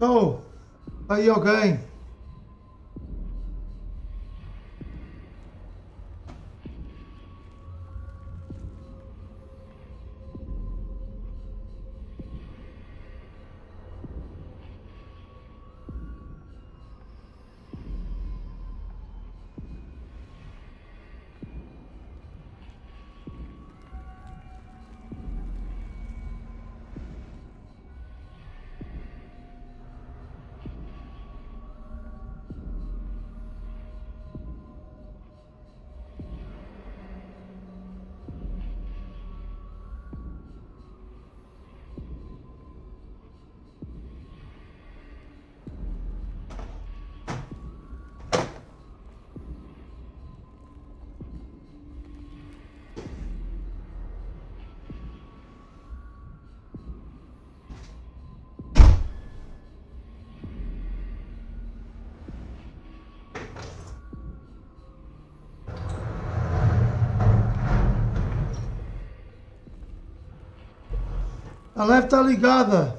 Oh, aí alguém. A live está ligada.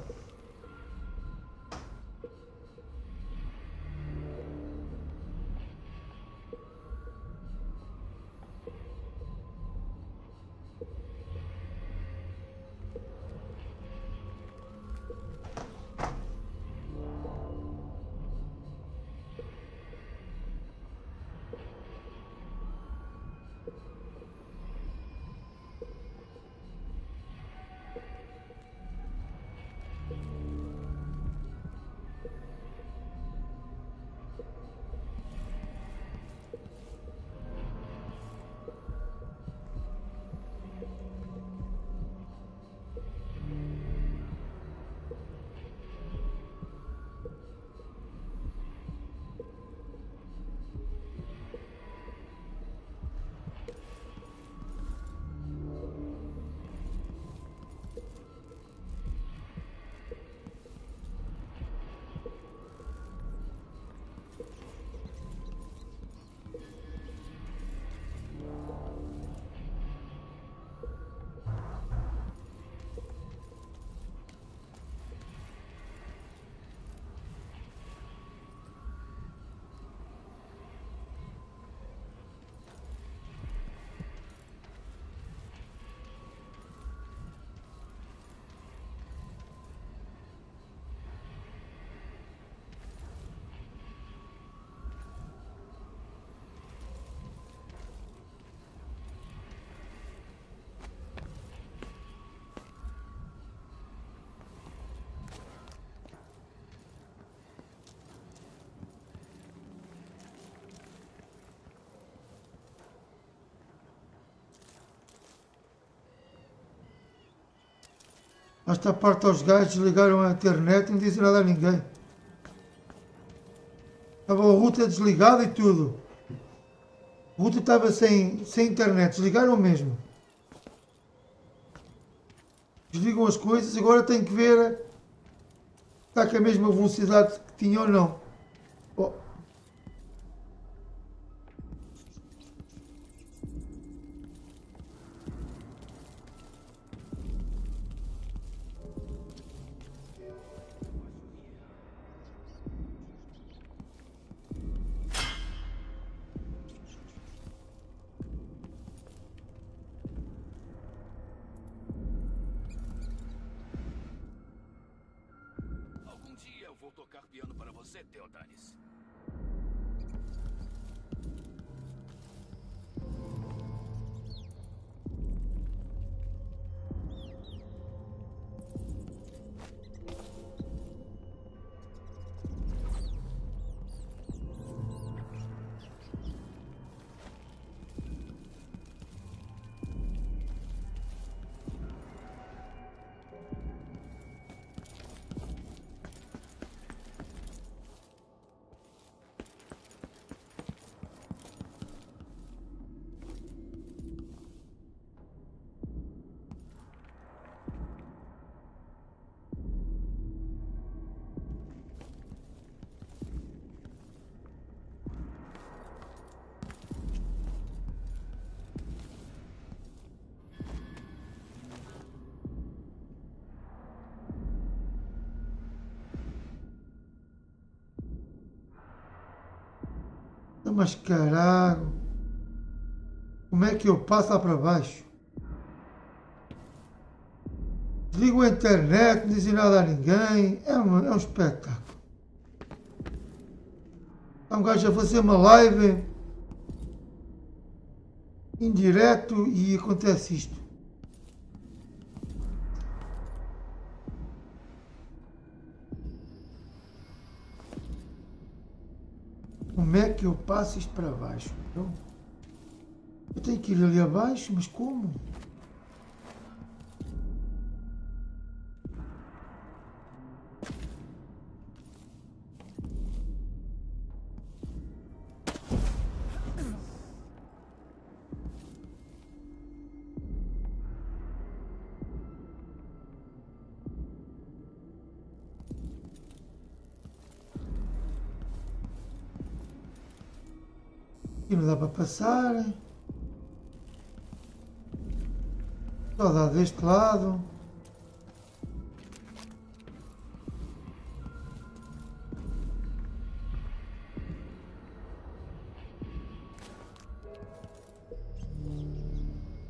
Esta parte aos gajos ligaram a internet e não dizem nada a ninguém. Estava a router desligada e tudo. O router estava sem, sem internet, desligaram mesmo. Desligam as coisas, agora tem que ver se está com a mesma velocidade que tinha ou não. Mas caralho. Como é que eu passo lá para baixo? Desligo a internet, não dizem nada a ninguém. É um, é um espetáculo. Há um gajo a fazer uma live em direto e acontece isto. Como é que eu passo isto para baixo? Eu, eu tenho que ir ali abaixo, mas como? Dá para passar. Só dá deste lado.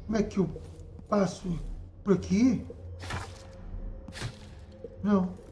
Como é que eu passo por aqui? Não.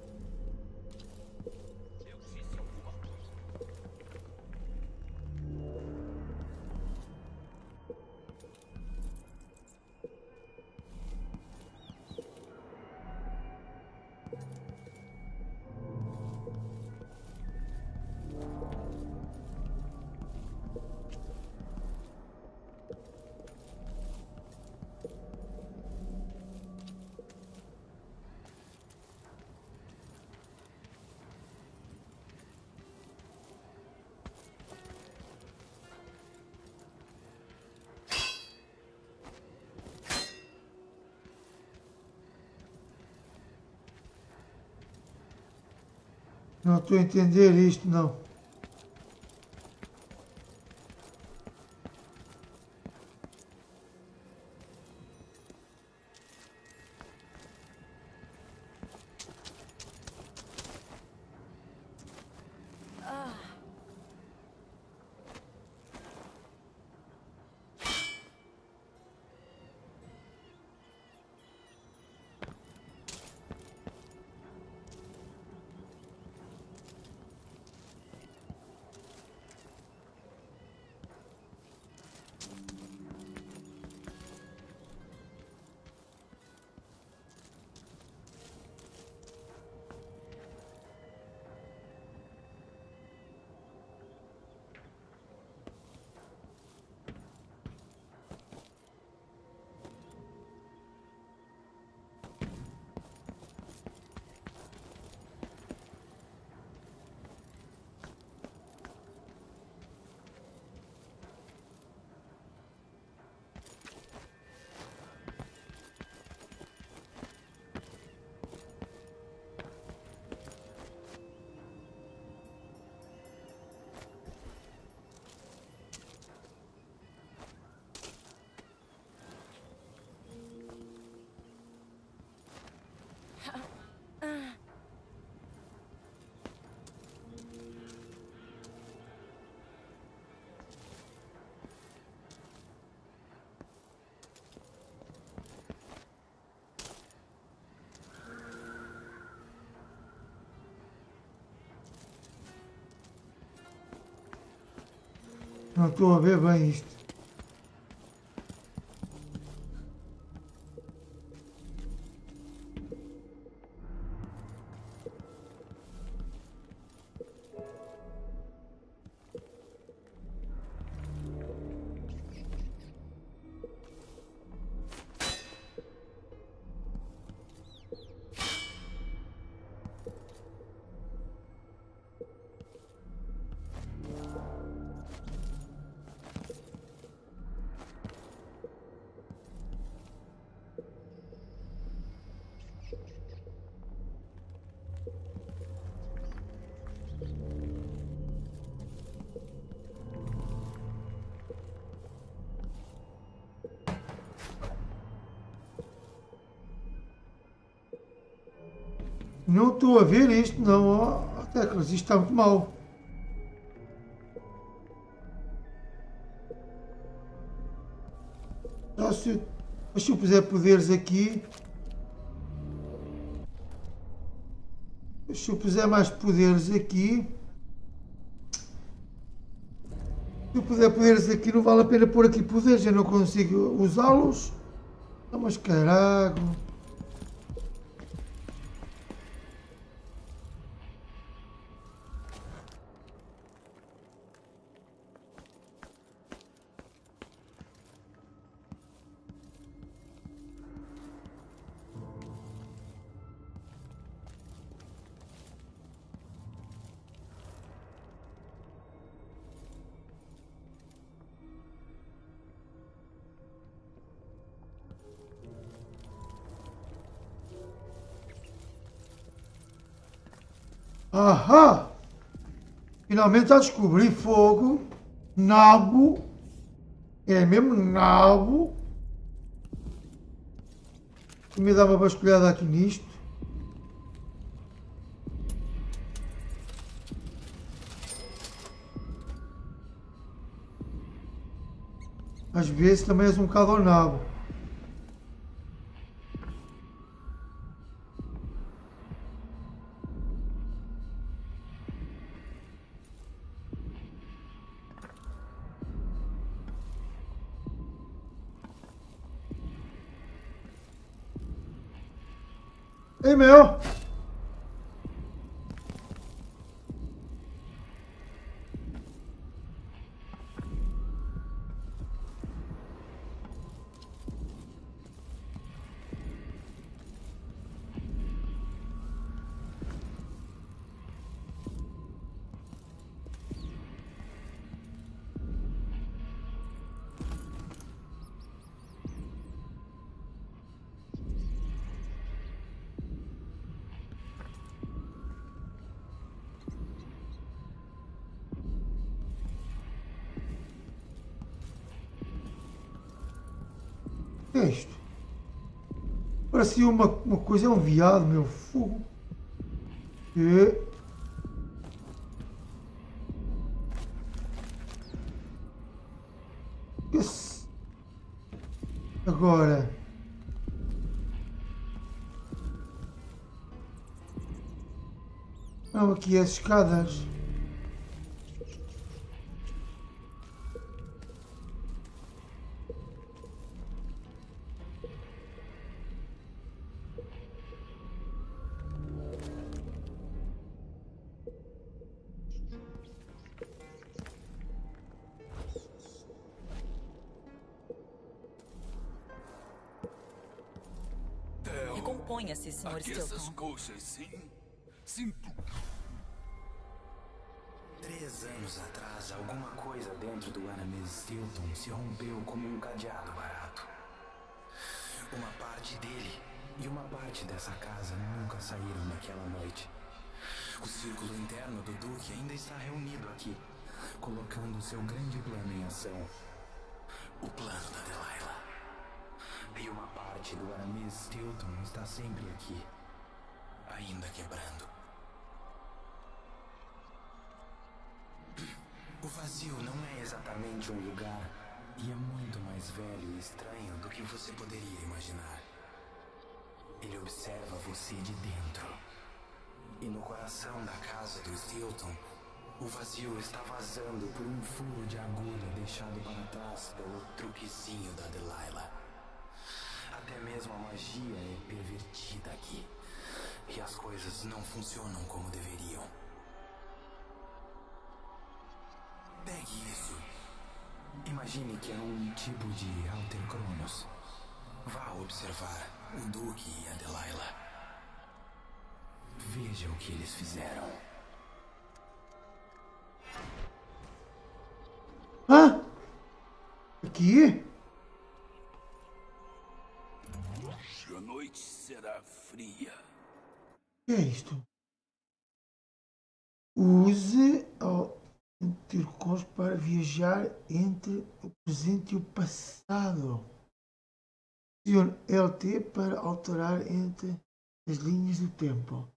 Estou a entender isto, não. Não estou a ver bem isto. Não estou a ver isto, não. Oh, teclas, isto está muito mal. Só se, mas se eu puser poderes aqui. Se eu puser mais poderes aqui. Se eu puser poderes aqui, não vale a pena pôr aqui poderes. Eu não consigo usá-los. Ah, mas carago. Ahá! Finalmente já descobri fogo, nabo, é mesmo nabo. Me dá uma vasculhada aqui nisto. Às vezes também és um bocado ao nabo. Parecia uma, uma coisa, é um viado, meu fogo. E... Esse... Agora... Não, aqui as escadas. Sr. Aqui essas Stilton. coxas, sim. Sinto. Três anos atrás, alguma coisa dentro do Aramis Stilton se rompeu como um cadeado barato. Uma parte dele e uma parte dessa casa nunca saíram naquela noite. O círculo interno do Duque ainda está reunido aqui, colocando seu grande plano em ação. O plano da Delilah. E parte do Aramis Stilton está sempre aqui, ainda quebrando. O vazio não é exatamente um lugar e é muito mais velho e estranho do que você poderia imaginar. Ele observa você de dentro. E no coração da casa do Stilton, o vazio está vazando por um furo de agulha deixado para trás pelo truquezinho da Delilah. Até mesmo a magia é pervertida aqui. E as coisas não funcionam como deveriam. Pegue isso. Imagine que é um tipo de Alter Cronos. Vá observar o Duque e a Delilah. Veja o que eles fizeram. Hã? Aqui? Noite será fria. Que é isto? Use ao intercons para viajar entre o presente e o passado. Pressione LT para alterar entre as linhas do tempo.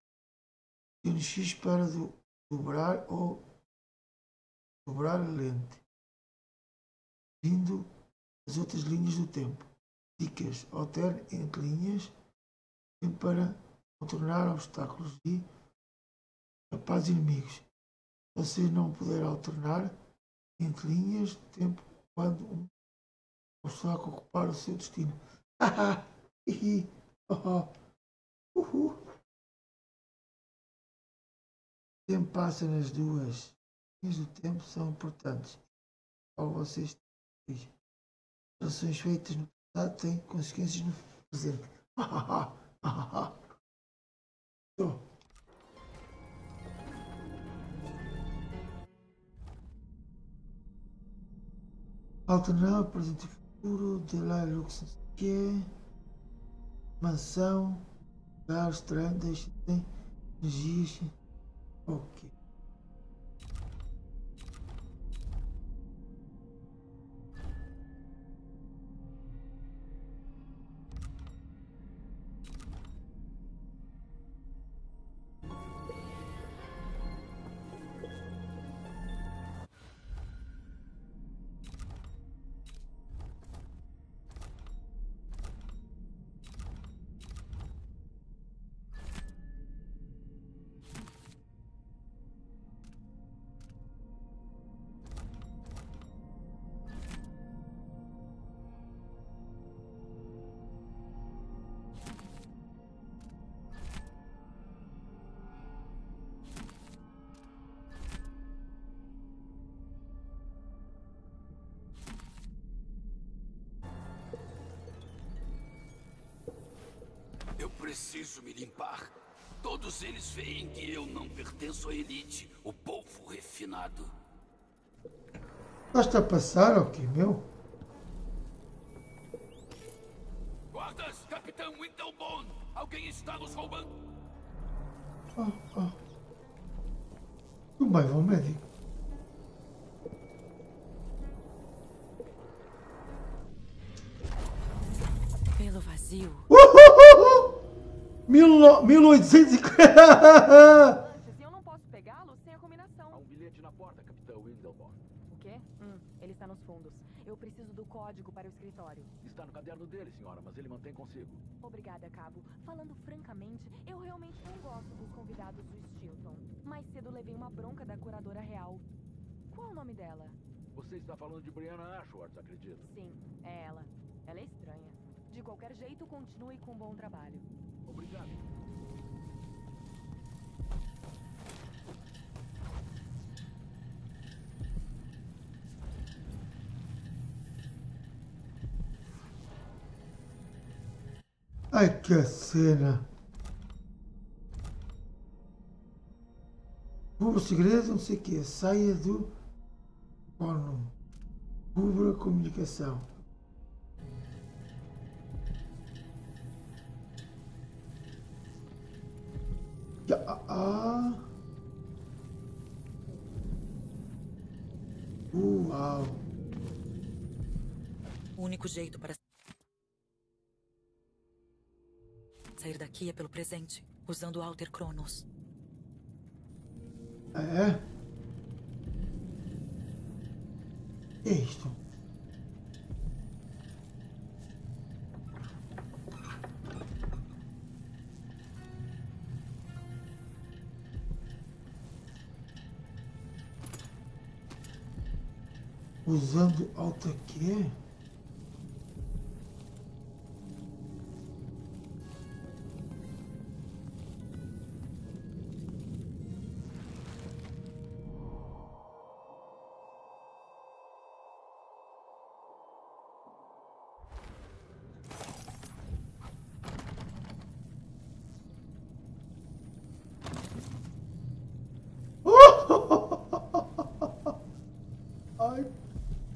Pressione X para do- dobrar ou dobrar a lente. Vindo as outras linhas do tempo. dicas. Alterne entre linhas tempo para contornar obstáculos e capaz inimigos. Você não puder alternar entre linhas de tempo quando um obstáculo ocupar o seu destino. Haha! Hihi! Oh, Uhul! O tempo passa nas duas linhas do tempo são importantes. Ao vocês as ações feitas no passado têm consequências no presente. Alternar presente e futuro de lá Lux que é mansão, lugar estranho, deixa tem energias. Ok. Todos eles veem que eu não pertenço à elite, o povo refinado. Basta passar, ok, meu? Eu não posso pegá-lo sem a combinação. Há um bilhete na porta, capitão Windelborn. O quê? Hum, ele está nos fundos. Eu preciso do código para o escritório. Está no caderno dele, senhora, mas ele mantém consigo. Obrigada, Cabo. Falando francamente, eu realmente não gosto dos convidados do Stilton. Mais cedo levei uma bronca da curadora real. Qual é o nome dela? Você está falando de Brianna Ashworth, acredito. Sim, é ela. Ela é estranha. De qualquer jeito, continue com um bom trabalho. Obrigado. Ai, que cena! Cubra segredo, não sei o quê. Saia do fórum. Cubra comunicação. Já, ah. Uau! O único jeito para sair daqui é pelo presente, usando o Alter Cronos. É? Que é isto? Usando alta quê?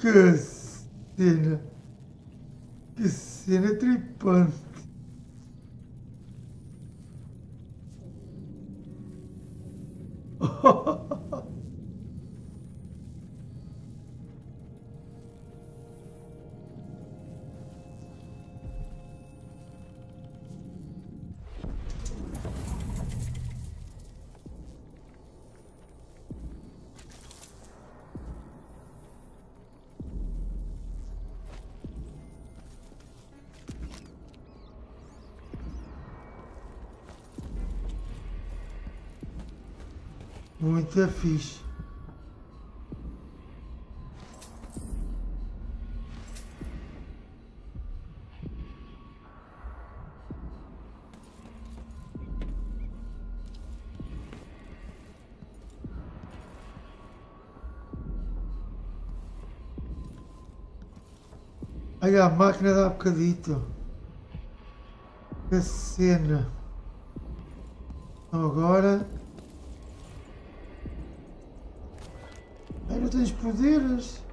Que Muito fixe. Aí a máquina dá um bocadito. Que cena. Então agora. Poderes.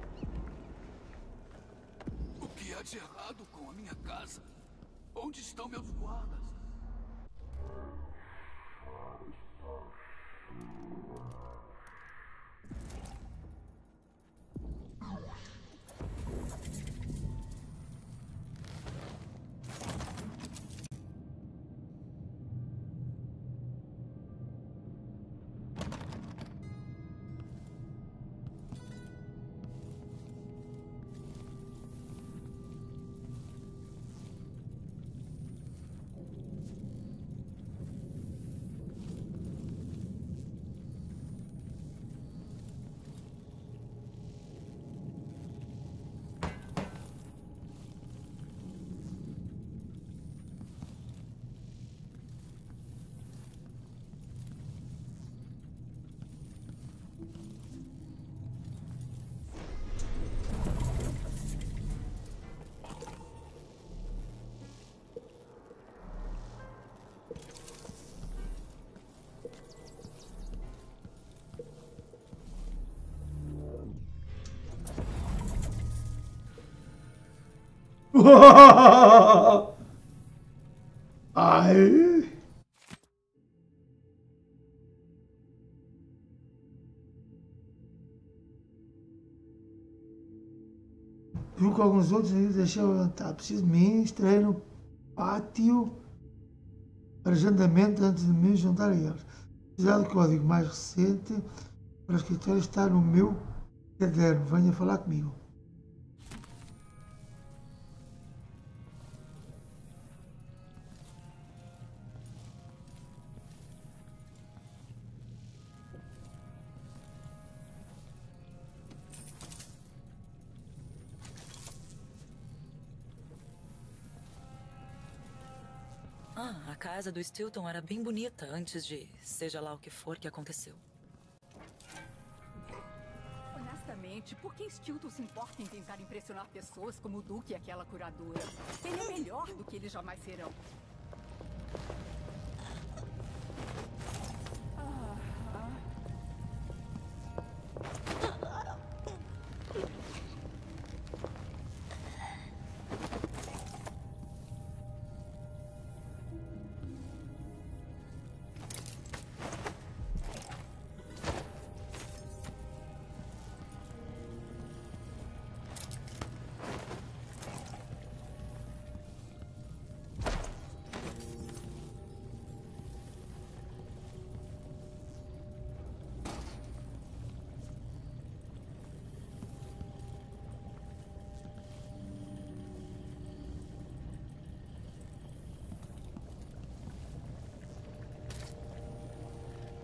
Ai. Viu que alguns outros aí deixaram tá, preciso mim, estarei no pátio para agendamento antes de me juntar a eles. Precisar do código mais recente para o escritório está no meu caderno. Venha falar comigo. Casa do Stilton era bem bonita antes de seja lá o que for que aconteceu. Honestamente, por que Stilton se importa em tentar impressionar pessoas como o Duque e aquela curadora? Ele é melhor do que eles jamais serão.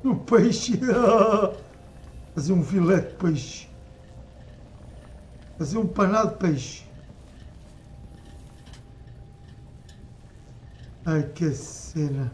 Um peixe. Fazer um filé de peixe. Fazer um panado de peixe. Ai que cena.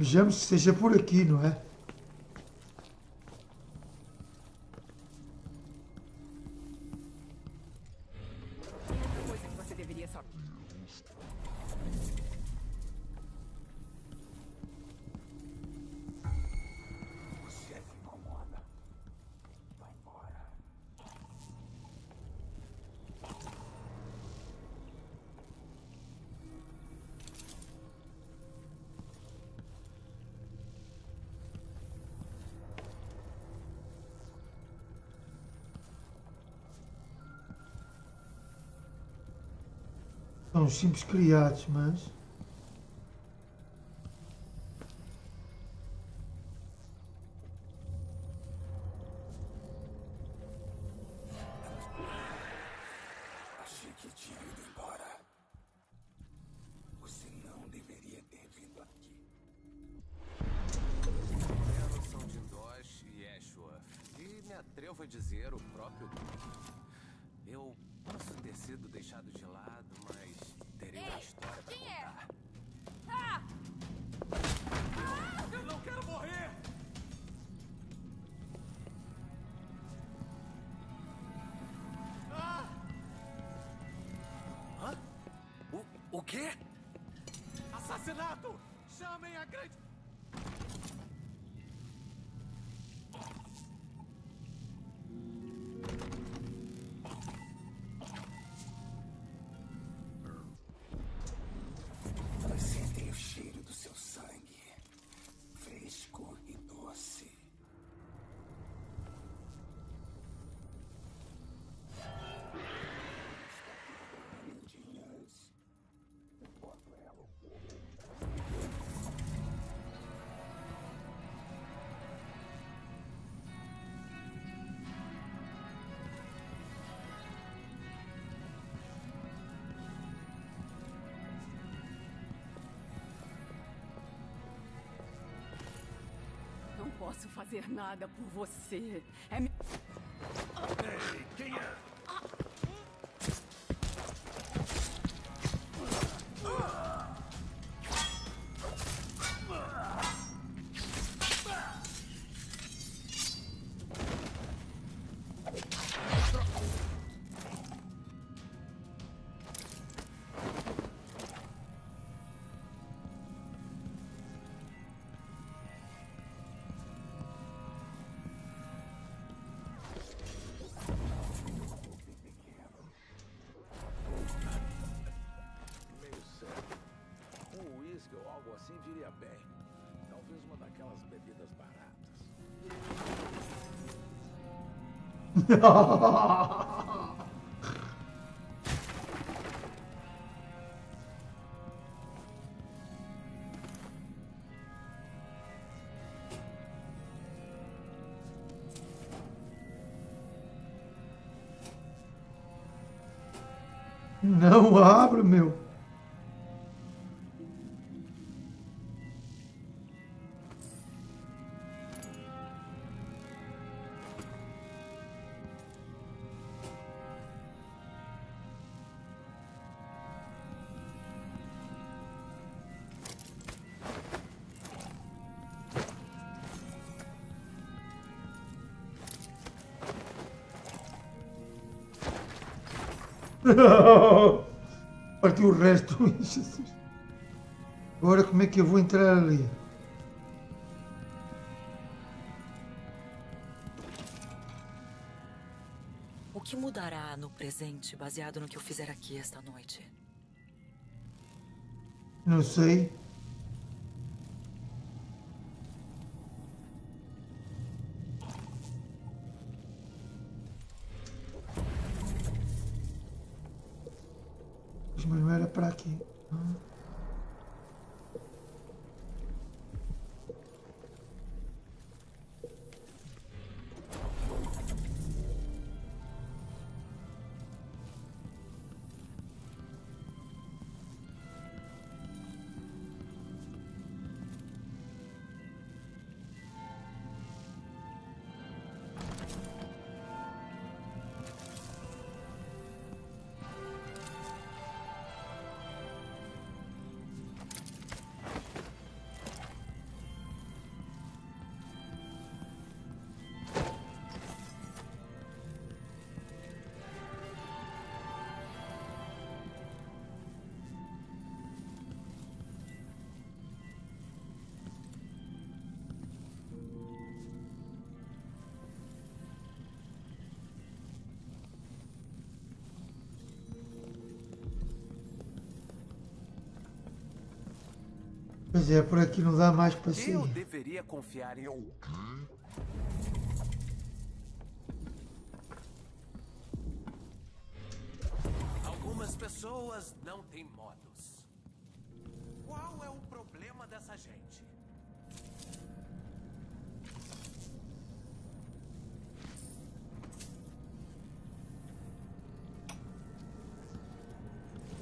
Vejamos que seja por aqui, não é? Os simples criados, mas. Achei que tinha ido embora. Você não deveria ter vindo aqui. Elas são de Dosh e Eshua. E me atrevo a dizer o próprio. Eu posso ter sido deixado de lado, mas terei uma história pra contar. Eu não quero morrer! Hã? O, o quê? Assassinato! Chamem a grande... posso fazer nada por você. É. Ei, quem é? Uísque ou algo assim viria bem. Talvez uma daquelas bebidas baratas. Partiu o resto. Jesus. Agora como é que eu vou entrar ali? O que mudará no presente baseado no que eu fizer aqui esta noite? Não sei. É, por aqui não dá mais para sair. Eu deveria confiar em um. Algumas pessoas não têm modos. Qual é o problema dessa gente?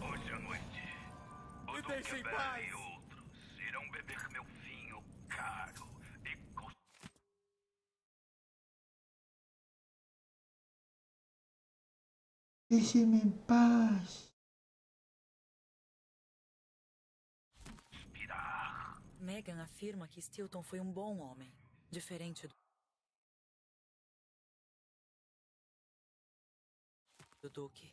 Hoje à noite, Me deixe em paz. e outros irão beber meu vinho caro e cos- Deixe-me em paz. inspirar. Megan afirma que Stilton foi um bom homem, diferente do. do Duque.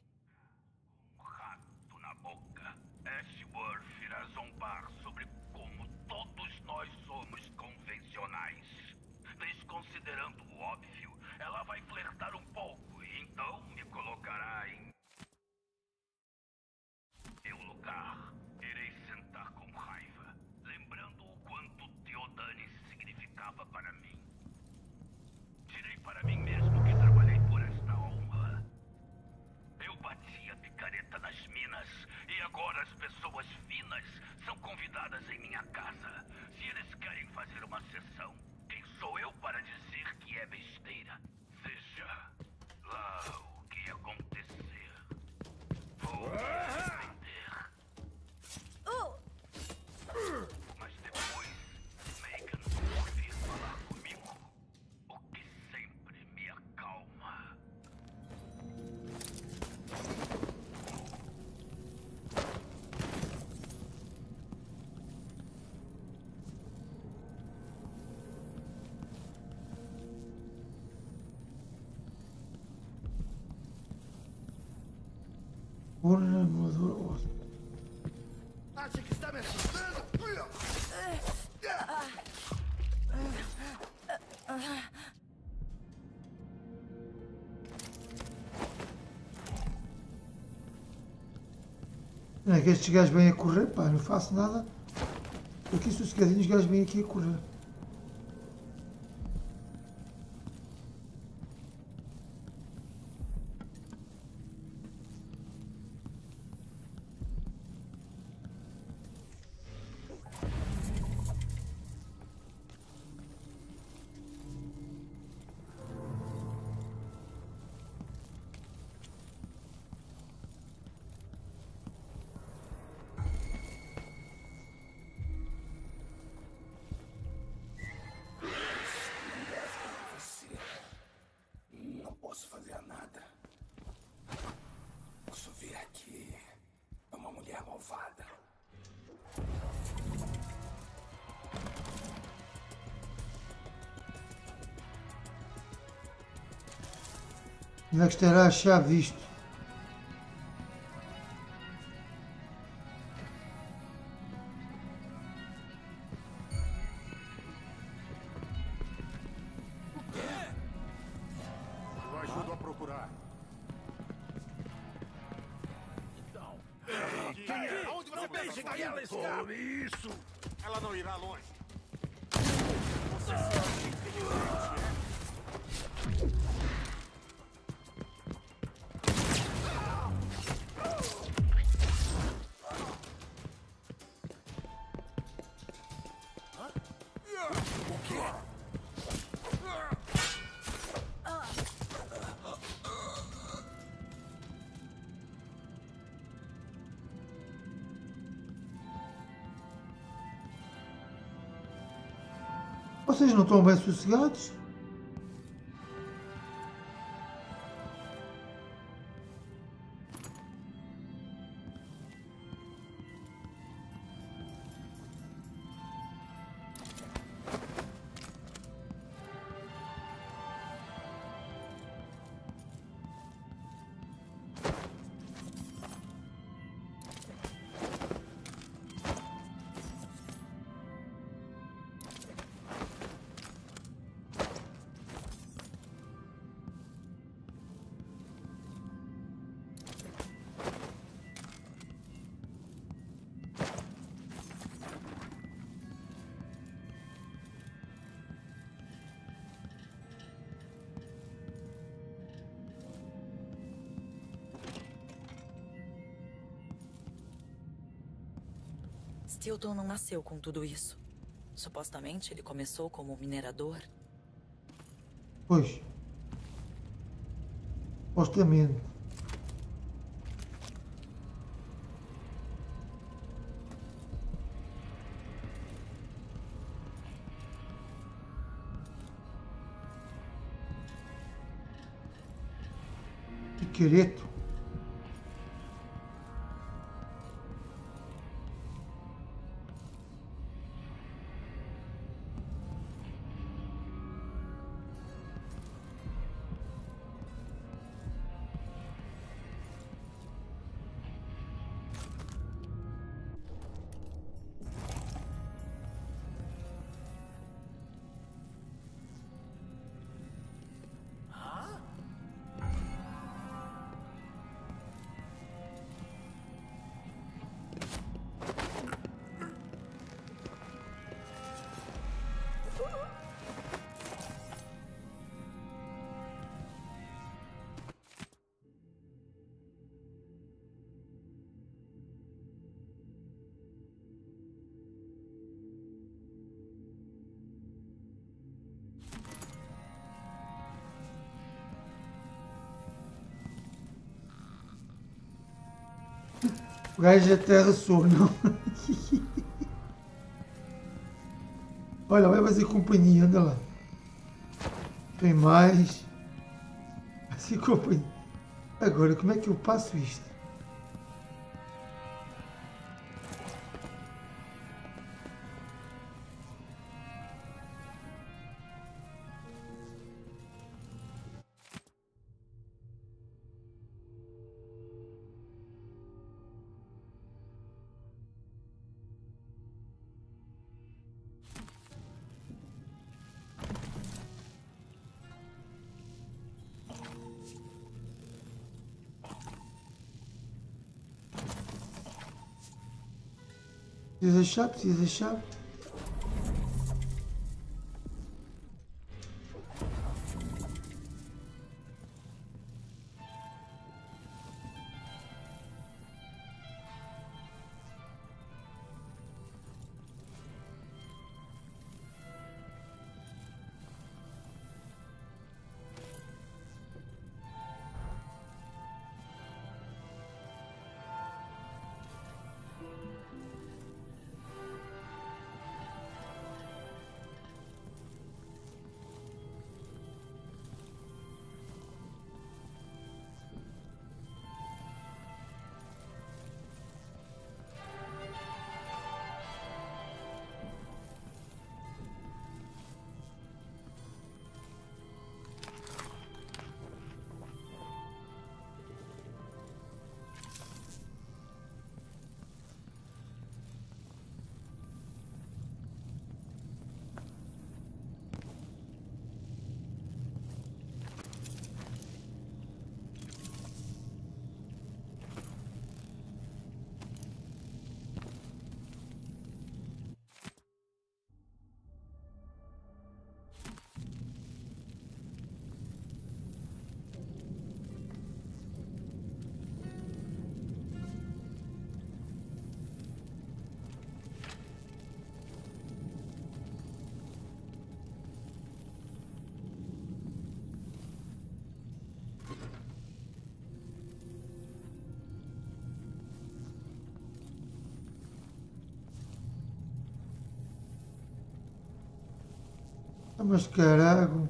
rato na boca. Ashworth irá zombar sobre como todos nós somos convencionais. Desconsiderando o óbvio, ela vai flertar um pouco então me colocará em meu lugar. Irei sentar com raiva, lembrando o quanto Teodani significava para mim. Direi para mim mesmo que trabalhei por esta honra. Eu bati a picareta nas minas e agora as pessoas finas são convidadas em minha casa. Se eles querem fazer uma sessão, quem sou eu para dizer que é besteira? Acha que está me assustando? Não é que estes gajos vêm a correr, pá, não faço nada. Aqui sossegadinho os gajos vêm aqui a correr. Onde é que estará não estão bem sossegados? Stilton não nasceu com tudo isso. Supostamente ele começou como minerador. Pois. Supostamente. Piquereto. O gajo é terra sou, não. Olha, vai fazer companhia, anda lá. Tem mais. Assim companhia. Agora, como é que eu passo isto? Precisa de chave, precisa Mas carago.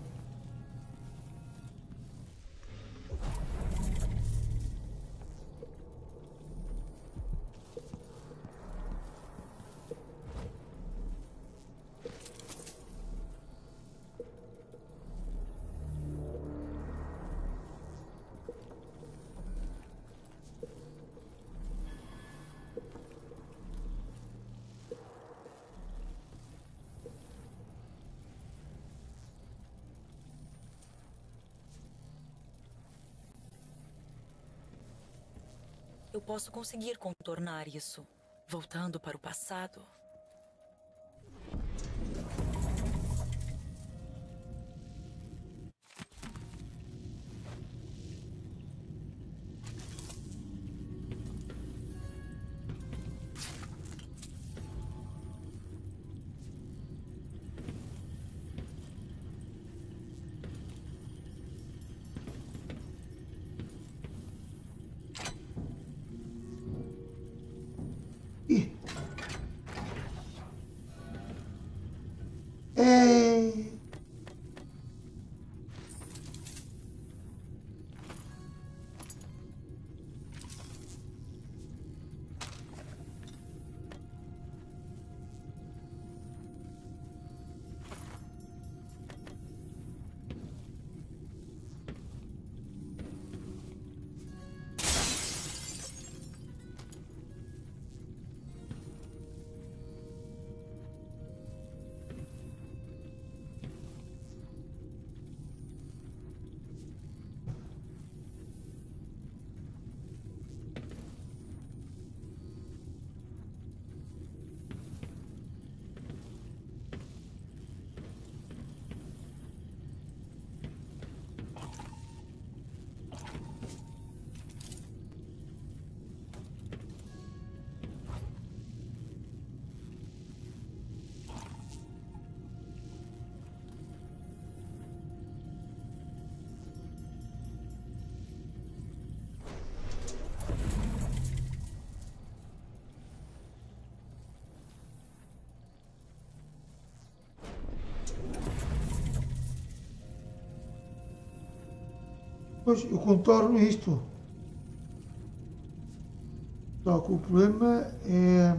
Eu posso conseguir contornar isso, voltando para o passado. Pois, eu contorno isto. Só que o problema é...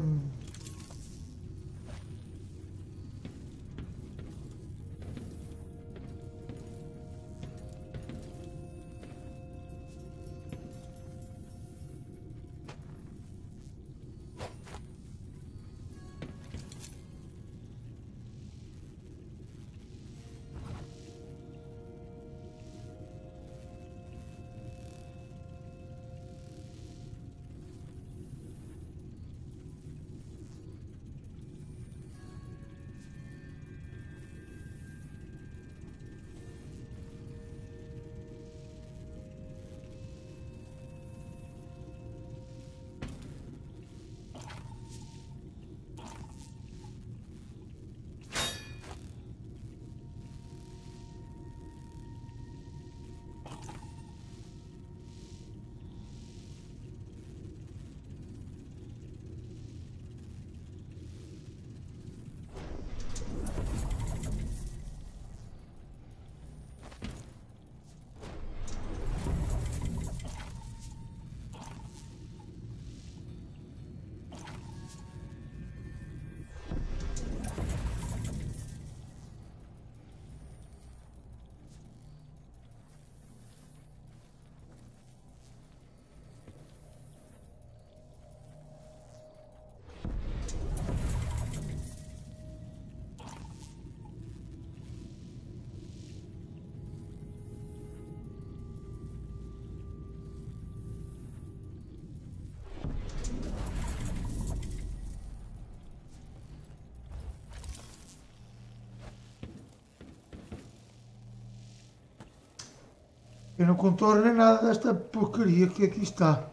Eu não contorno nada desta porcaria que aqui está.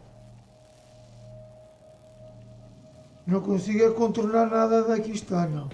Não consigo contornar nada daqui está, não.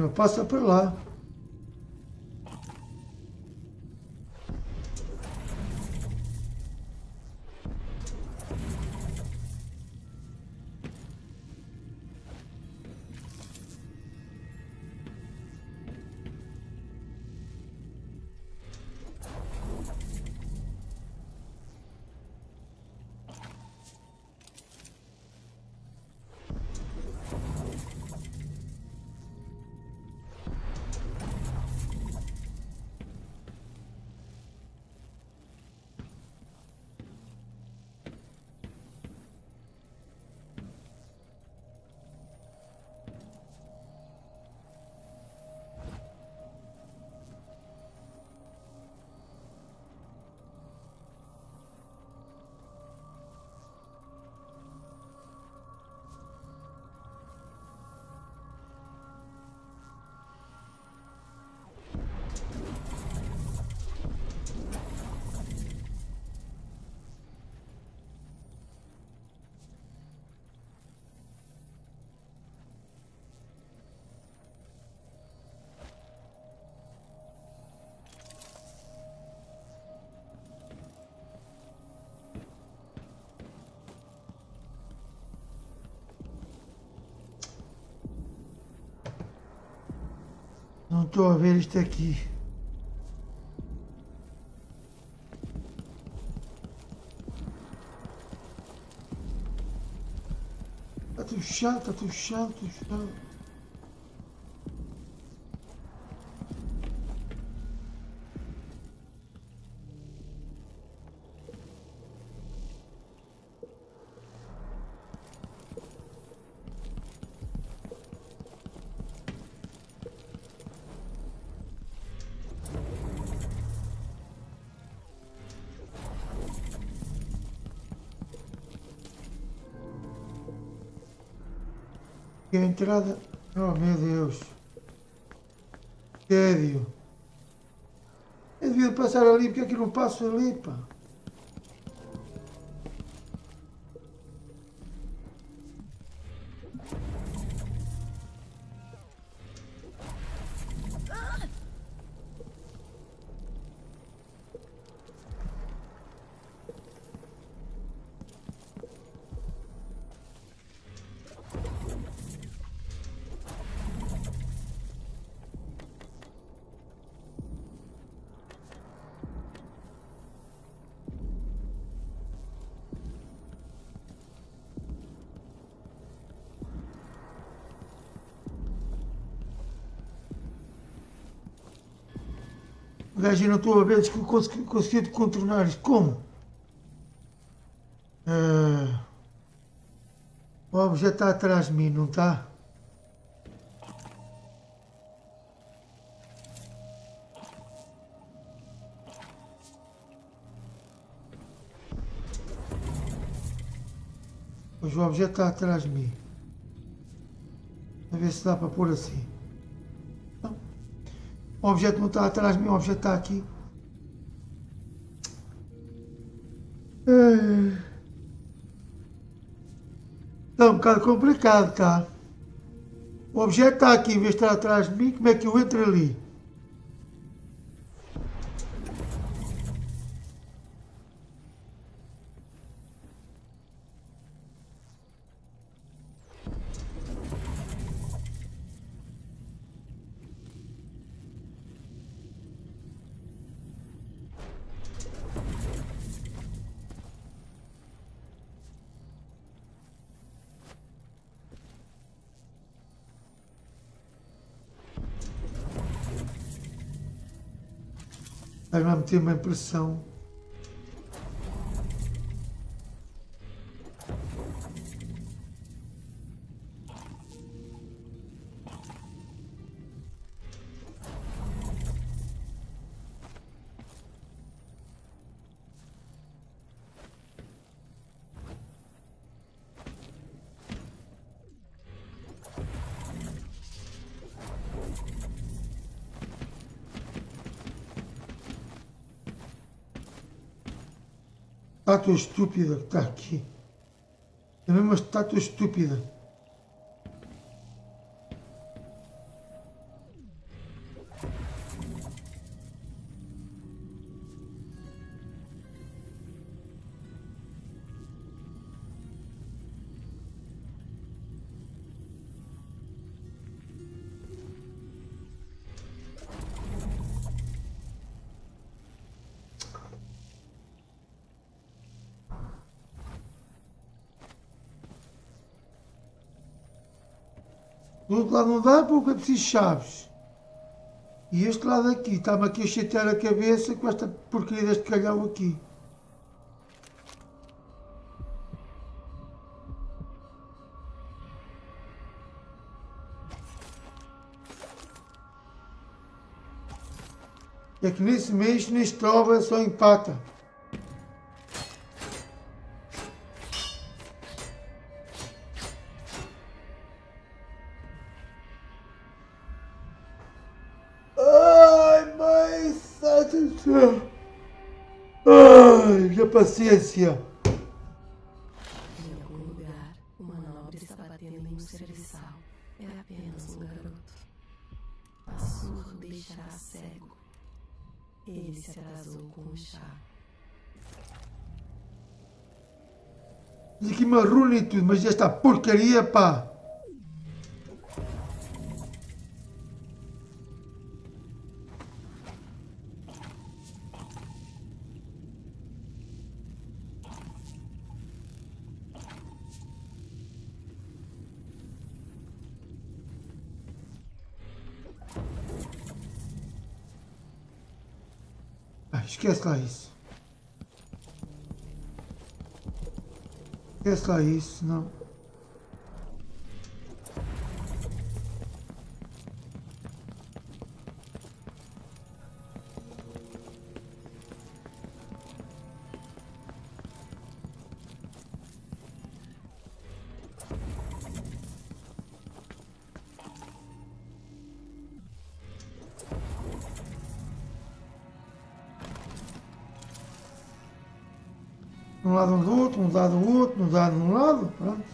Não passa por lá. Estou a ver isto aqui. Está tudo fechado, está tudo fechado, tudo fechado. A entrada. Oh meu Deus. Tédio. Eu devia passar ali, porque que eu não passo ali, pá? O gajo não estou a ver, que consegui, consegui contornar isto. Como? Ah, o objeto está atrás de mim, não está? Pois o objeto está atrás de mim. A ver se dá para pôr assim. O objeto não está atrás de mim, o objeto está aqui. Está um bocado complicado, tá? O objeto está aqui, em vez de estar atrás de mim, como é que eu entro ali? Ter uma impressão estátua estúpida que está aqui. É mesmo uma estátua estúpida. Outro lado não dá porque é preciso chaves. E este lado aqui, está-me aqui a chatear a cabeça com esta porcaria deste calhau aqui. É que nesse mês, neste trova, só empata. Paciência. Em algum lugar, uma nobre está batendo em um serviçal. É apenas um garoto. A surra deixará cego. Ele se atrasou com o chá. E tudo, mas esta porcaria, pá. Esquece lá isso. Esquece lá isso, não. Um lado do outro, um lado do outro, um lado de um lado, pronto.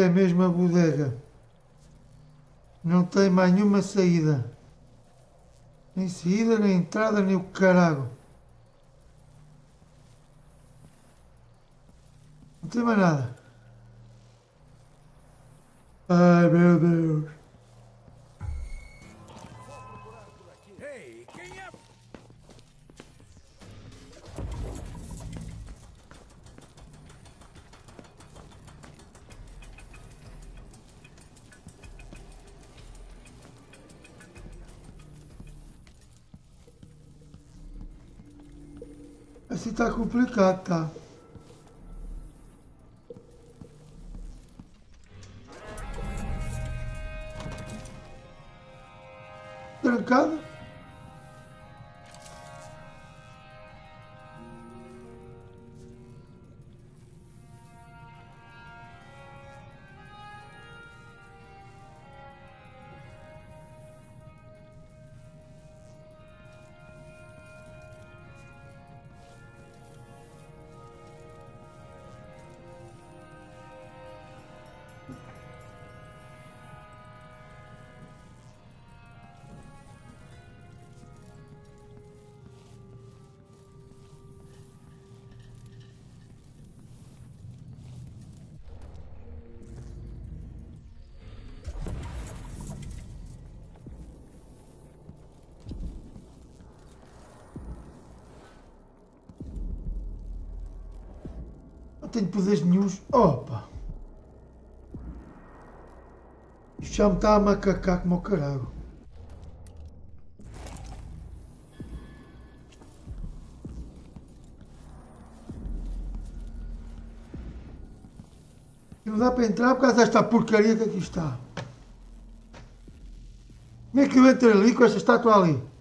É mesmo a bodega. Não tem mais nenhuma saída. Nem saída, nem entrada, nem o carago. Tá complicado, tá? Tenho poderes nenhums. Opa! Isto já me está a macacar como o caralho. E não dá para entrar por causa desta porcaria que aqui está. Como é que eu entro ali com esta estátua ali?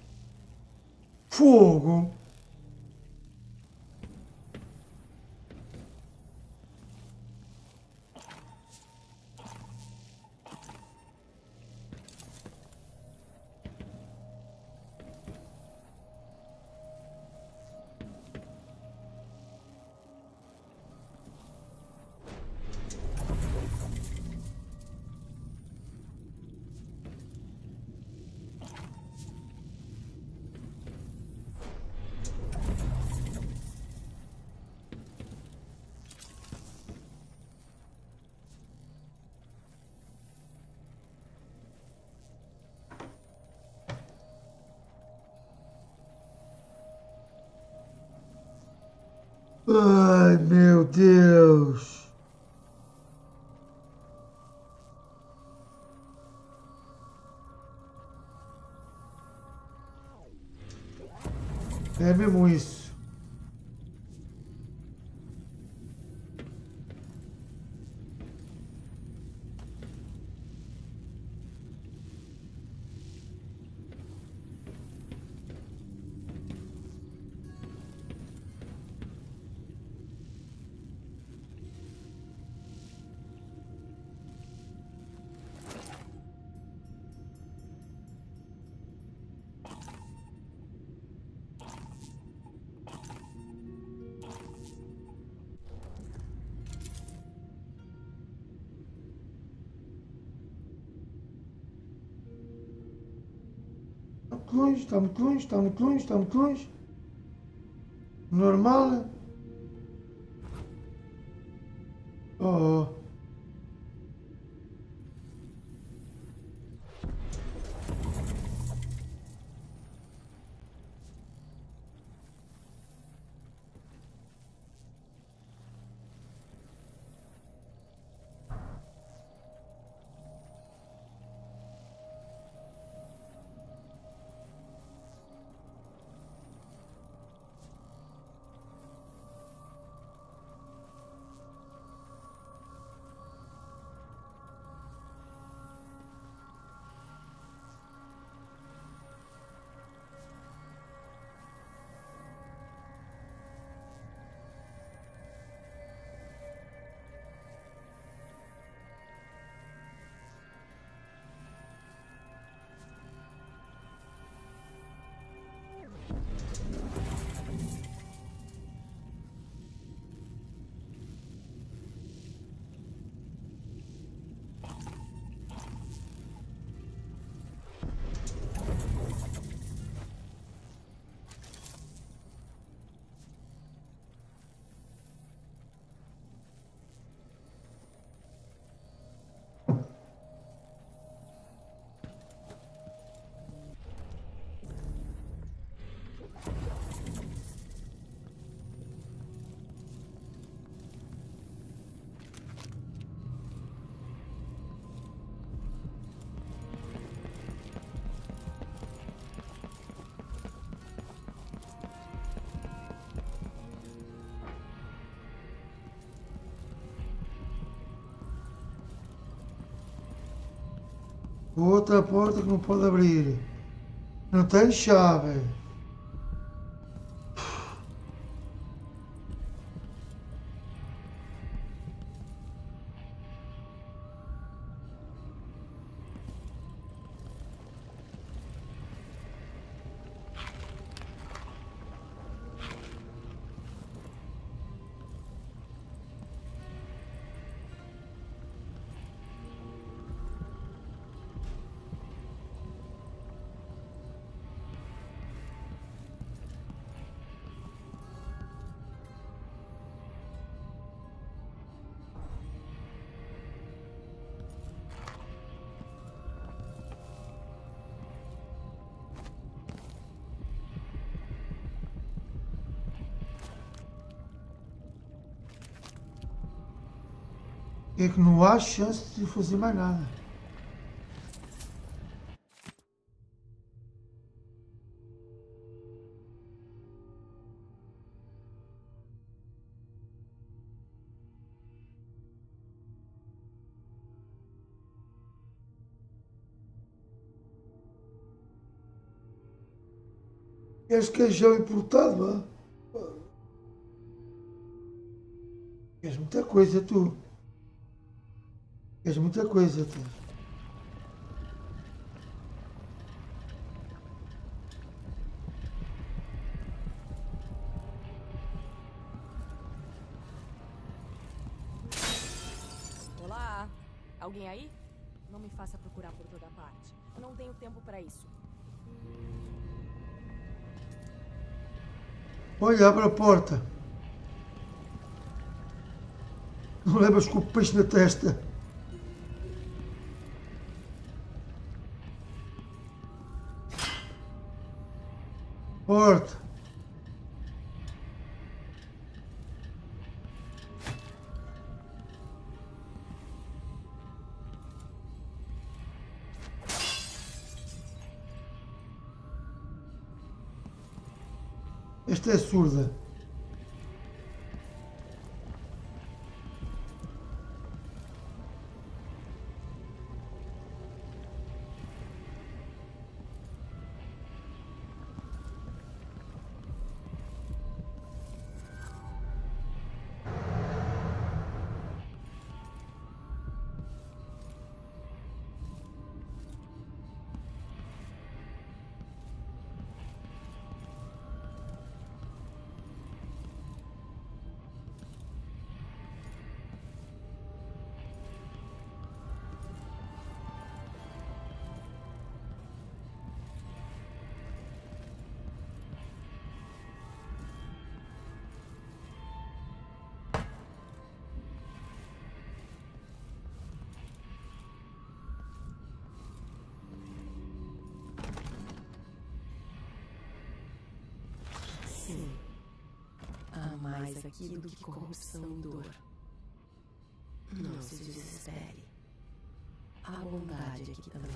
É mesmo muito longe, está muito longe, está muito longe, está muito longe. Normal. Outra porta que não pode abrir. Não tem chave. É que não há chance de fazer mais nada. Queres queijão importado? Queres muita coisa, tu. Muita coisa, tu. Olá? Alguém aí? Não me faça procurar por toda parte. Eu não tenho tempo pra isso. Olha, abre a porta. Não levas com o peixe na testa. Porta. Esta é surda. Mais aqui do que corrupção e dor. Não se desespere. Há bondade aqui também.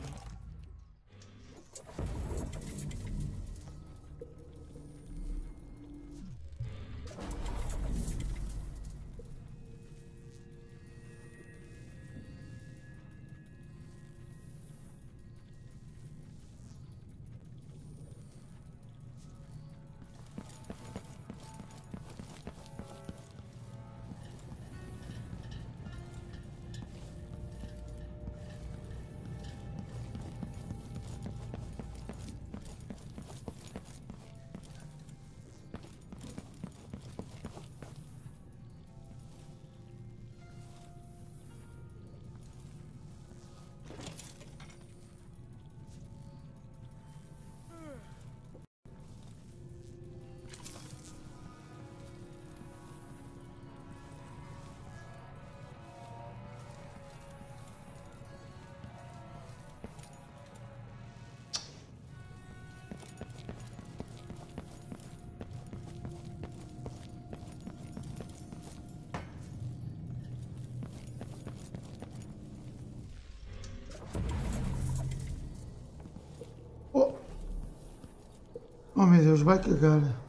Oh meu Deus, vai cagar.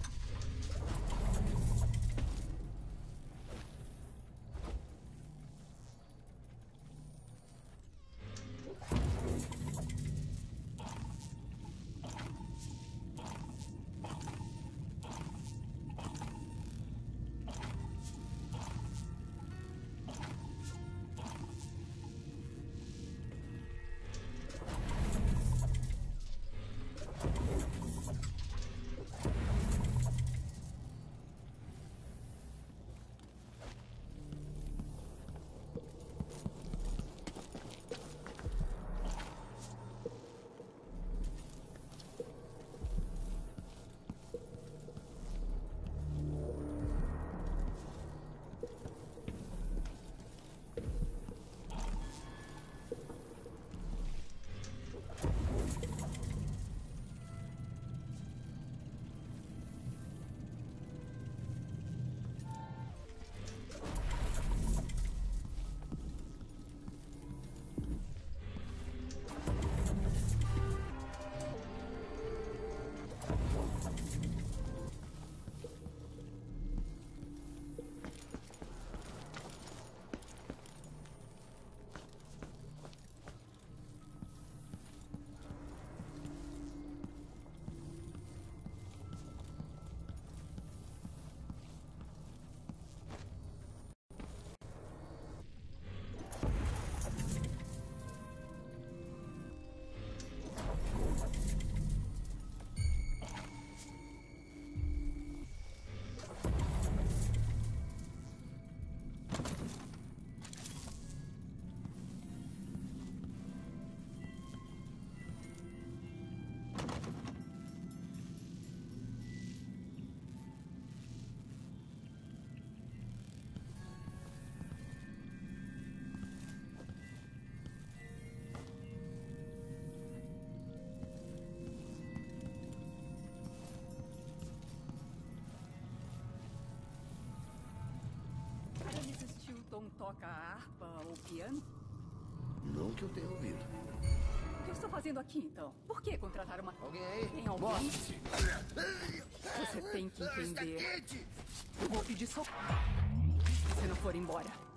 Tom toca harpa ou piano? Não que eu tenha ouvido. O que eu estou fazendo aqui, então? Por que contratar uma... Alguém aí? Tem alguém? Você tem que entender. Eu vou pedir socorro. Se você não for embora.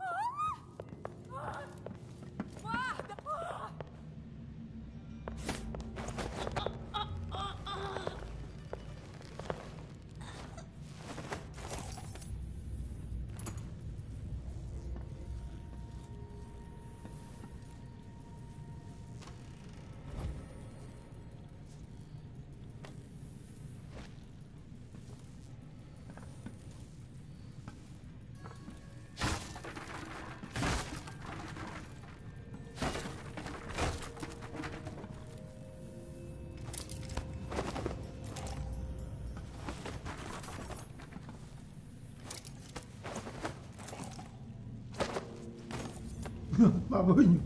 Babonho.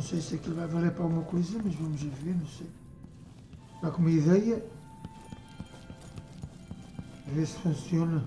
Não sei se aquilo vai valer para alguma coisa, mas vamos ver, não sei. Está com uma ideia. Ver se funciona.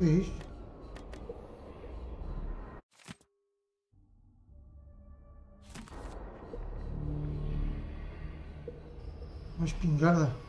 Isto? Uma espingarda.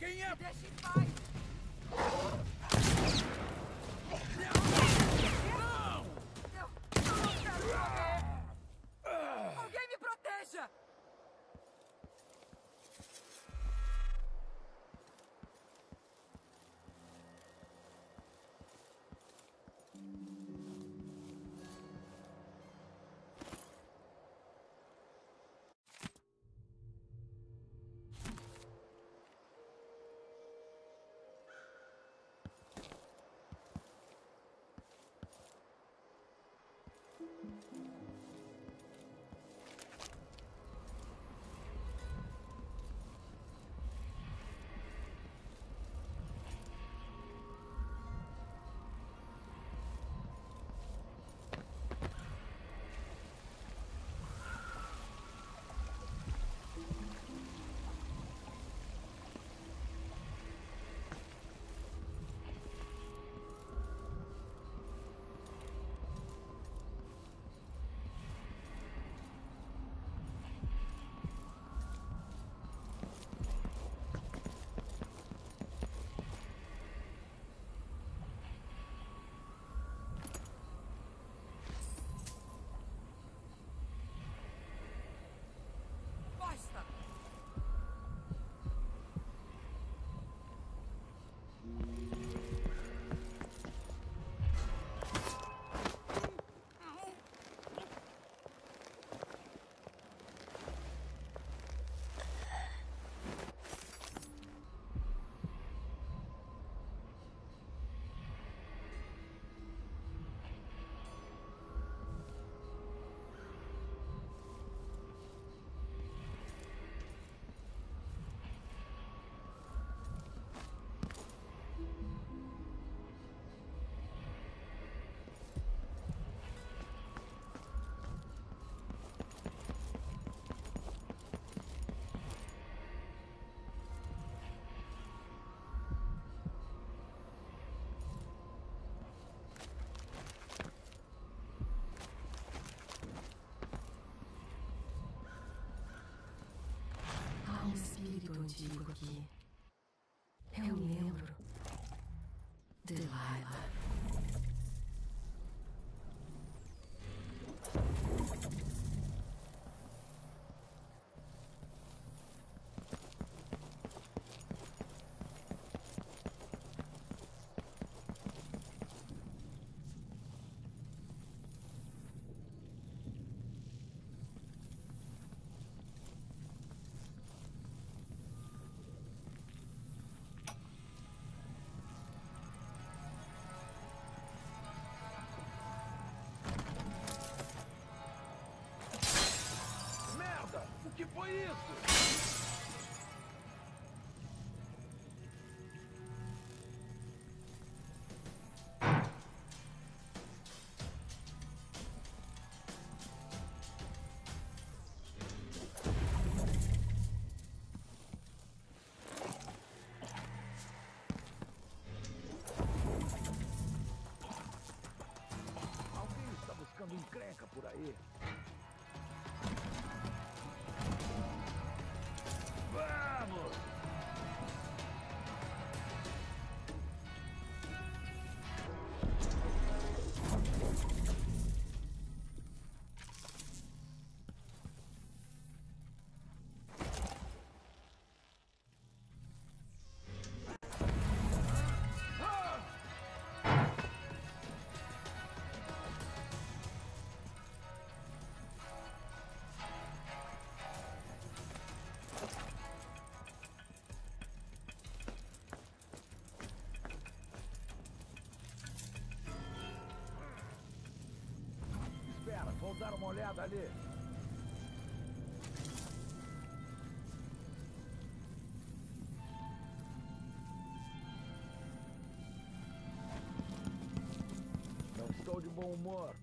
quem é espírito antigo aqui. Eu lembro. Delilah. que vou dar uma olhada ali. Não estou de bom humor.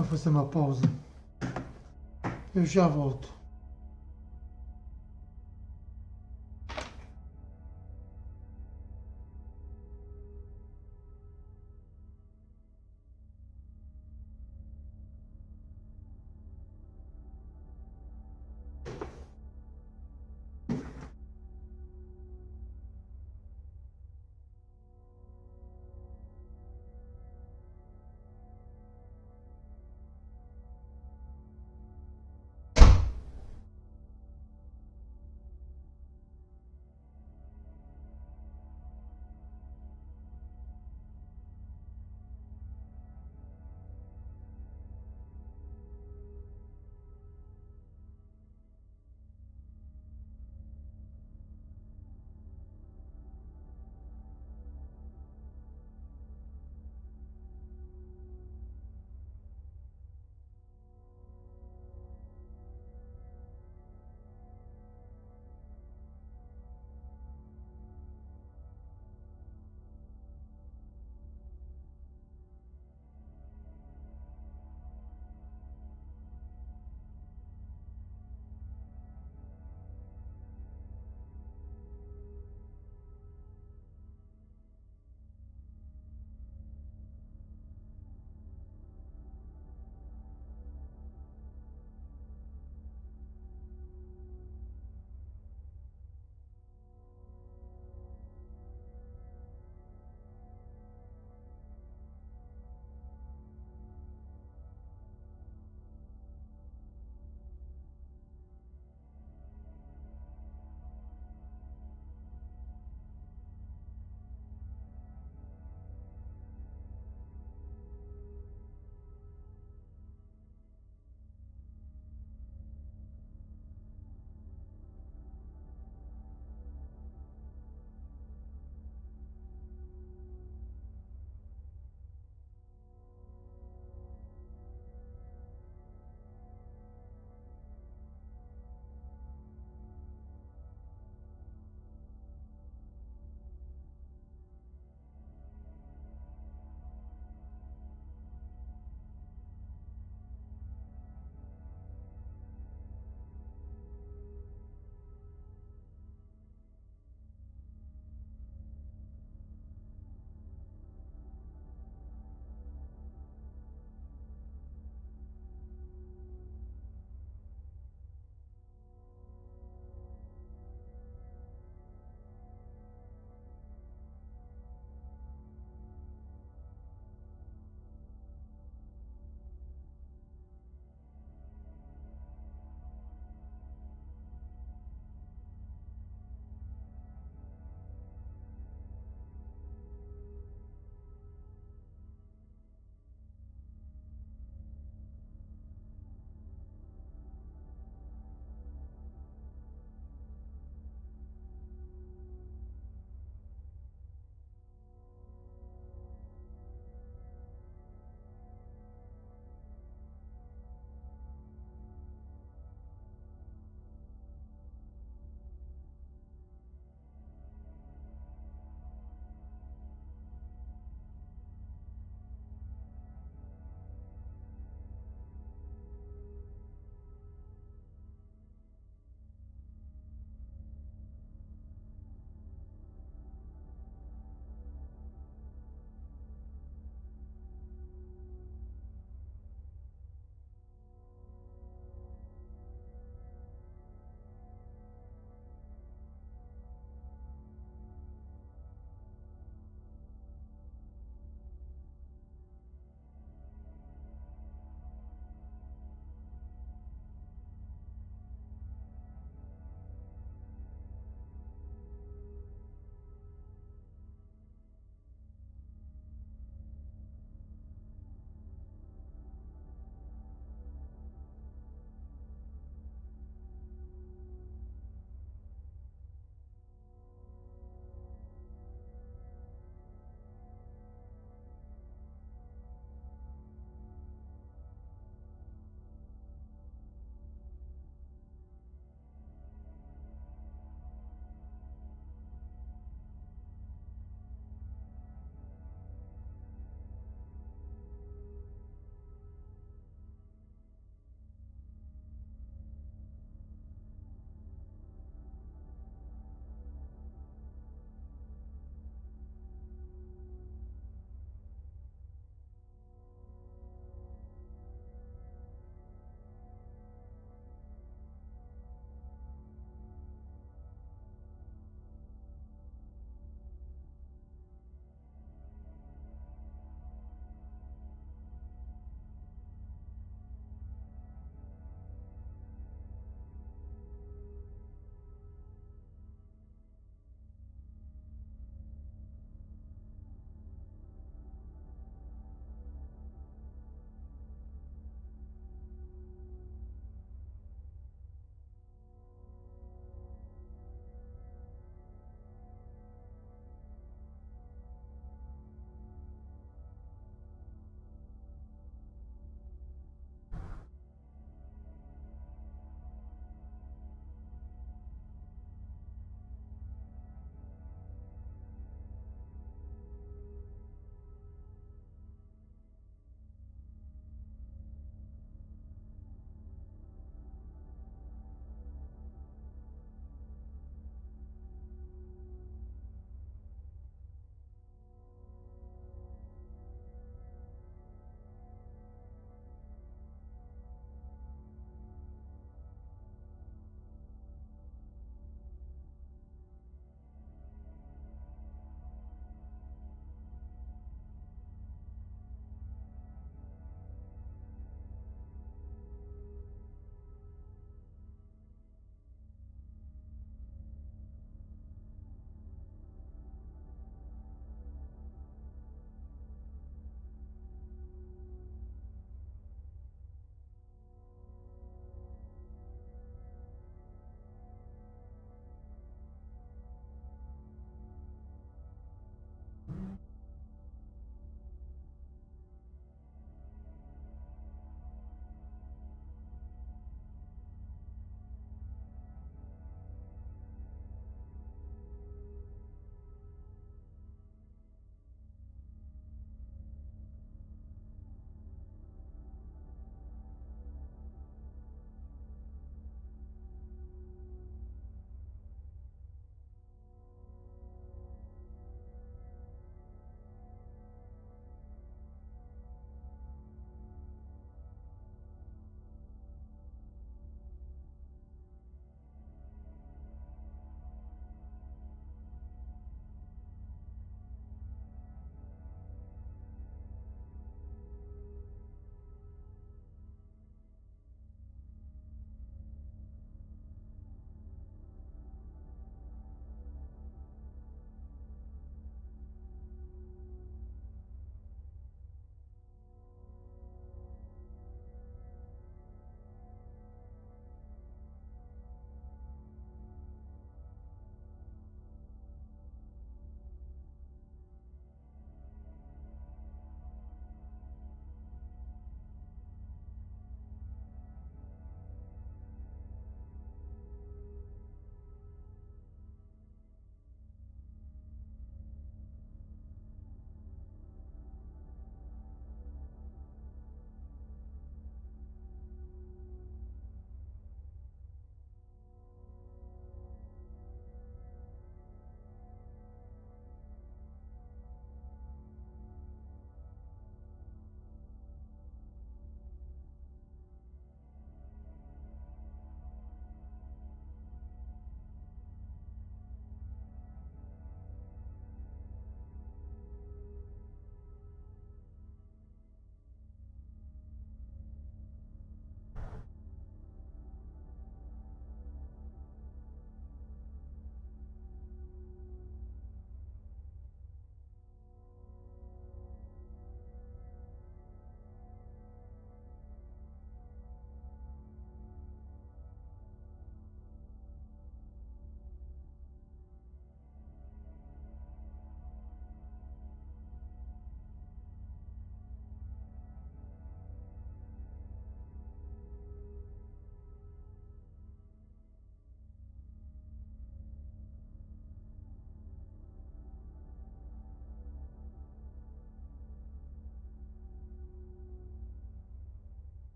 Vou fazer uma pausa. Eu já volto.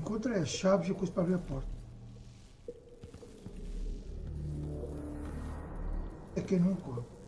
encontra é chaves e coisa para abrir a porta. É que não encontro.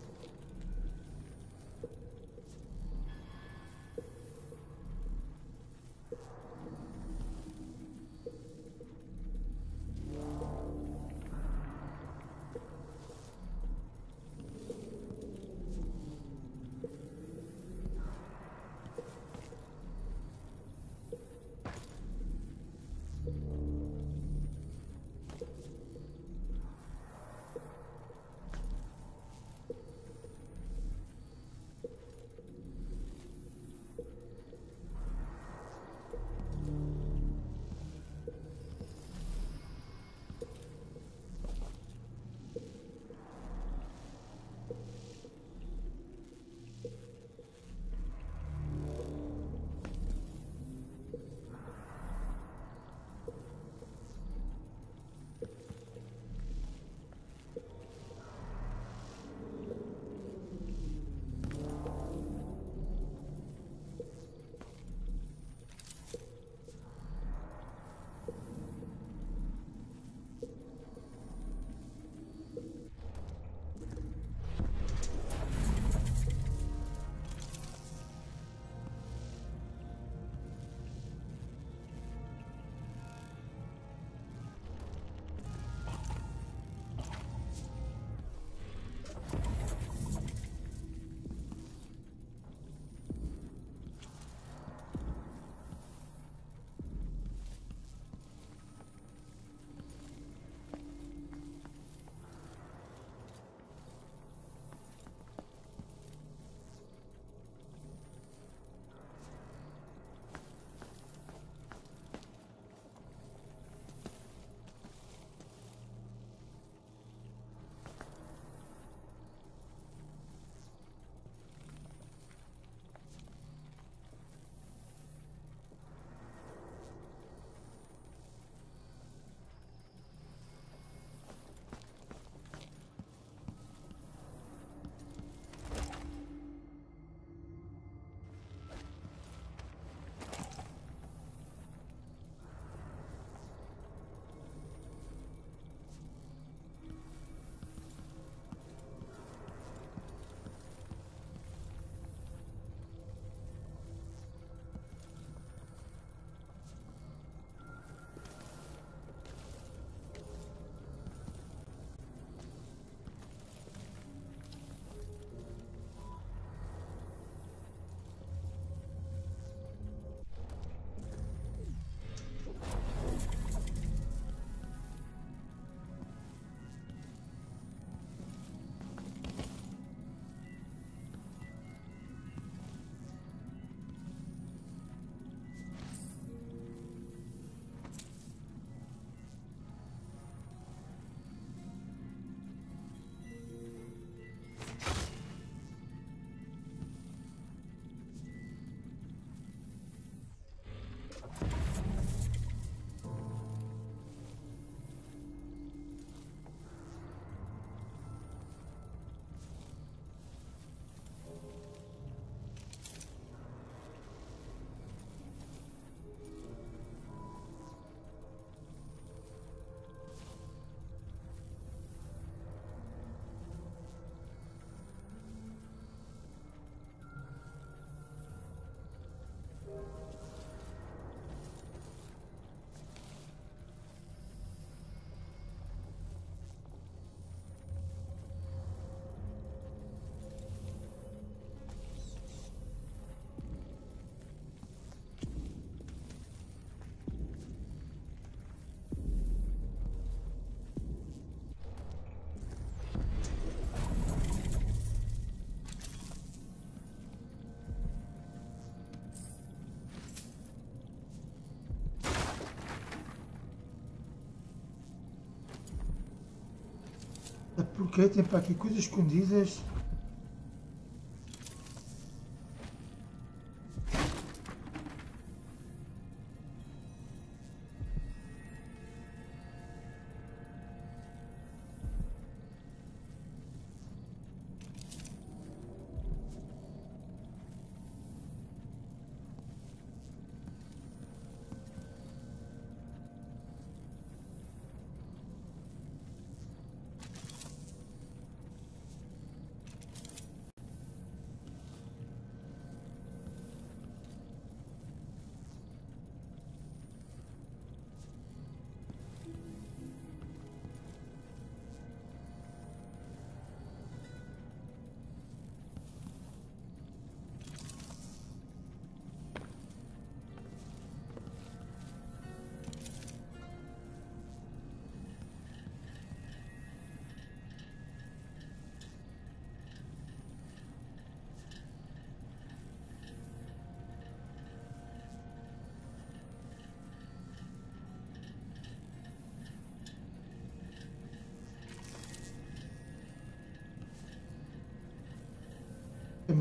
Porque tem para aqui coisas escondidas.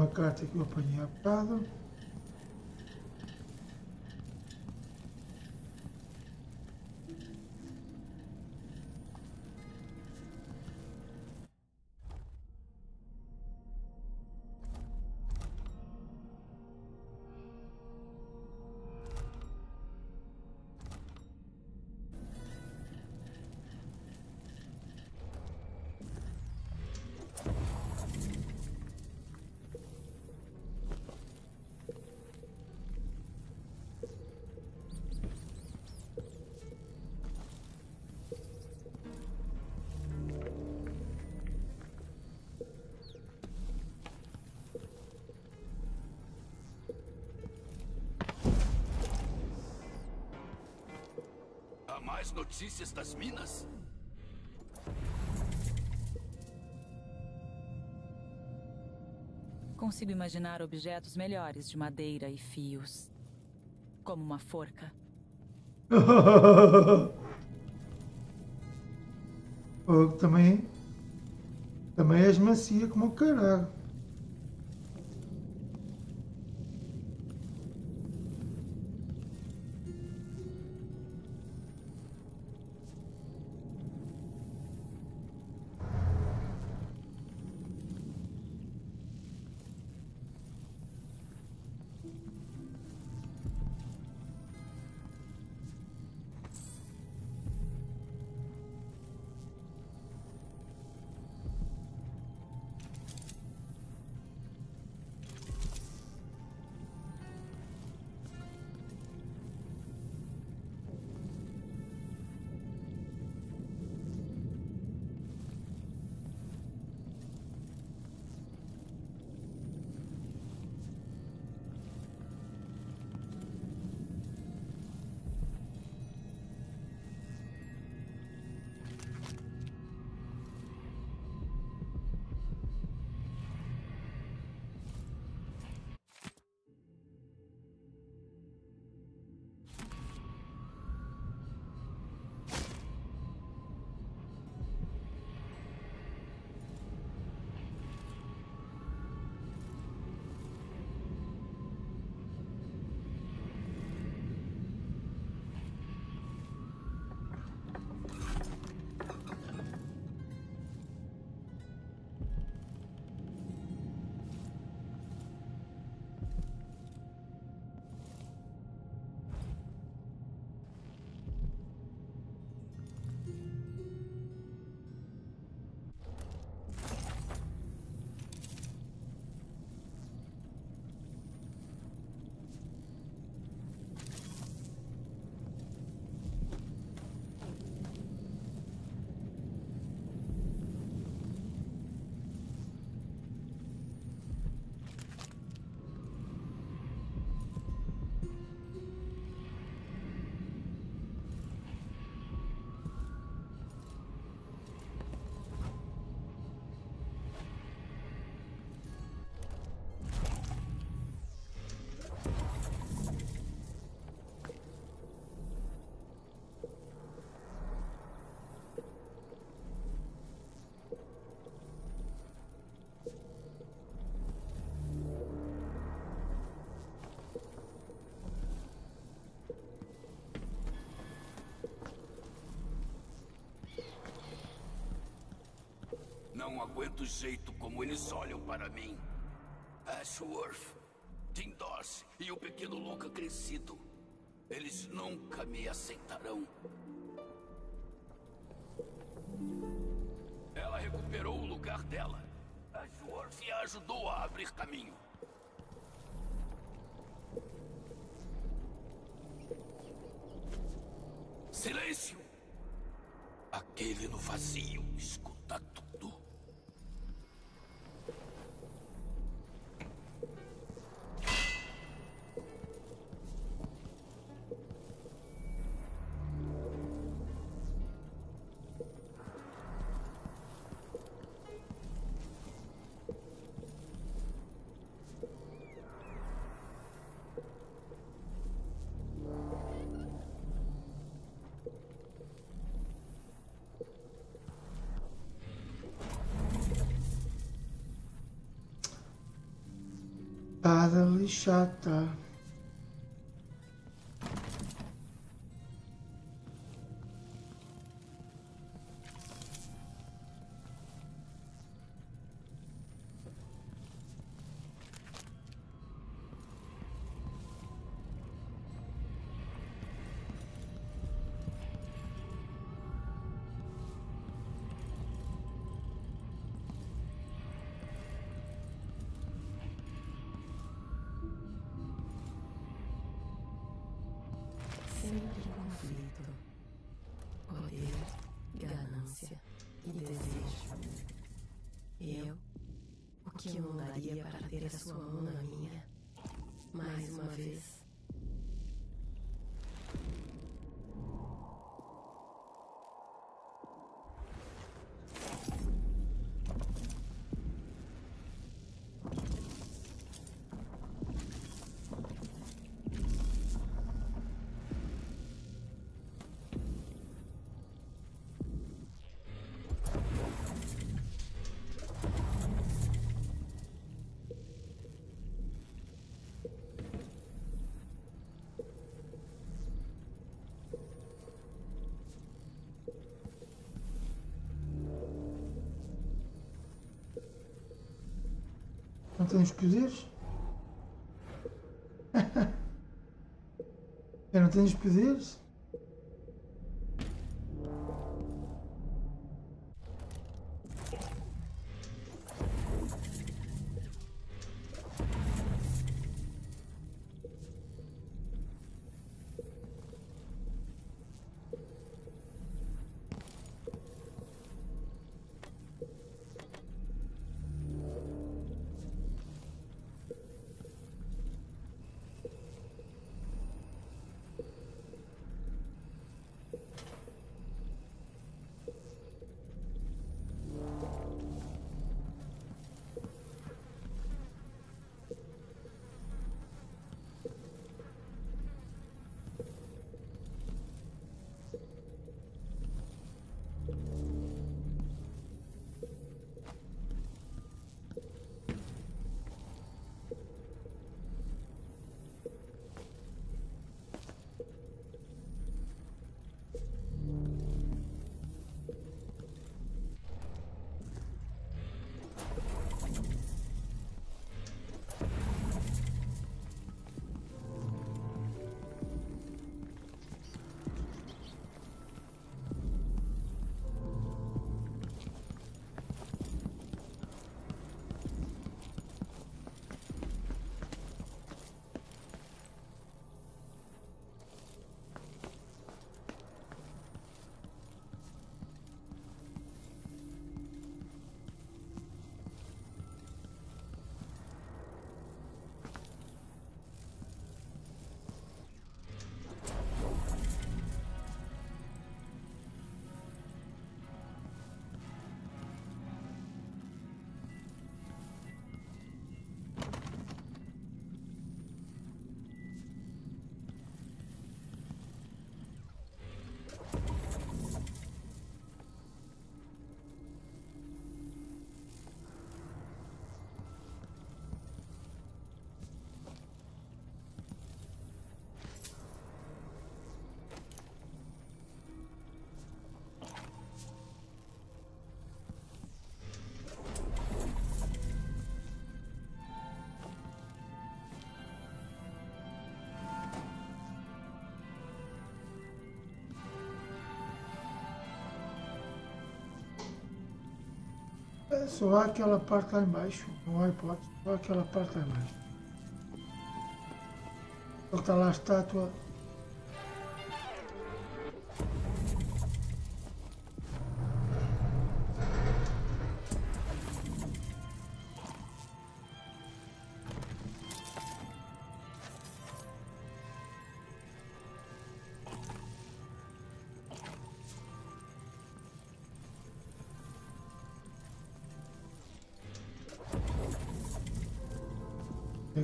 Carta que eu apanhei há bocado. Notícias das minas? Consigo imaginar objetos melhores de madeira e fios. Como uma forca. Pô, também. Também és macia como o caralho. Aguento o jeito como eles olham para mim. Ashworth, Tim Dorsey e o pequeno Luca crescido. Eles nunca me aceitarão. Ela recuperou o lugar dela. Ashworth a ajudou a abrir caminho. Espada lixada. Sempre daria para ter a sua mão na minha? Não tens poderes? Eu não tens poderes? É só aquela parte lá embaixo. Não há hipótese. Só aquela parte lá embaixo. Está lá a estátua.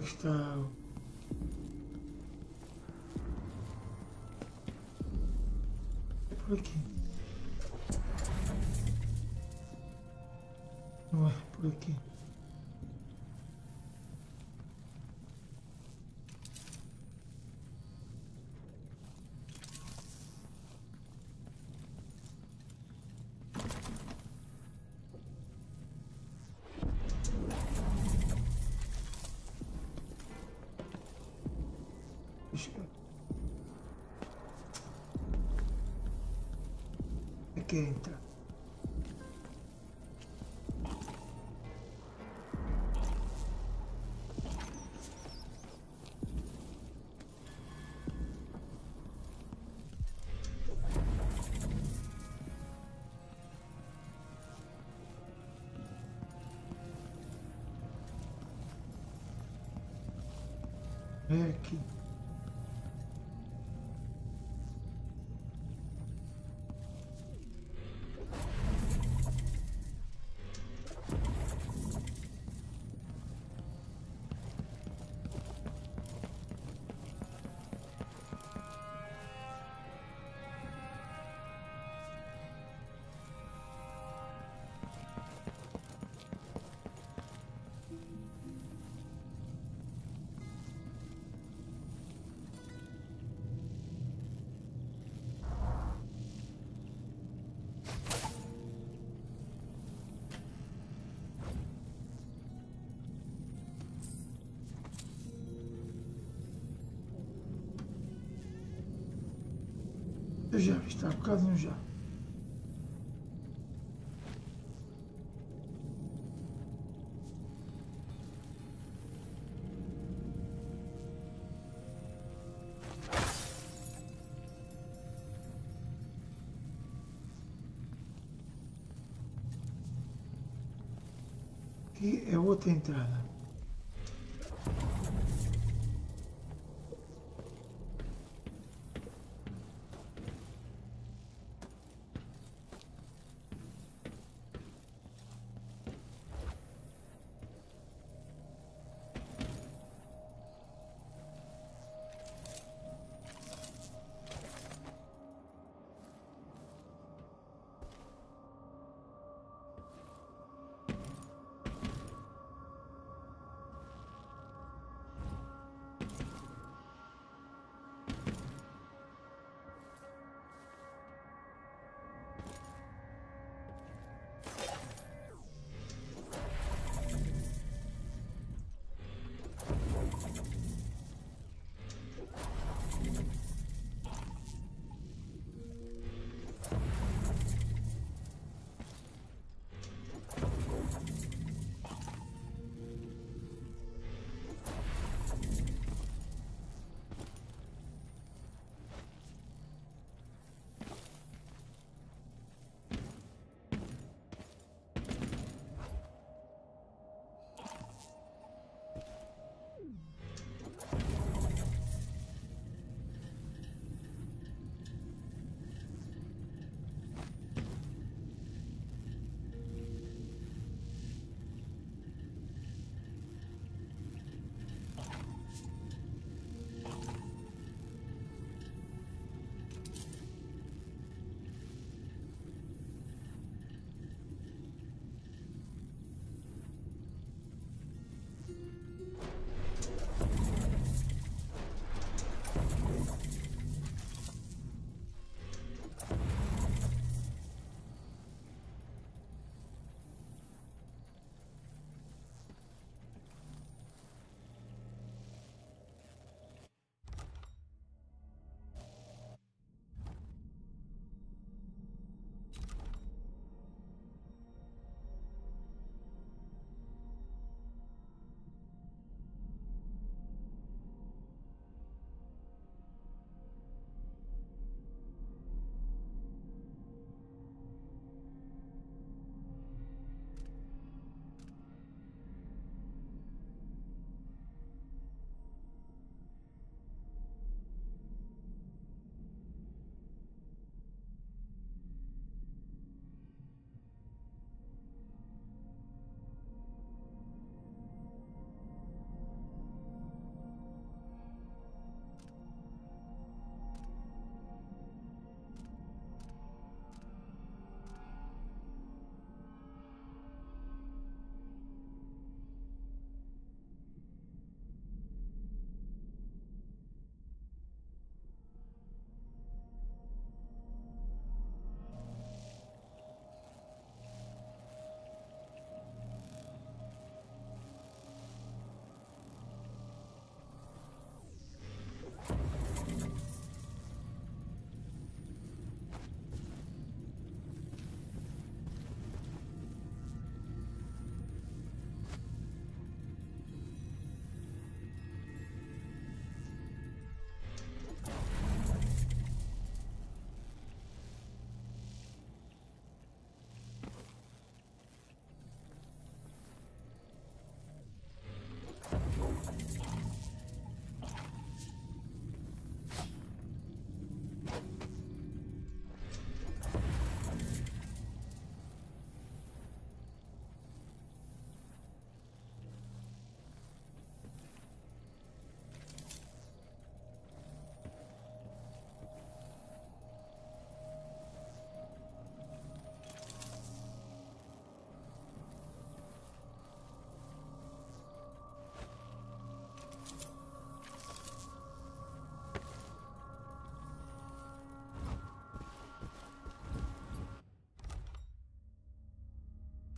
Onde que entra? Ver Eu já vi, está um bocado no já. Aqui é outra entrada.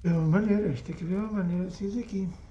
Ver uma maneira, isto tem que ver uma maneira de sair.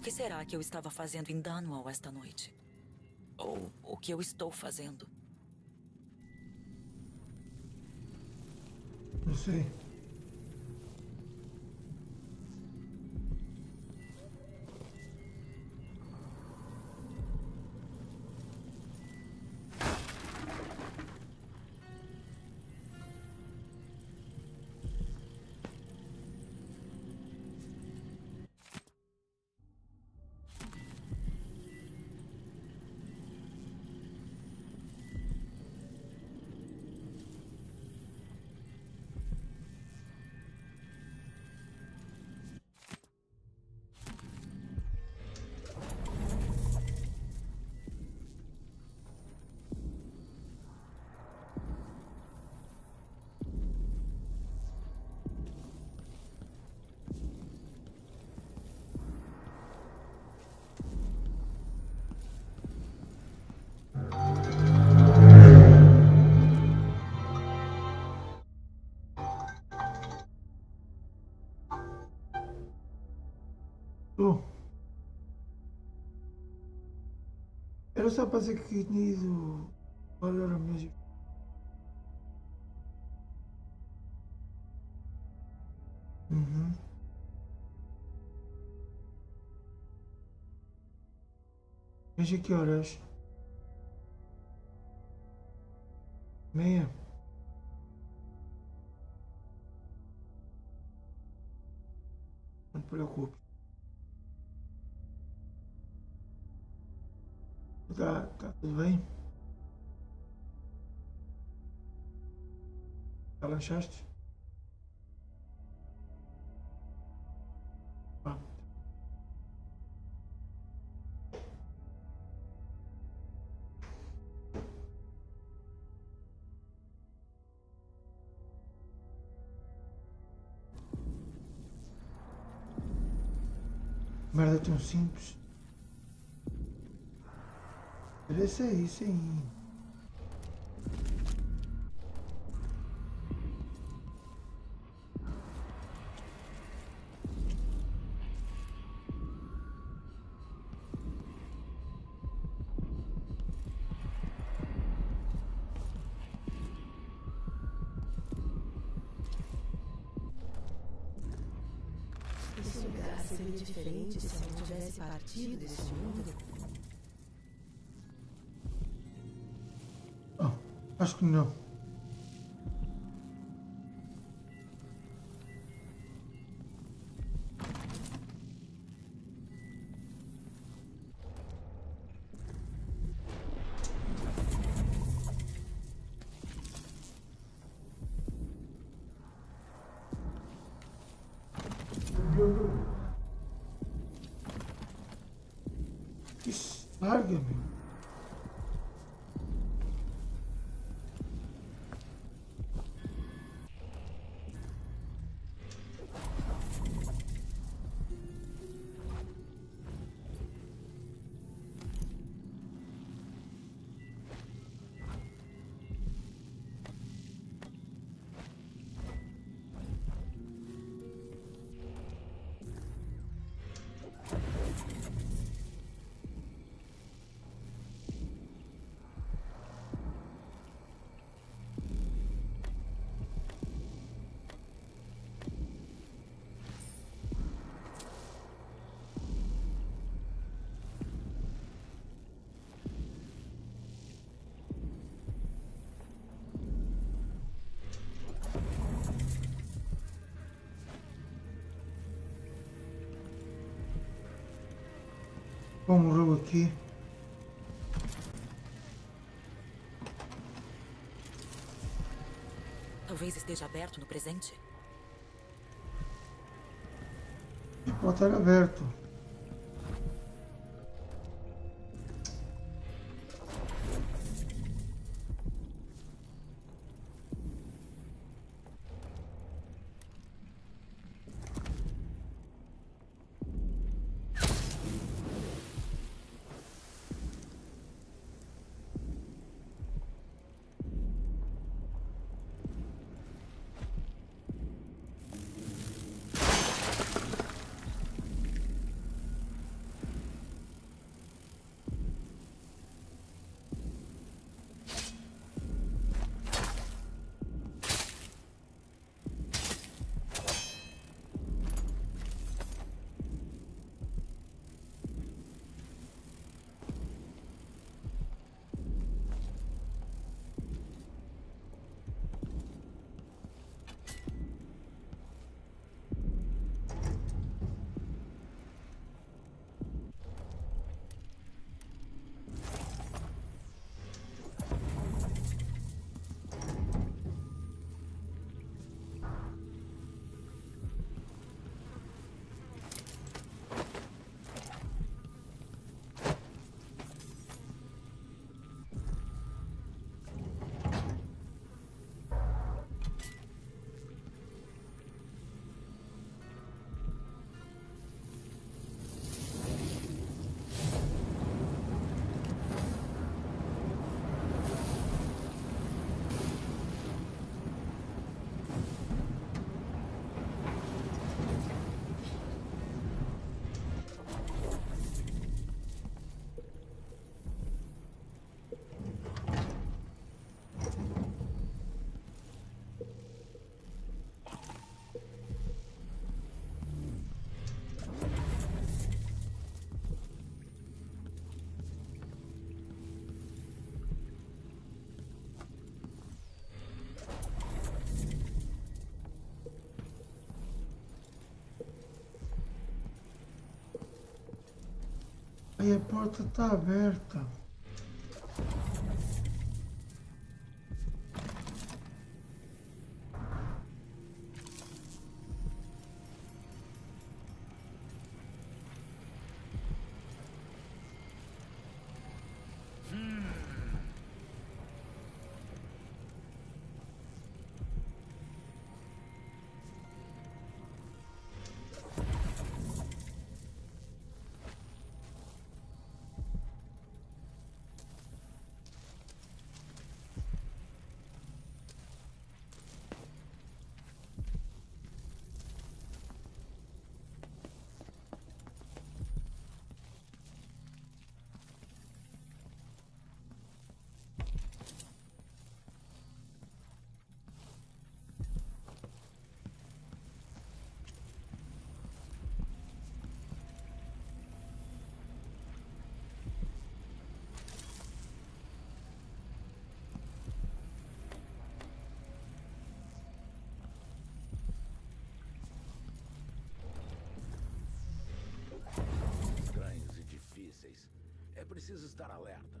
O que será que eu estava fazendo em Dunwall esta noite? Ou o que eu estou fazendo? Não sei. Era só para dizer que tinha ido. Era mesmo? Uhum. Veja que horas? Meia. Tudo bem? Relaxaste? Ah. Merda tão simples. Isso aí, sim. Esse lugar seria diferente se eu tivesse partido desse mundo? Acho que não. Bom, morreu aqui. Talvez esteja aberto no presente. Pode estar aberto. Aí a porta está aberta. É preciso estar alerta.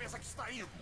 pensa que está indo?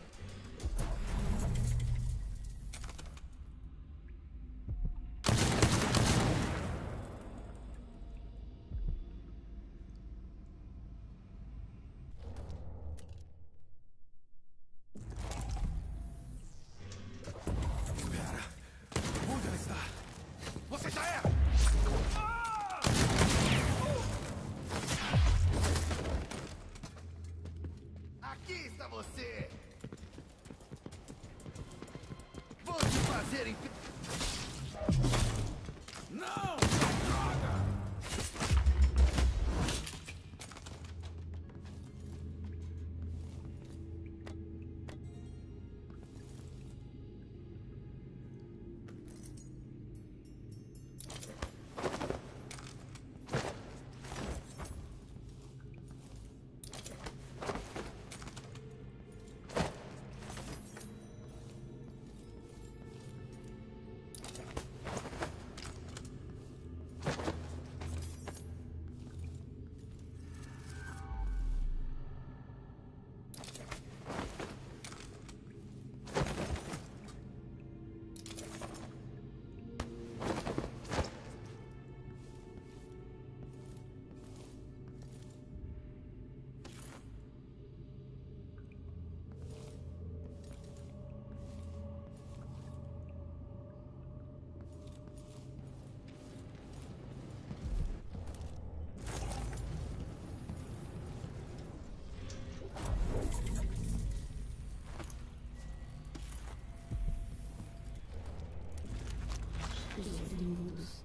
os lindos,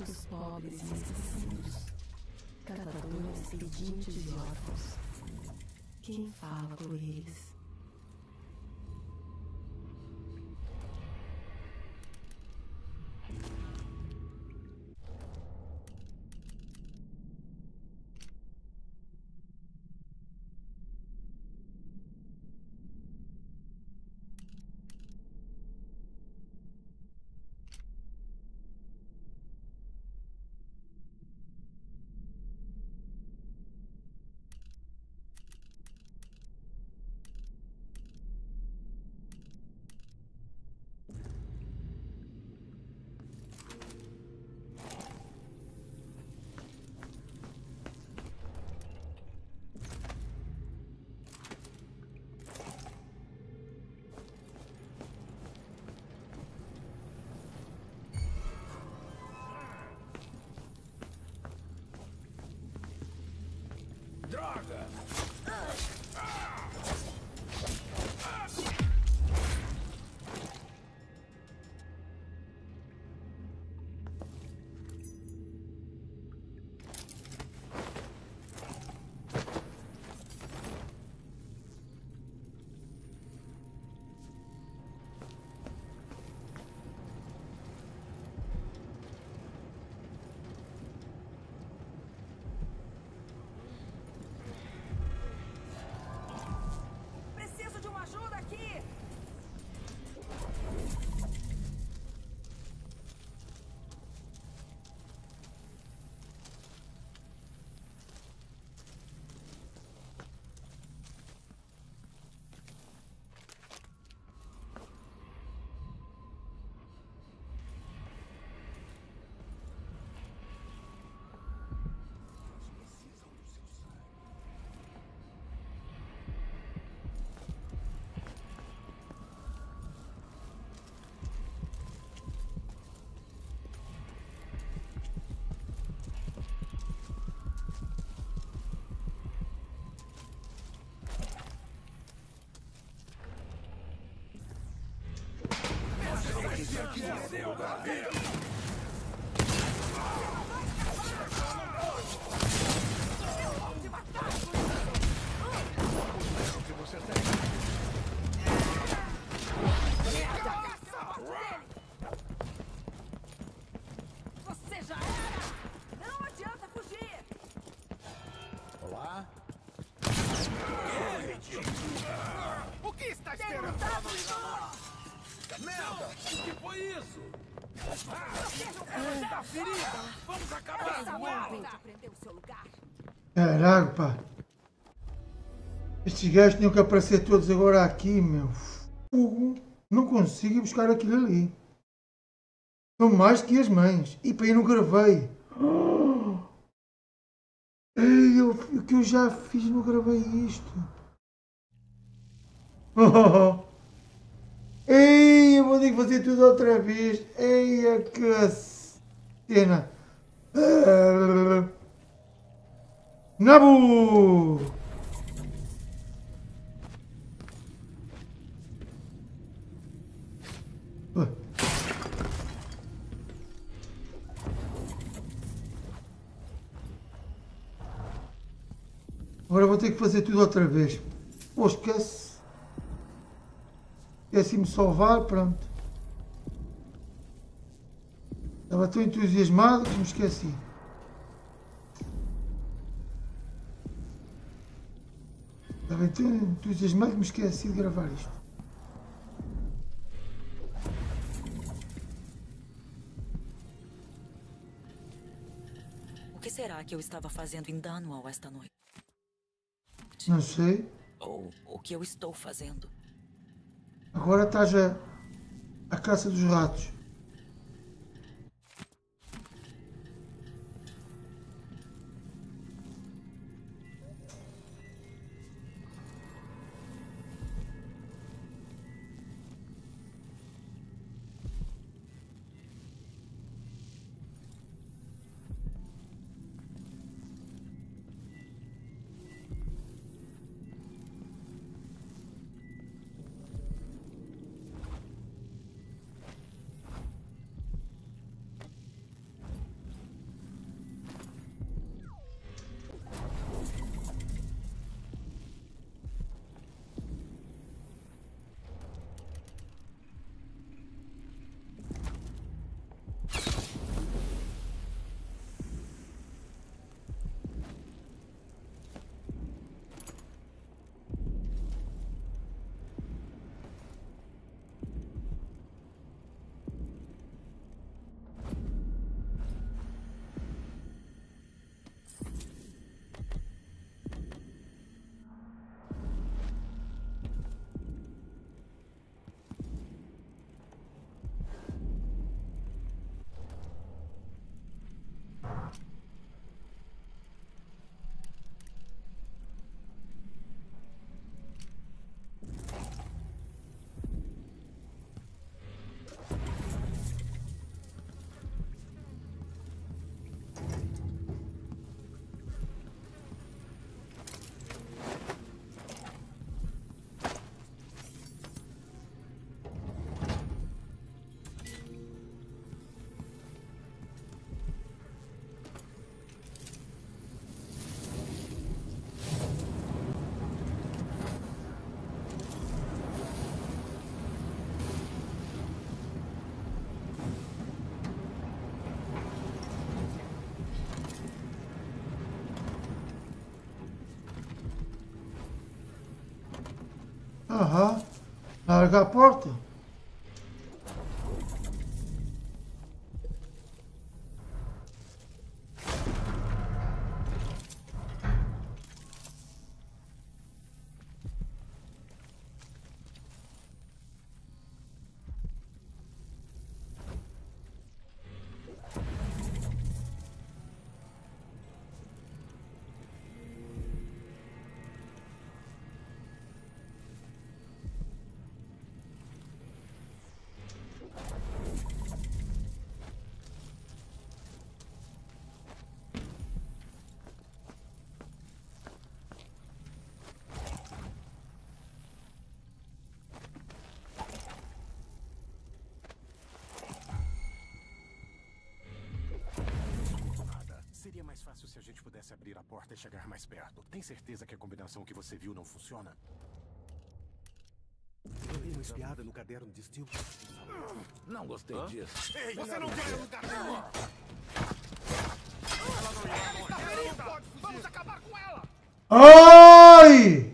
os pobres e esquecidos, catadores, pedintes e órfãos. Quem fala por eles? Droga! Você Estes gajos tinham que aparecer todos agora aqui, meu. Fogo. Não consigo ir buscar aquilo ali. São mais que as mães. E para aí não gravei. Ei, eu, o que eu já fiz não gravei isto. Ei, eu vou ter que fazer tudo outra vez. Ei, que cena. Ah. Nabu! Agora vou ter que fazer tudo outra vez. Pô, esquece. Esqueci-me de salvar, pronto. Estava tão entusiasmado que me esqueci. Estava tão entusiasmado que me esqueci de gravar isto. O que será que eu estava fazendo em Dunwall esta noite? Não sei. Ou o que eu estou fazendo? Agora estás a, a caça dos ratos. Aham. Larga a porta. Pudesse abrir a porta e chegar mais perto. Tem certeza que a combinação que você viu não funciona? Eu dei uma espiada no caderno de Steel. Não gostei disso. Ei, você não quer lugar nenhum! Tá ferida! Vamos acabar com ela! Ai!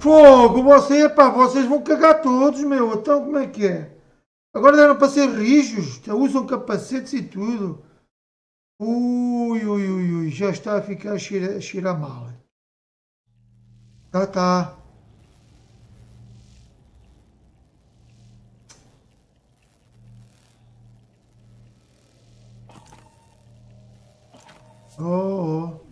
Fogo, você, pá, vocês vão cagar todos, meu. Então como é que é? Agora deram para ser rijos, já usam capacetes e tudo. Ui, ui, ui, ui, já está a ficar a cheirar, a cheirar mal. Tá, tá. Oh, oh.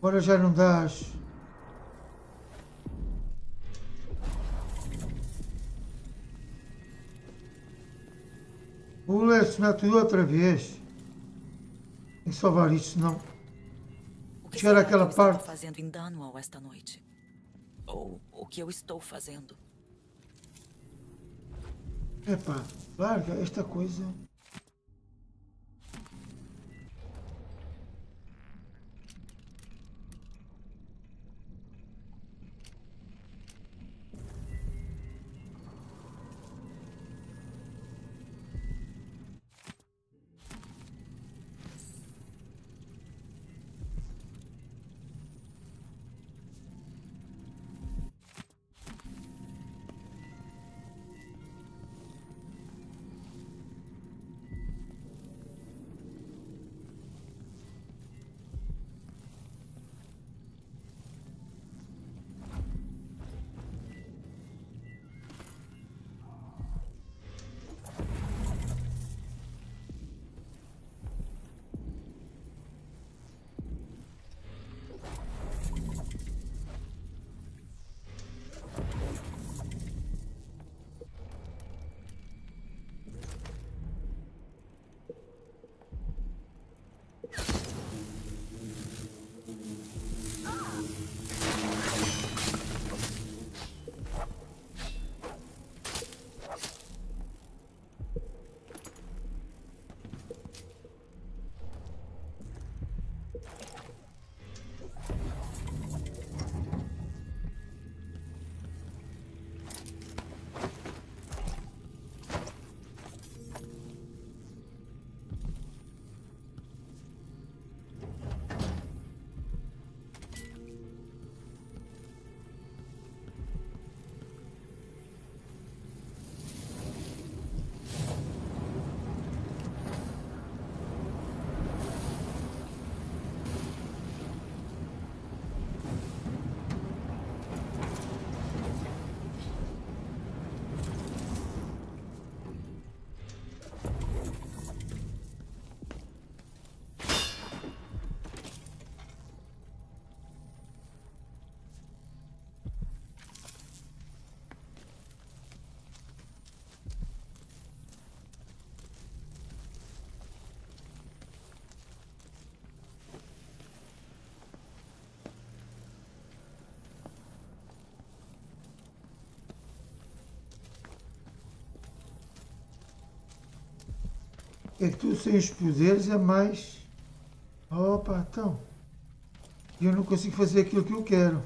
Agora já não dás. Vou lecionar tudo outra vez. Tem que salvar isto, senão. O que Chegar àquela parte. fazendo em Dunwall esta noite? Ou o que eu estou fazendo? Epá, larga esta coisa. É que tu sem os poderes é mais. Opa, então. Eu não consigo fazer aquilo que eu quero.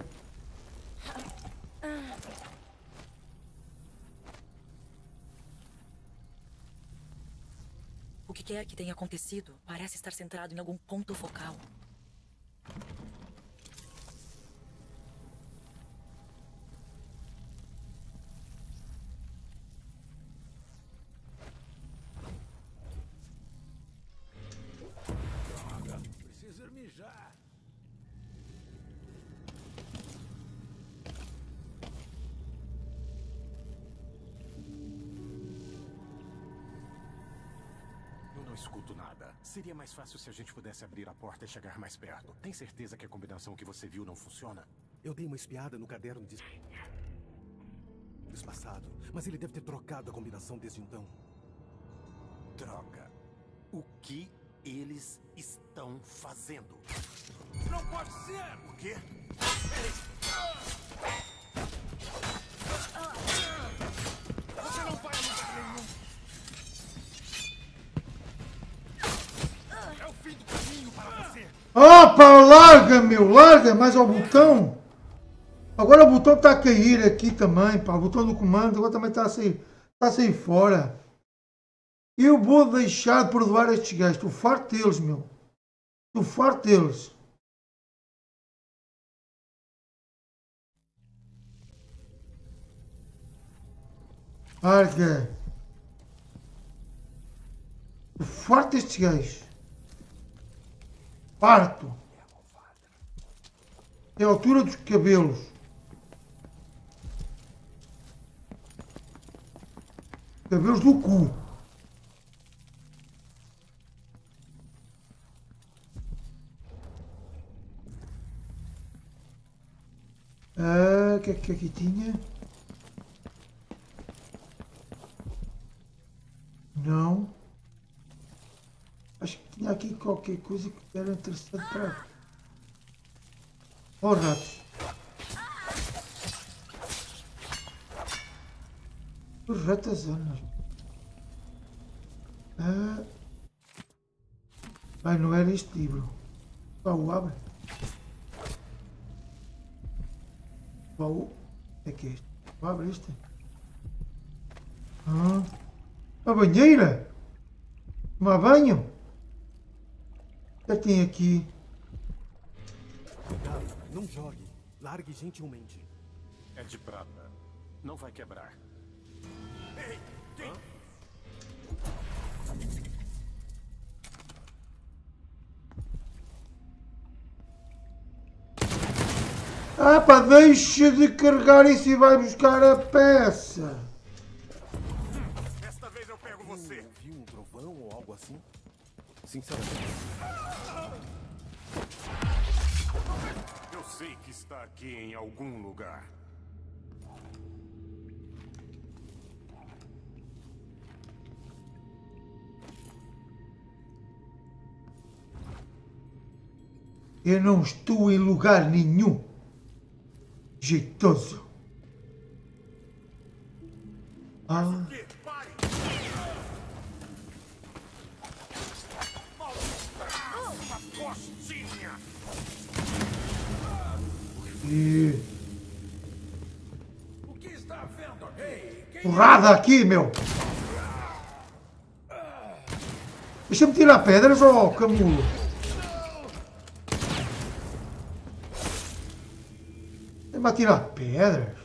O que quer que tenha acontecido parece estar centrado em algum ponto focal. Seria mais fácil se a gente pudesse abrir a porta e chegar mais perto. Tem certeza que a combinação que você viu não funciona? Eu dei uma espiada no caderno de... Despassado, mas ele deve ter trocado a combinação desde então. Droga. O que eles estão fazendo? Não pode ser! O quê? Você Opa, larga, meu, larga, mais ao botão. Agora o botão está a cair aqui também, pá. O botão do comando agora também está a sair, está a sair fora. Eu vou deixar de perdoar estes gajos. Estou farto deles, meu. Estou farto deles. Larga. Estou farto destes gajos. Farto. É a altura dos cabelos. Cabelos do cu. Ah, o que é que aqui tinha? Não. Acho que tinha aqui qualquer coisa que era interessante para. Oh, ratos. Os ratazanas. Ah. Ai, não era este livro. Qual abre? Qual é que é este? Abre este? Ah. A banheira? Tomar banho? O que tem aqui? Não jogue. Largue gentilmente. É de prata. Não vai quebrar. Ei, quem? Ah, pá, deixa de carregar isso e vai buscar a peça. Desta vez eu pego você! Ouviu um trovão ou algo assim? Sinceramente. Eu sei que está aqui em algum lugar. Eu não estou em lugar nenhum. Jeitoso. Ah, e... O que está vendo? Ei, quem Porrada aqui, meu. Deixa-me tirar pedras, ó, camulo. Deixa-me tirar pedras.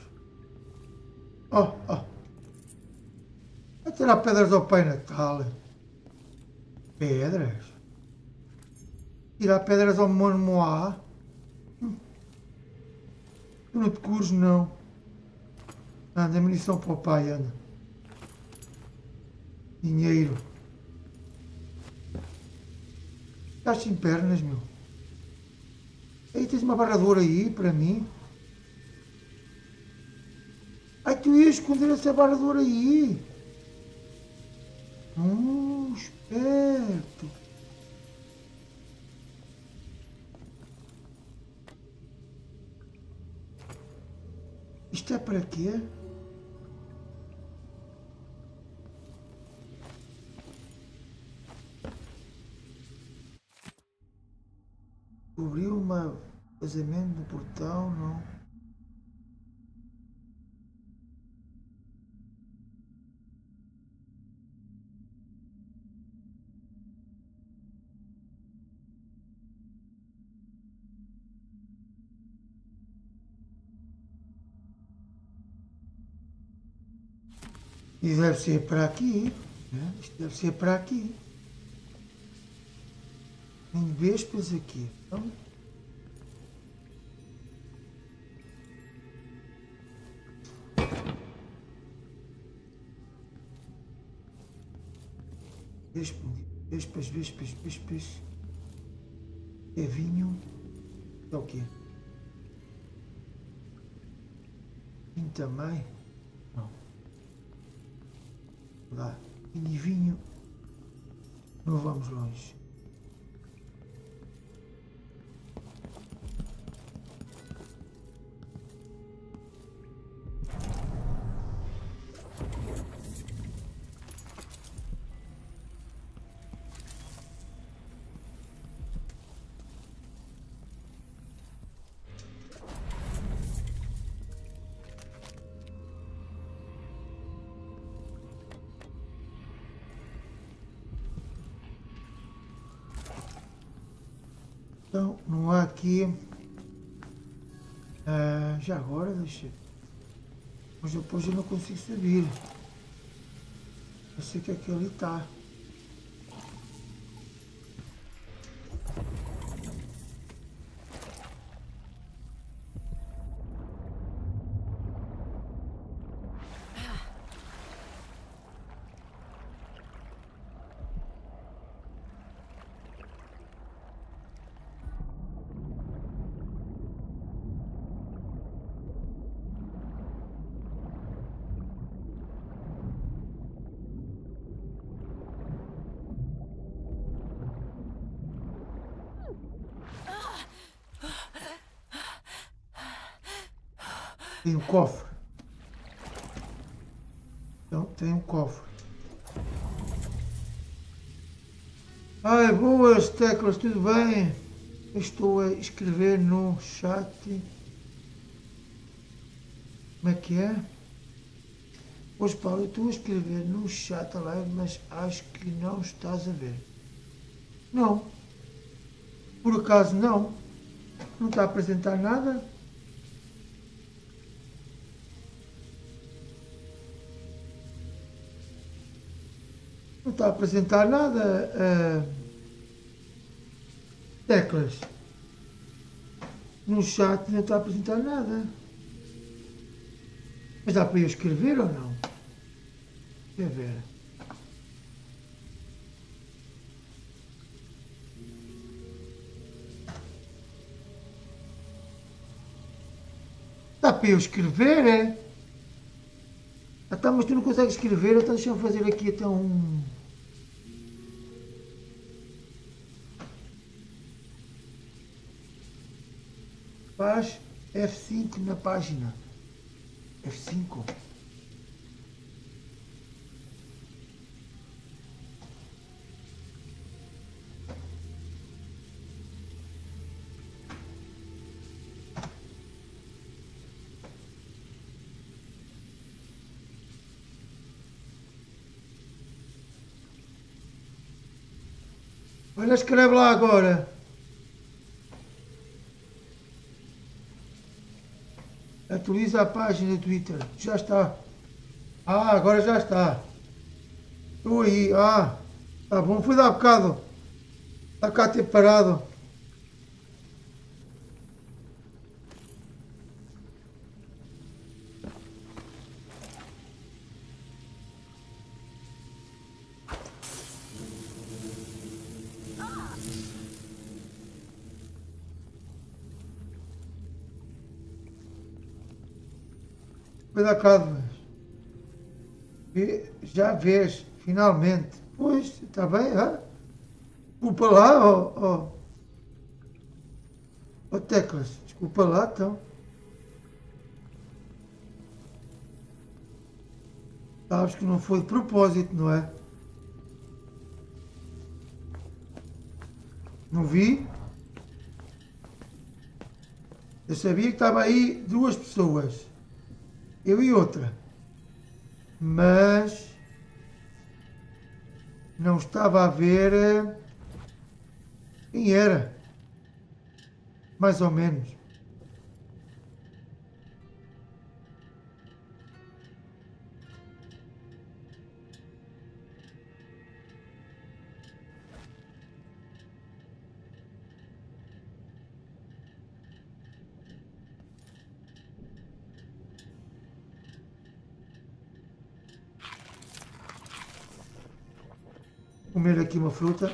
Ó, ó. Vai tirar pedras ao Pai Natal. Pedras? Tirar pedras ao Mono Moá? Hum. Tu não te cures, não. Anda, munição para o pai, anda. Dinheiro. Estás sem pernas, meu. Aí tens uma barradora aí para mim. Ai, tu ias esconder essa barradora aí. Hum, esperto. Isto é para quê? Descobriu uma vazamento no portão, não. E deve ser para aqui. Né? Isto deve ser para aqui. Tem vespas aqui. Então, vespas, vespas, vespas. É vinho. É o quê? Vinho também. Não. Lá. E vinho. Não vamos longe. Já agora, deixa. Mas depois eu não consigo subir. Eu sei que aqui ali está. Cofre. Então, tem um cofre. Ai, boas teclas, tudo bem? estou a escrever no chat. Como é que é? Pois Paulo, eu estou a escrever no chat live, mas acho que não estás a ver. Não. Por acaso não. Não está a apresentar nada. Está a apresentar nada. Uh, teclas. No chat não está a apresentar nada. Mas dá para eu escrever ou não? Quer ver? Dá para eu escrever, é? Então, mas tu não consegues escrever, então deixa-me fazer aqui até um... faz F5 na página. F5. Olha, escreve lá agora. Atualiza a página do Twitter. Já está. Ah, agora já está. Estou aí. Ah, tá bom. Fui dar bocado. Está cá ter parado. E já vês, finalmente. Pois, está bem, ah? Desculpa lá, ó, oh, oh. oh, Teclas, desculpa lá, então. Sabes que não foi de propósito, não é? Não vi? Eu sabia que estava aí duas pessoas. Eu e outra. Mas não estava a ver eh, quem era. Mais ou menos. Comer aqui uma fruta.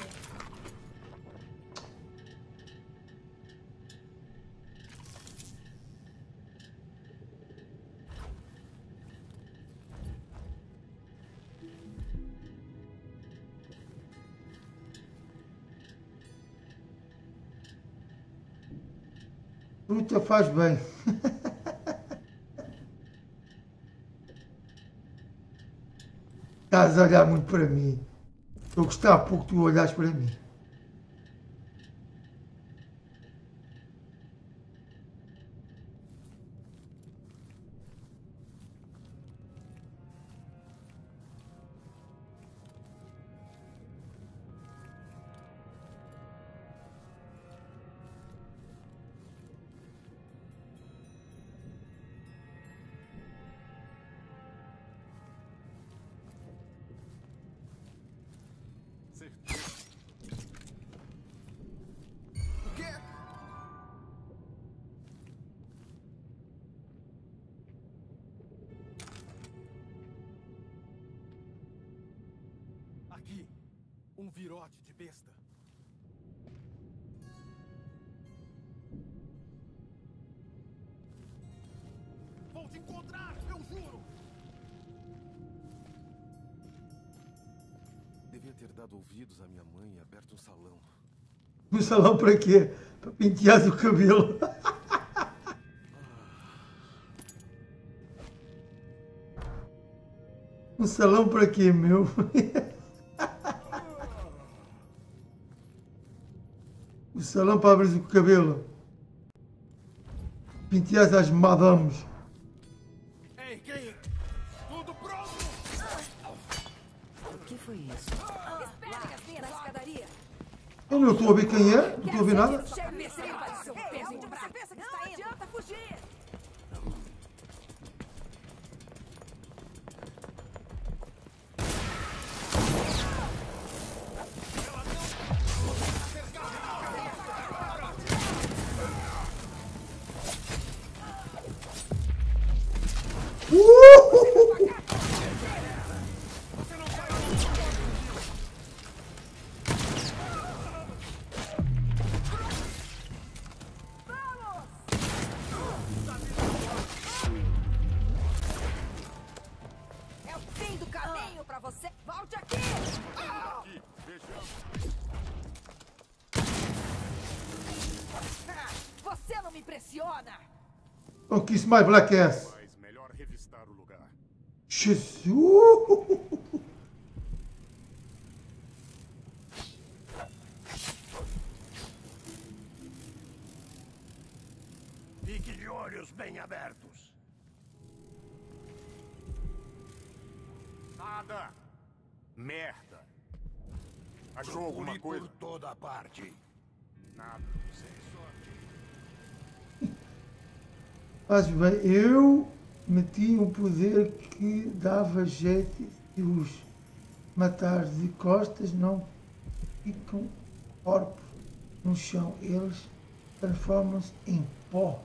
Fruta faz bem. Estás a olhar muito para mim. Eu gostava pouco que tu olhas para mim. Virote de besta. Vou te encontrar, eu juro! Devia ter dado ouvidos à minha mãe e aberto um salão. Um salão para quê? Para pentear o cabelo. Um salão para quê, meu? salão para abrir o cabelo. Pentear as madames. Ei, quem? Tudo pronto? O que foi isso? Espere, Gasminha, na escadaria. Eu não estou a ver quem é, não estou a ver nada. Kiss my black ass. Mas bem, eu meti um poder que dava jeito de os matar de costas, não ficam corpos no chão, eles transformam-se em pó.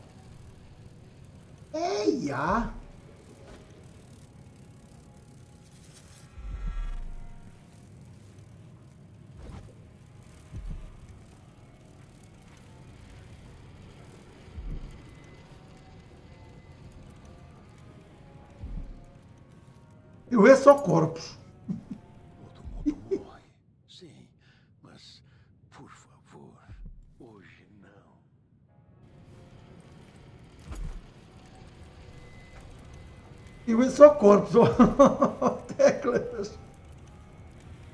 Eu é só corpos. Morre. Sim, mas por favor, hoje não. Eu é só corpos. Teclas.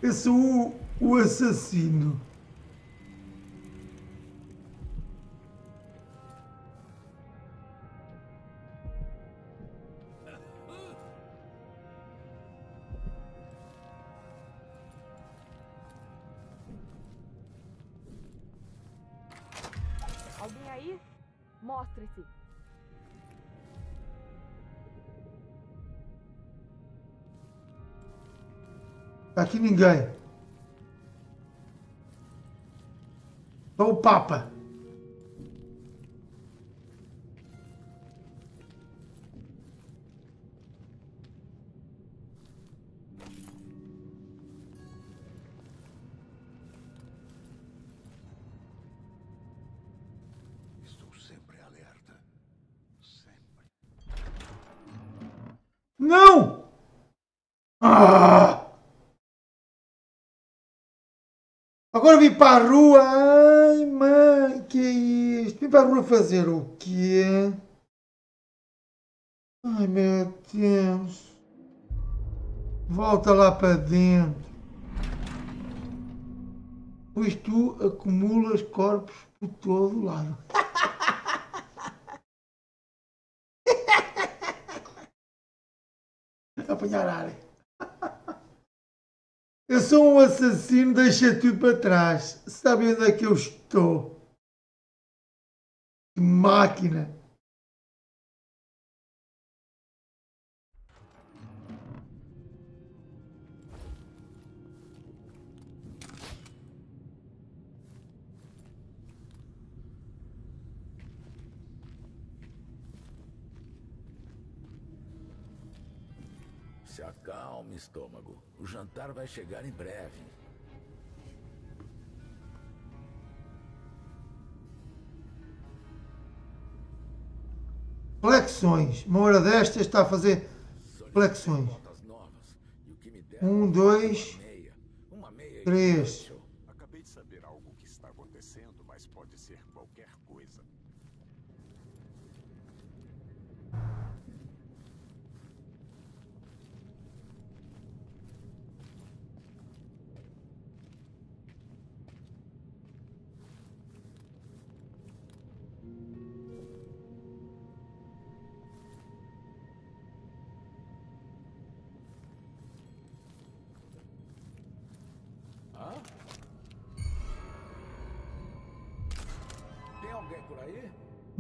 Eu sou o, o assassino. Aqui ninguém. Só o Papa. Agora vim para a rua. Ai, mãe, que é isto? Vim para a rua fazer o quê? Ai, meu Deus. Volta lá para dentro. Pois tu acumulas corpos por todo lado. Apanhar área. Eu sou um assassino, deixa tudo para trás. Sabe onde é que eu estou? Que máquina! Se acalme, estômago. O jantar vai chegar em breve. Flexões. Uma hora destas está a fazer flexões. Um, dois, três.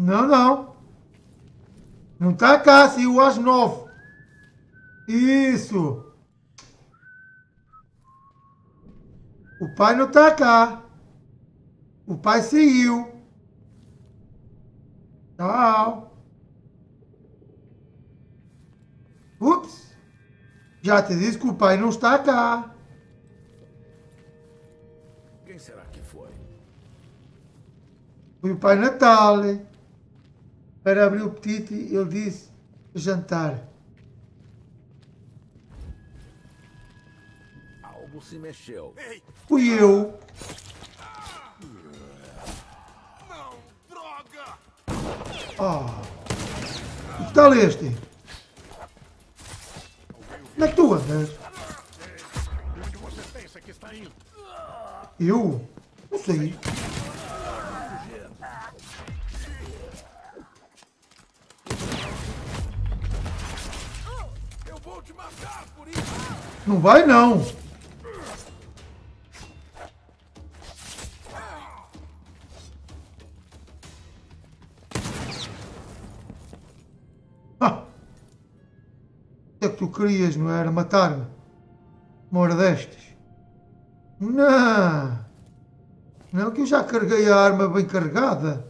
Não, não. Não está cá, saiu às nove. Isso. O pai não está cá. O pai saiu. Tchau. Ups. Já te disse que o pai não está cá. Quem será que foi? Foi o Pai Natal. Para abrir o apetite, ele disse jantar. Algo se mexeu. Fui eu. Não, droga! Ah. Que tal este? Onde é que tu andas? Onde você pensa que está indo? Eu? Não sei. Não vai não. Ah. O que é que tu querias, não era? Matar-me? Uma hora? Não. Não, que eu já carreguei a arma bem carregada.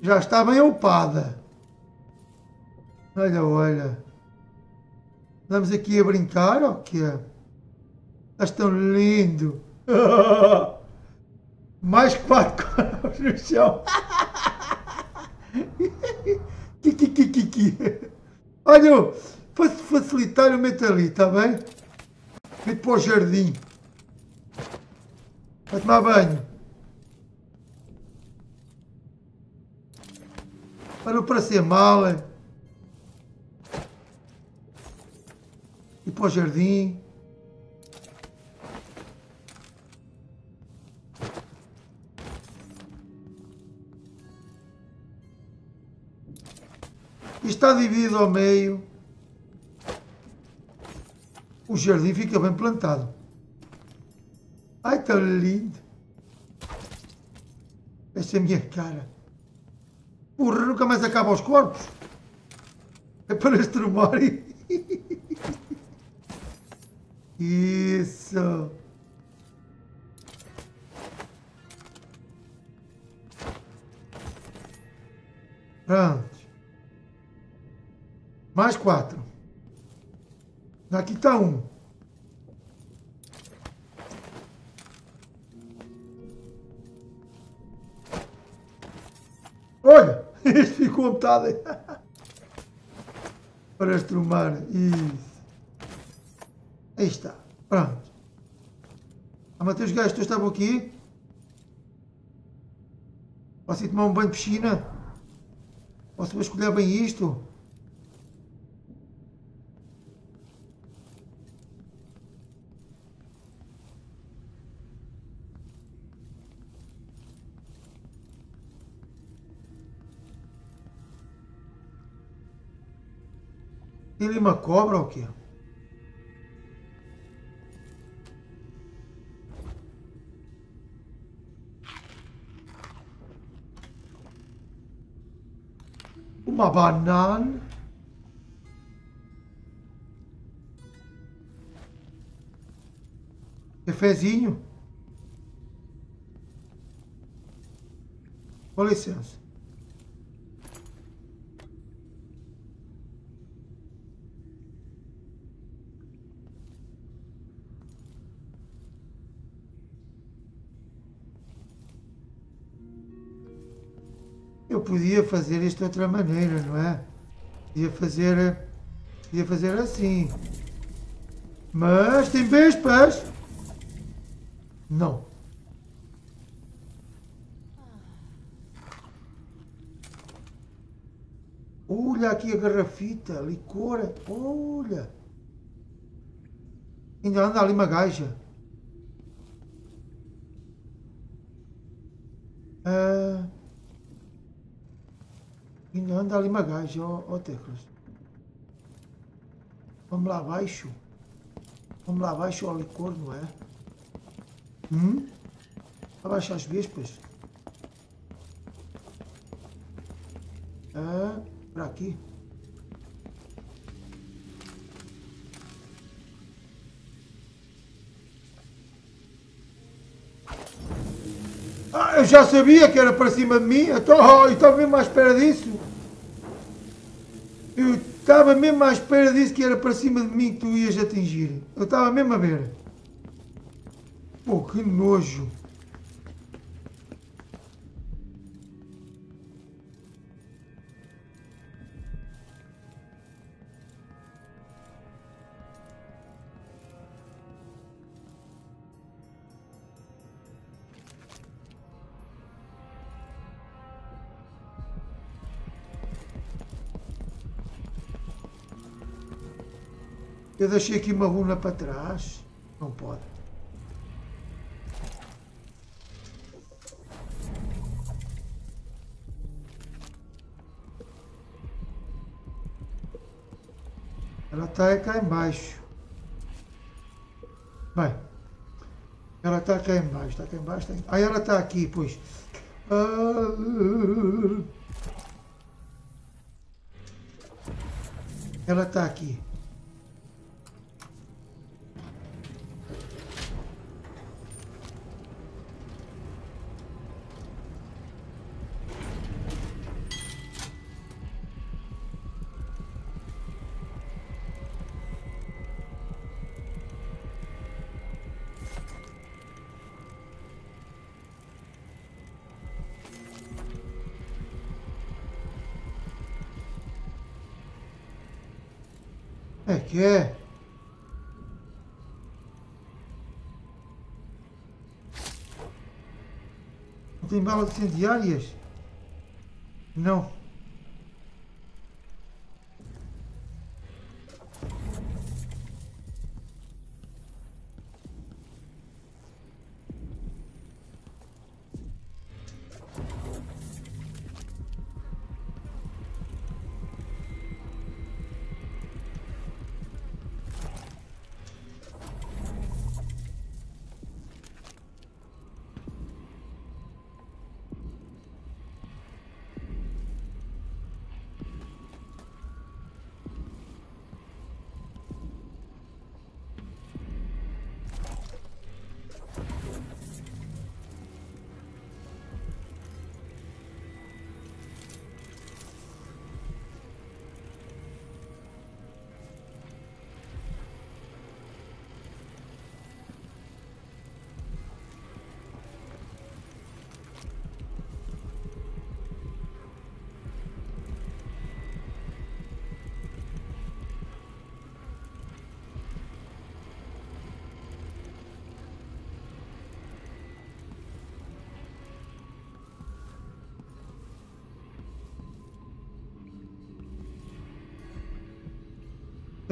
Já está bem ocupada. Olha, olha. Estamos aqui a brincar ou quê? Estás tão lindo. Mais quatro corpos no chão. Olha, para facilitar, eu meto ali, está bem? Meto para o jardim. Para tomar banho. Para não parecer mal. é? E para o jardim. E está dividido ao meio. O jardim fica bem plantado. Ai, tão lindo. Essa é a minha cara. Porra, nunca mais acaba os corpos. É para estrumar. Isso. Pronto. Mais quatro. Daqui está um. Olha, ficou metade. Para estrumar. Isso. Aí está. Pronto. Ah, Mateus Gajos, tu estavam aqui? Posso ir tomar um banho de piscina? Posso escolher bem isto? Tem ali uma cobra ou o quê? Uma banana. Cafezinho. Com licença. Eu podia fazer isto de outra maneira, não é? Podia fazer, podia fazer assim. Mas tem vespas? Não. Olha aqui a garrafita, licor. Olha. Ainda anda ali uma gaja. Ah. Anda ali gaja, ó, ó Teclas. Vamos lá abaixo. Vamos lá abaixo ao licor, não é? Hum? Abaixo as vespas. Ah, para aqui. Ah, eu já sabia que era para cima de mim. Então, oh, estava mesmo à espera disso. Eu estava mesmo à espera disso que era para cima de mim que tu ias atingir. Eu estava mesmo a ver. Pô, que nojo. Eu deixei aqui uma runa para trás. Não pode. Ela está cá embaixo. Vai. Ela está cá embaixo. Está cá embaixo. Tá... Aí ela está aqui, pois. Ela está aqui. É que é? Não tem balas incendiárias? Não.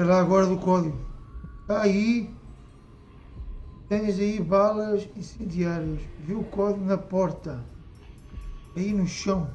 Lá agora do código. Está aí. Tens aí balas incendiárias. Viu o código na porta. Aí no chão.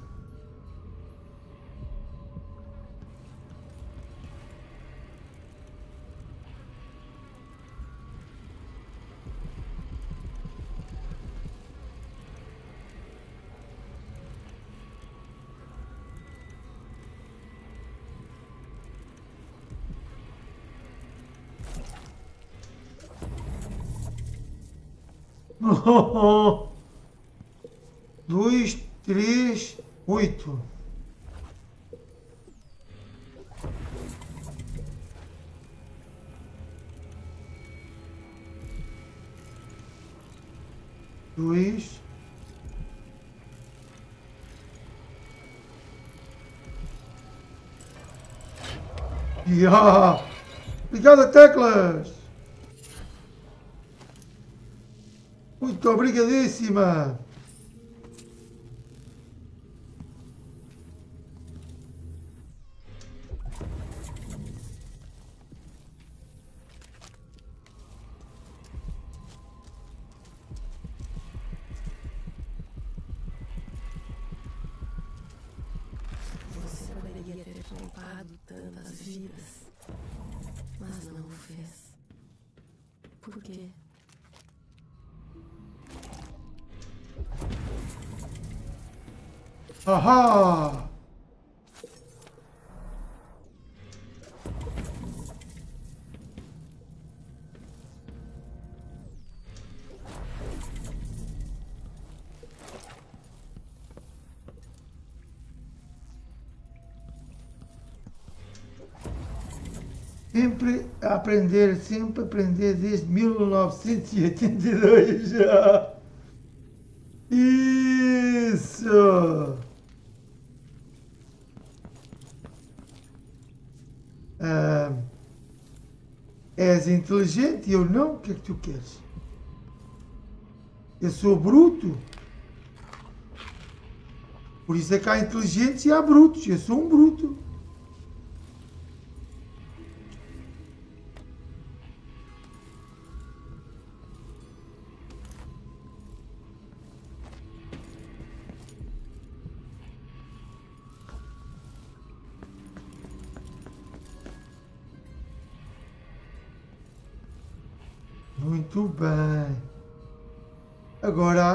Dois, três, oito. Dois. Yeah! Obrigado, teclas! Muito obrigadíssima! Aprender, sempre aprender desde 1982 já. Isso! Ah, és inteligente eu não? O que é que tu queres? Eu sou bruto. Por isso é que há inteligentes e há brutos. Eu sou um bruto.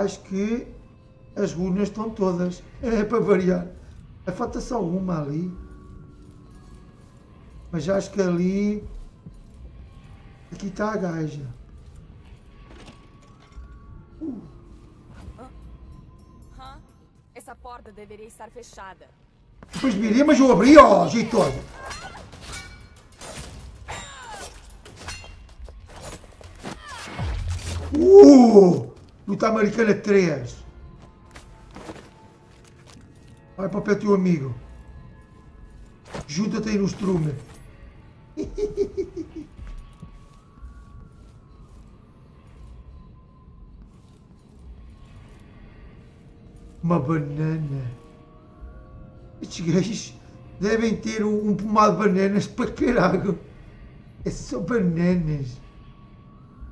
Acho que as runas estão todas. É para variar. Falta só uma ali. Mas acho que ali. Aqui está a gaja. Hã? Essa porta deveria estar fechada. Depois virei, mas eu abri, ó, jeitosa. Uh! Luta americana 3. Vai para o pé teu amigo. Junta-te aí no strume. Uma banana. Estes gajos devem ter um, pomado de bananas para caralho. É só bananas.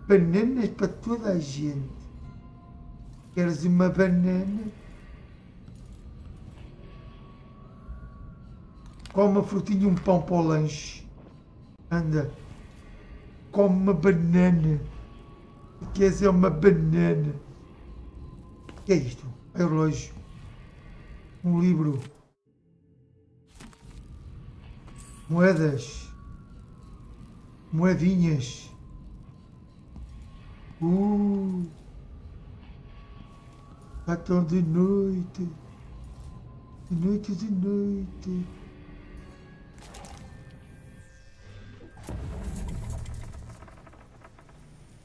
Bananas para toda a gente. Queres uma banana? Come uma frutinha e um pão para o lanche. Anda. Come uma banana. Queres é uma banana? O que é isto? É relógio. Um livro. Moedas. Moedinhas. Uh! Estão de noite. De noite, de noite.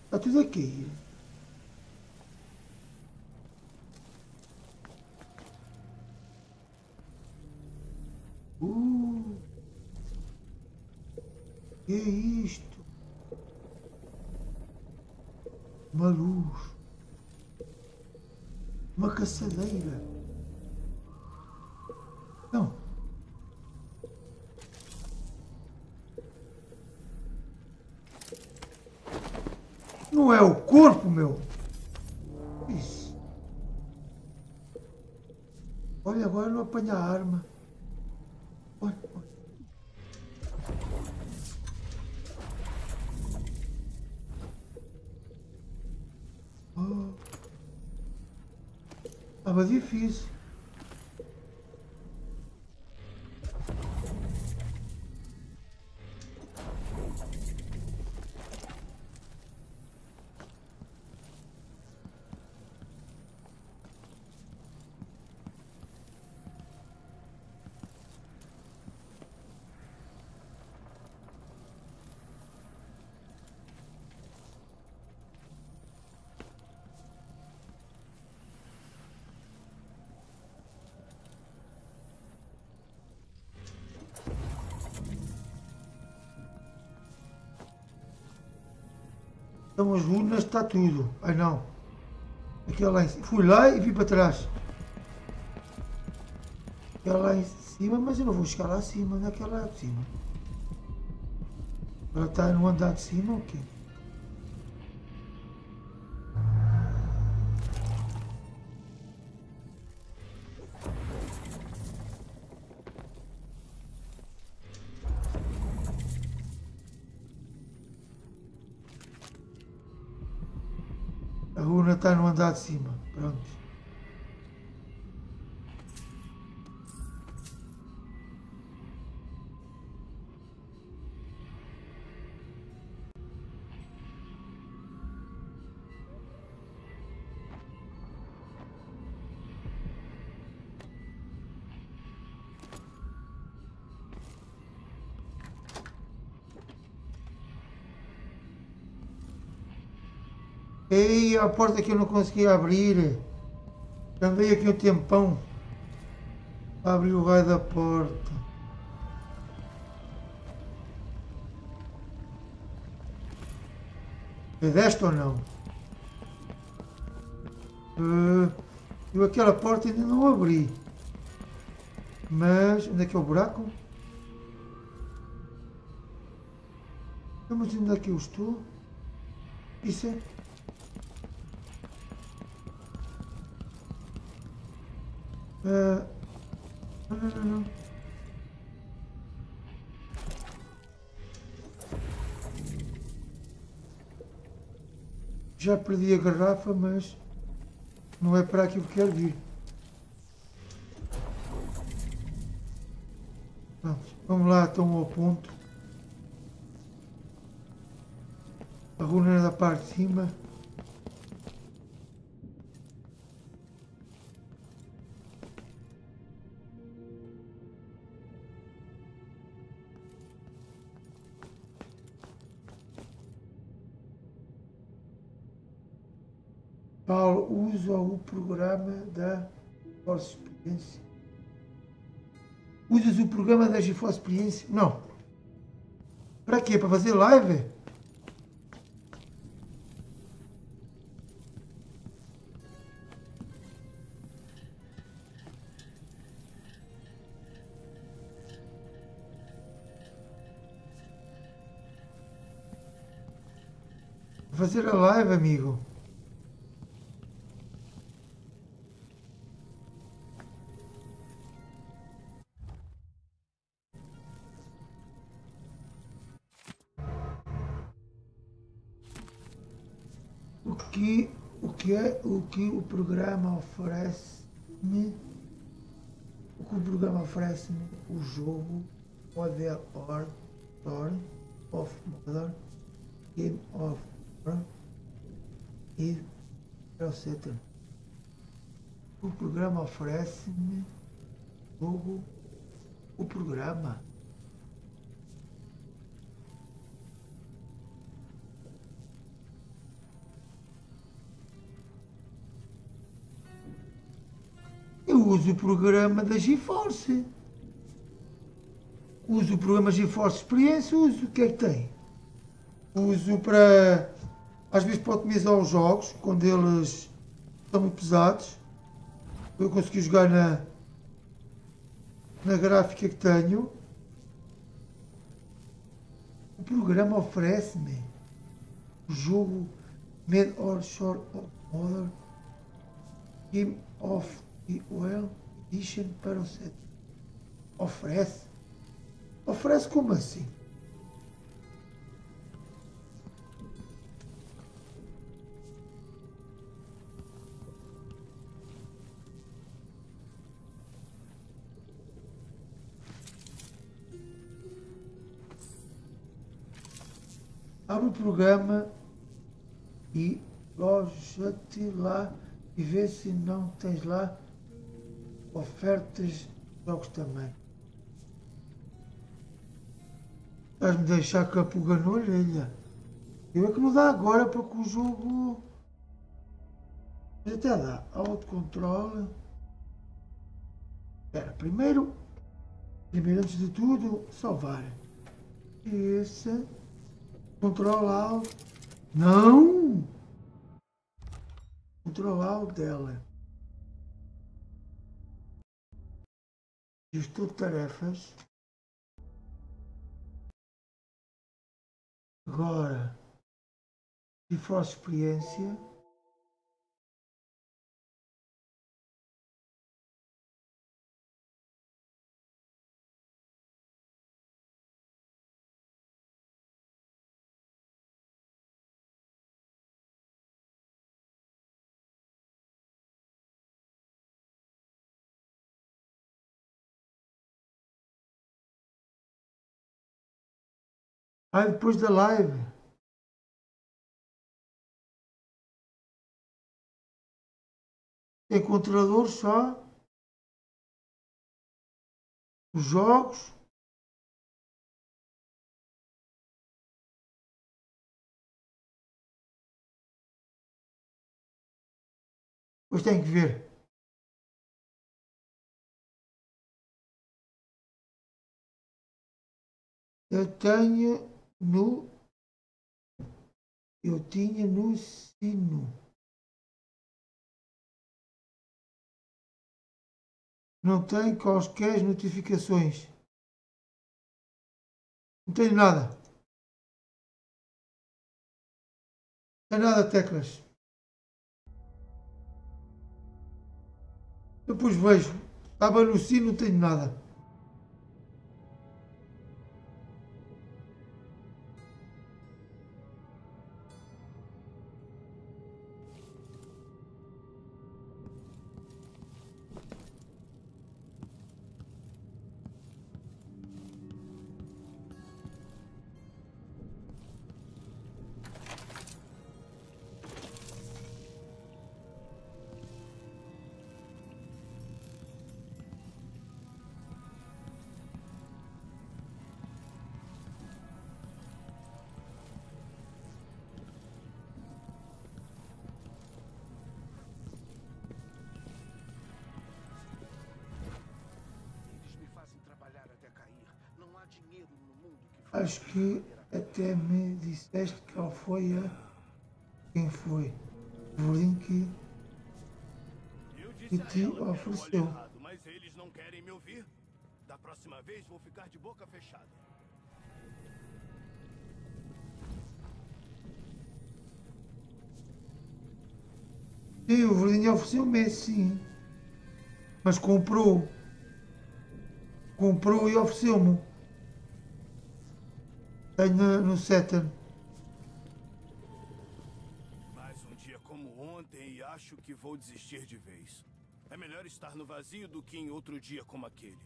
Está tudo aqui. Uh! Que é isto? Uma luz. Uma caçadeira. Não. Não é o corpo, meu. Isso. Olha, agora não apanha a arma. Olha, olha. Oh. Estava difícil. Então as urnas está tudo. Ai não. Aquela lá em cima. Fui lá e vim para trás. Aquela lá em cima, mas eu não vou chegar lá acima, naquela lá de cima. Ela está no andar de cima ou quê? Andar de cima. Ei, a porta que eu não conseguia abrir. Andei aqui um tempão abrir o raio da porta. É desta ou não? Uh, eu aquela porta ainda não abri. Mas onde é que é o buraco? Mas onde é que eu estou? Isso é. Não, não, não. Já perdi a garrafa, mas não é para aqui que quero vir. Pronto, vamos lá então ao ponto. A runa da parte de cima. Programa da Force Experiência. Usas o programa da GeForce Experiência? Não. Para quê? Para fazer live? Fazer a live, amigo. Que o programa oferece-me? O que o programa oferece-me? O jogo Model or Story of Modern Game of War e etc. O programa oferece-me jogo o programa uso o programa da GeForce. Uso o programa GeForce Experiência, uso o que é que tem? Uso para, às vezes para otimizar os jogos, quando eles estão muito pesados. Eu consegui jogar na, na gráfica que tenho. O programa oferece-me o jogo made or short of mother, Game of the Well Edition para o set. Oferece? Oferece como assim? abre o programa e loja-te lá e vê se não tens lá ofertas jogos também. Estás-me deixar com a pulga na orelha. Eu é que não dá agora porque o jogo mas até dá autocontrole. Espera, primeiro, primeiro antes de tudo, salvar. Esse. Controlar o... Não! Controlar o dela. Gestor de tarefas. Agora, se for experiência, Aí depois da live. Tem controlador só. Os jogos. Pois tem que ver. Eu tenho no eu tinha no sino. Não tem quaisquer notificações. Não tenho nada. Não tem nada, teclas. Depois vejo. Estava no sino, não tenho nada. Acho que até me disseste qual foi a. quem foi. O verdinho que. que te ofereceu. Mas eles não querem me ouvir. Da próxima vez vou ficar de boca fechada. Sim, o verdinho ofereceu-me, sim. Mas comprou. Comprou e ofereceu-me. Tenho no, no Saturn. Mais um dia como ontem e acho que vou desistir de vez. É melhor estar no vazio do que em outro dia como aquele.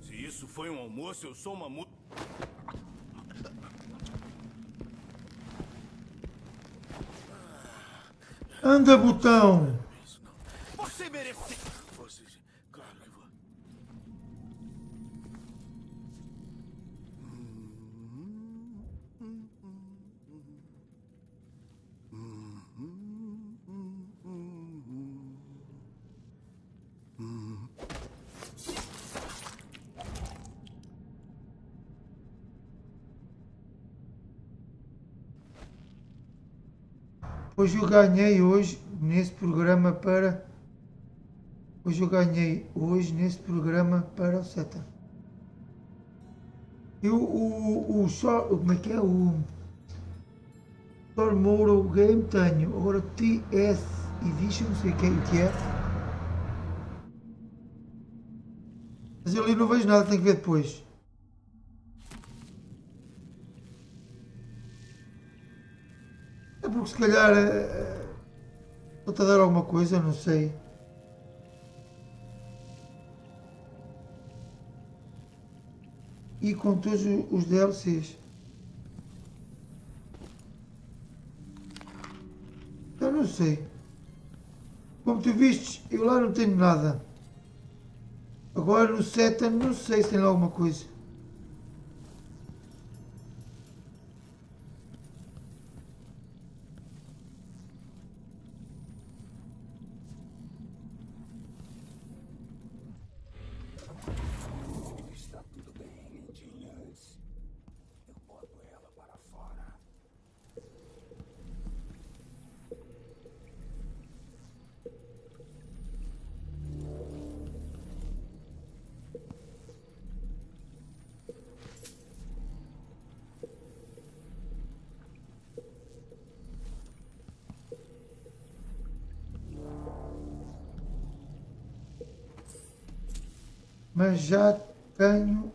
Se isso foi um almoço, eu sou uma mu... Anda, botão! Você merece... Hoje eu ganhei hoje nesse programa para. Hoje eu ganhei hoje nesse programa para o SETA. E o, o, só. Como é que é? O, Tomorrow Game tenho. Agora TS Edition, não sei o que o que é. Mas eu ali não vejo nada, tenho que ver depois. Se calhar estou-te a dar alguma coisa, não sei. E com todos os DLCs. Eu não sei. Como tu vistes, eu lá não tenho nada. Agora no Seta não sei se tem alguma coisa. Já tenho.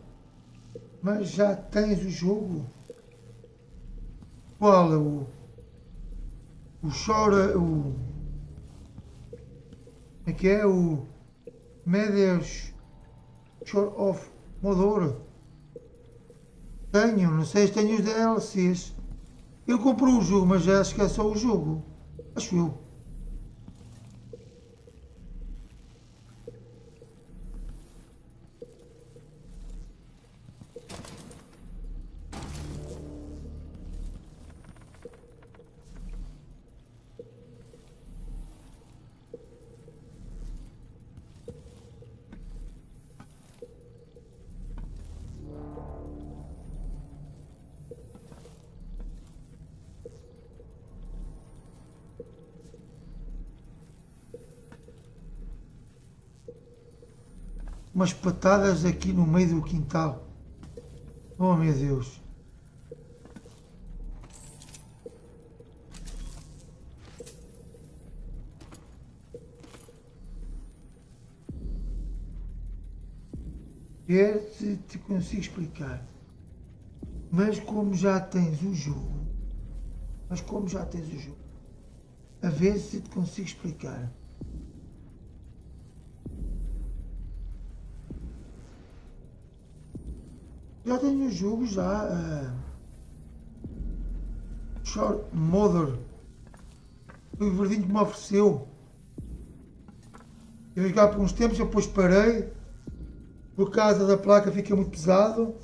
Mas já tens o jogo? Qual é o. O Chora. O. É que é? O. Médias. Shore of Modor. Tenho, não sei se tenho os DLCs. Eu comprei o jogo, mas já acho que é só o jogo. Acho eu. Umas patadas aqui no meio do quintal. Oh meu Deus. Ver se te consigo explicar. Mas como já tens o jogo, mas como já tens o jogo, a ver se te consigo explicar. Jogo já. Uh, Short Mother. Foi o verdinho que me ofereceu. Eu jogar por uns tempos, depois parei. Por causa da placa fica muito pesado.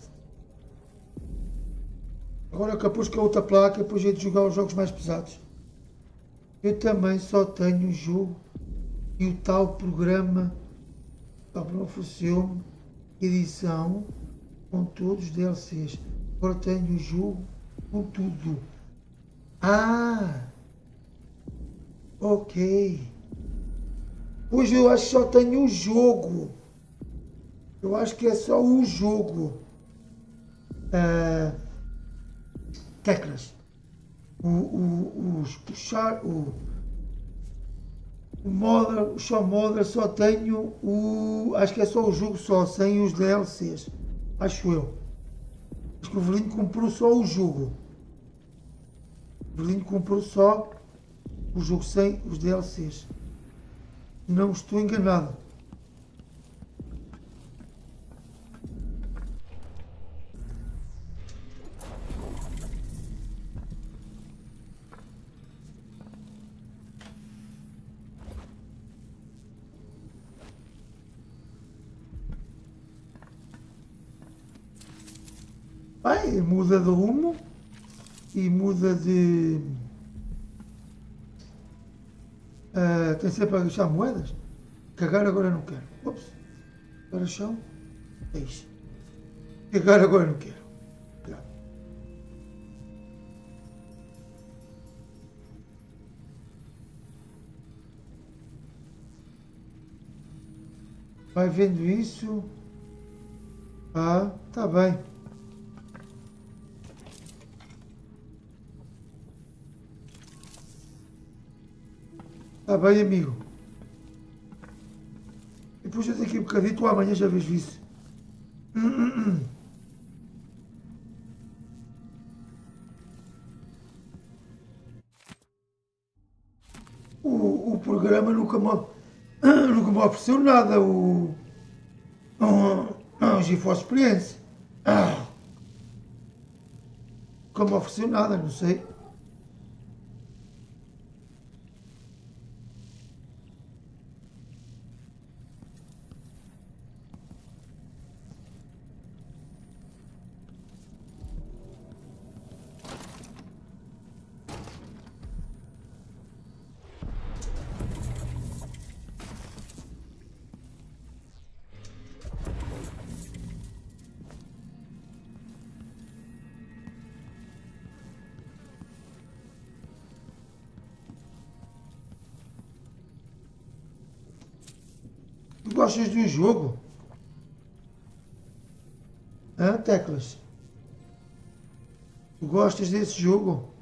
Agora capuz com a outra placa, depois hei de jogar os jogos mais pesados. Eu também só tenho o jogo e o tal programa. Programa ofereceu-me edição com todos os DLCs. Agora tenho o jogo com tudo. Ah! Ok. Pois eu acho que só tenho o jogo. Eu acho que é só o jogo. Uh, teclas. O, o, os puxar. O, o model, o show model só tenho o. Acho que é só o jogo só, sem os DLCs. Acho eu. Acho que o Velinho comprou só o jogo. O Velinho comprou só o jogo sem os DLCs. Não estou enganado. Vai, muda de rumo e muda de. Uh, tem sempre a gastar moedas. Cagar agora não quero. Ops. Agora chão. É isso. Cagar agora não quero. Vai vendo isso. Ah, tá bem. Está bem, amigo. Depois eu daqui um bocadinho, amanhã já vejo isso. O, o programa nunca me, nunca me ofereceu nada. O, não, GeForce Experience. Nunca me ofereceu nada, não sei. Gostas de um jogo? Hã, Teclas? Tu gostas desse jogo?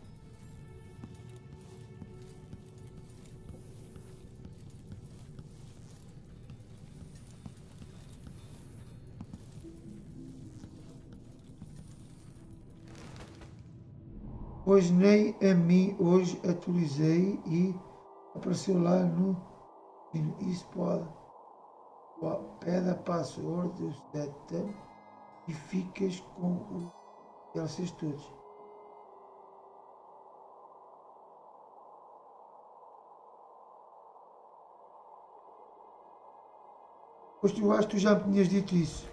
Pois nem a mim hoje atualizei e apareceu lá no. Isso pode. Pede a password do setup e ficas com o DLCs todos. Tu acho que tu já me tinhas dito isso.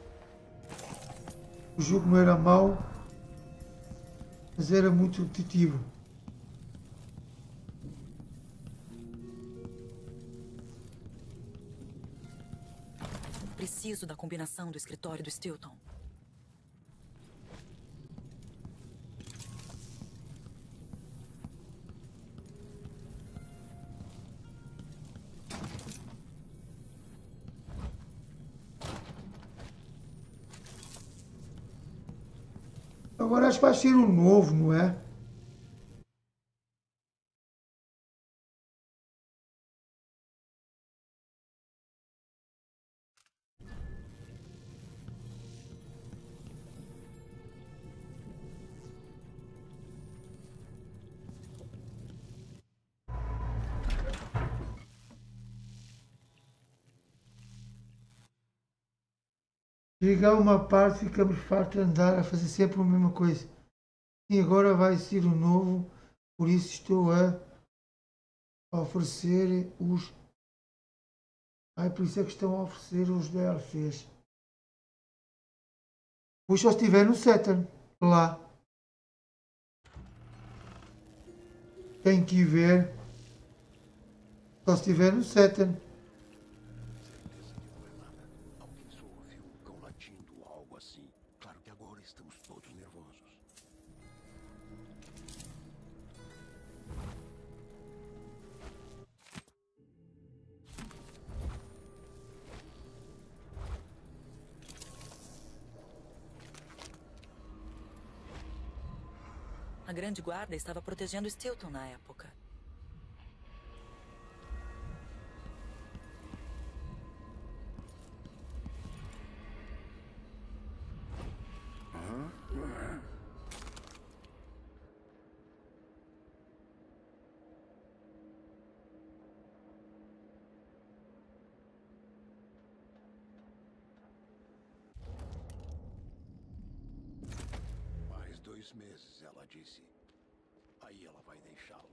O jogo não era mau, mas era muito repetitivo. Da combinação do escritório do Stilton. Agora acho que vai ser um novo, não é? Chegar uma parte ficamos fartos de andar a fazer sempre a mesma coisa. E agora vai ser o novo, por isso estou a oferecer os. Ai, por isso é que estão a oferecer os DLCs. Pois só estiver no Saturn, lá. Tem que ver. Só estiver no Saturn. Grande Guarda estava protegendo Stilton na época. Mais dois meses, ela disse. Aí ela vai deixá-lo.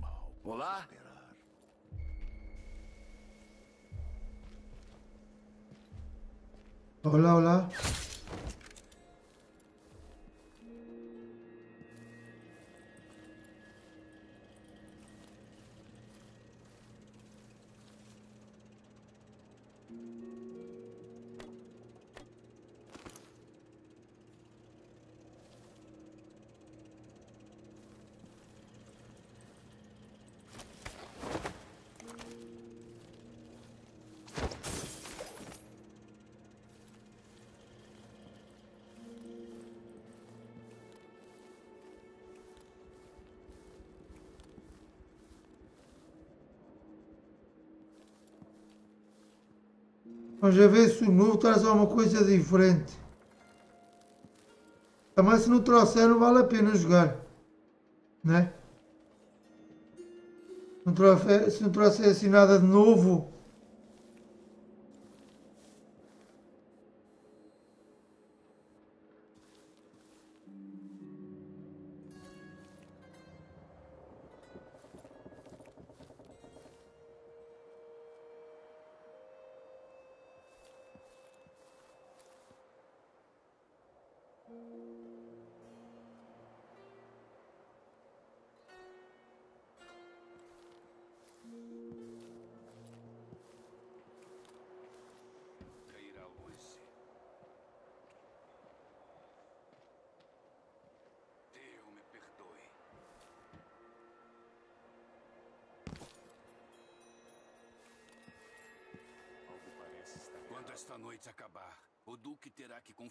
Mal. Olá? Esperar. Olá, olá. Vamos ver se o novo traz alguma coisa diferente. Também se não trouxer não vale a pena jogar. Né? Se não trouxer assim nada de novo.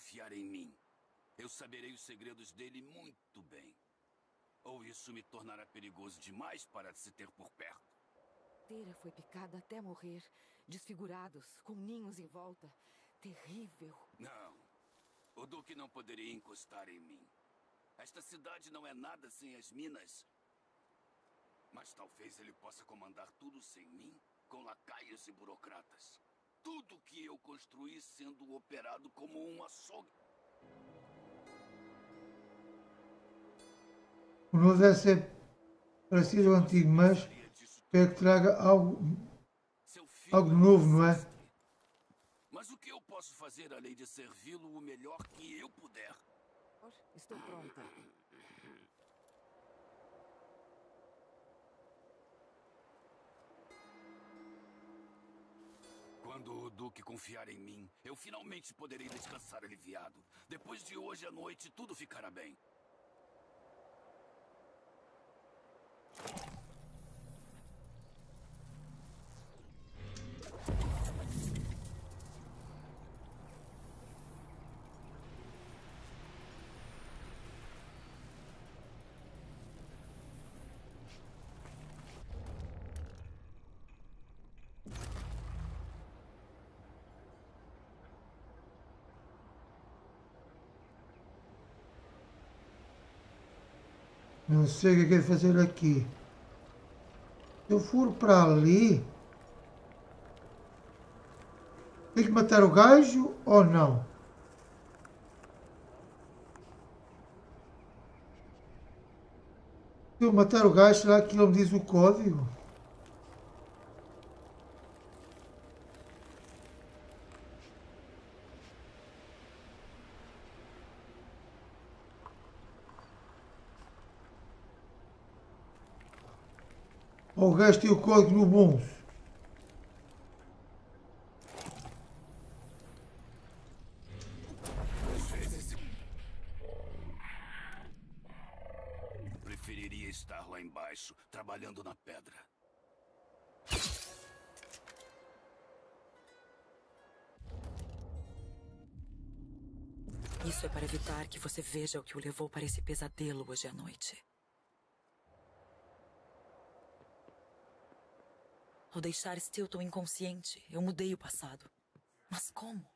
Confiar em mim. Eu saberei os segredos dele muito bem. Ou isso me tornará perigoso demais para se ter por perto. Teira foi picada até morrer, desfigurados, com ninhos em volta. Terrível. Não. O Duque não poderia encostar em mim. Esta cidade não é nada sem as minas. Mas talvez ele possa comandar tudo sem mim, com lacaios e burocratas. Tudo que eu construí sendo operado como um açougue. O novo deve ser parecido ao antigo, mas espero que traga algo, algo novo, não é? Mas o que eu posso fazer além de servi-lo o melhor que eu puder? Estou pronta. Quando o Duque confiar em mim, eu finalmente poderei descansar aliviado. Depois de hoje à noite, tudo ficará bem. Não sei o que eu quero fazer aqui. Se eu for para ali. Tem que matar o gajo ou não? Se eu matar o gajo, será que ele me diz o código? O gajo tem o código no bolso? Às vezes. Preferiria estar lá embaixo, trabalhando na pedra. Isso é para evitar que você veja o que o levou para esse pesadelo hoje à noite. Ao deixar Stilton inconsciente, eu mudei o passado. Mas como?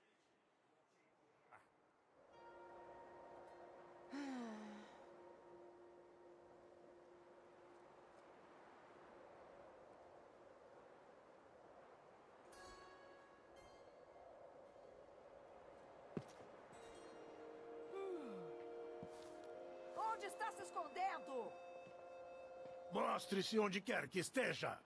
Onde está se escondendo? Mostre-se onde quer que esteja.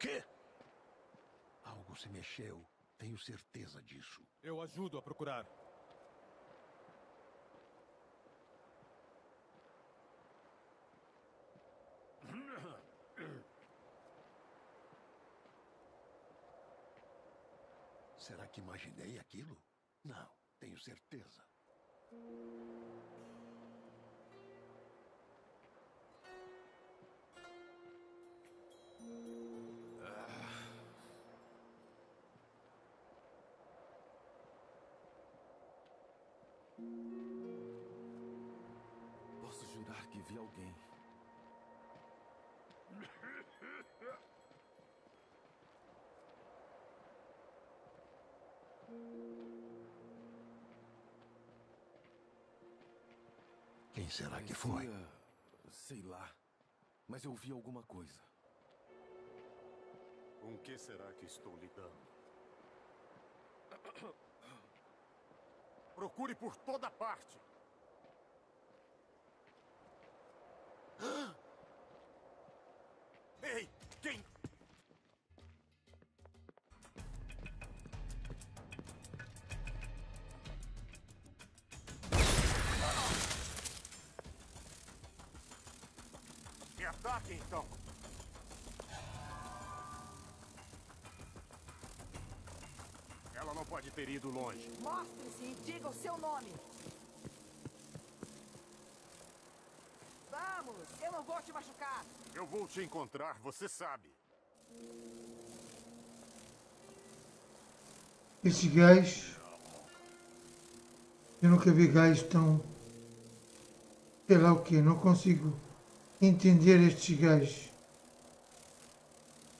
Quê? Algo se mexeu. Tenho certeza disso. Eu ajudo a procurar. Será que imaginei aquilo? Não, tenho certeza. Será que foi? Sei lá. Mas eu vi alguma coisa. Com que será que estou lidando? Procure por toda parte. Ei, quem? Ataque então. Ela não pode ter ido longe. Mostre-se e diga o seu nome. Vamos, eu não vou te machucar. Eu vou te encontrar, você sabe. Estes gajos. Eu nunca vi gajos tão. sei lá o quê, não consigo entender estes gajos.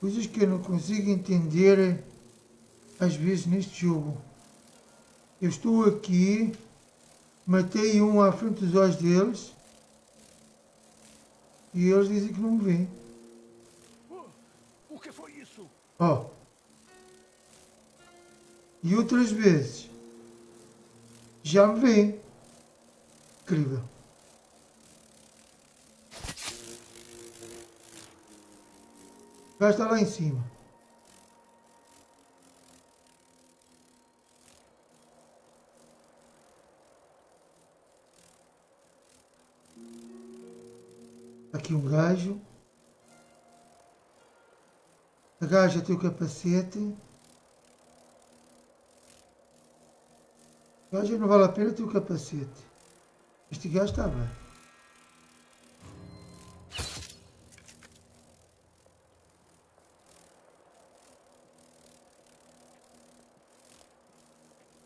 Coisas que eu não consigo entender às vezes neste jogo. Eu estou aqui, matei um à frente dos olhos deles e eles dizem que não me vêem. O que foi isso? Ó. E outras vezes já me vêem. Incrível. O está lá em cima. Aqui um gajo. Agacha teu capacete. Gajo não vale a pena ter o capacete. Este gajo está bem.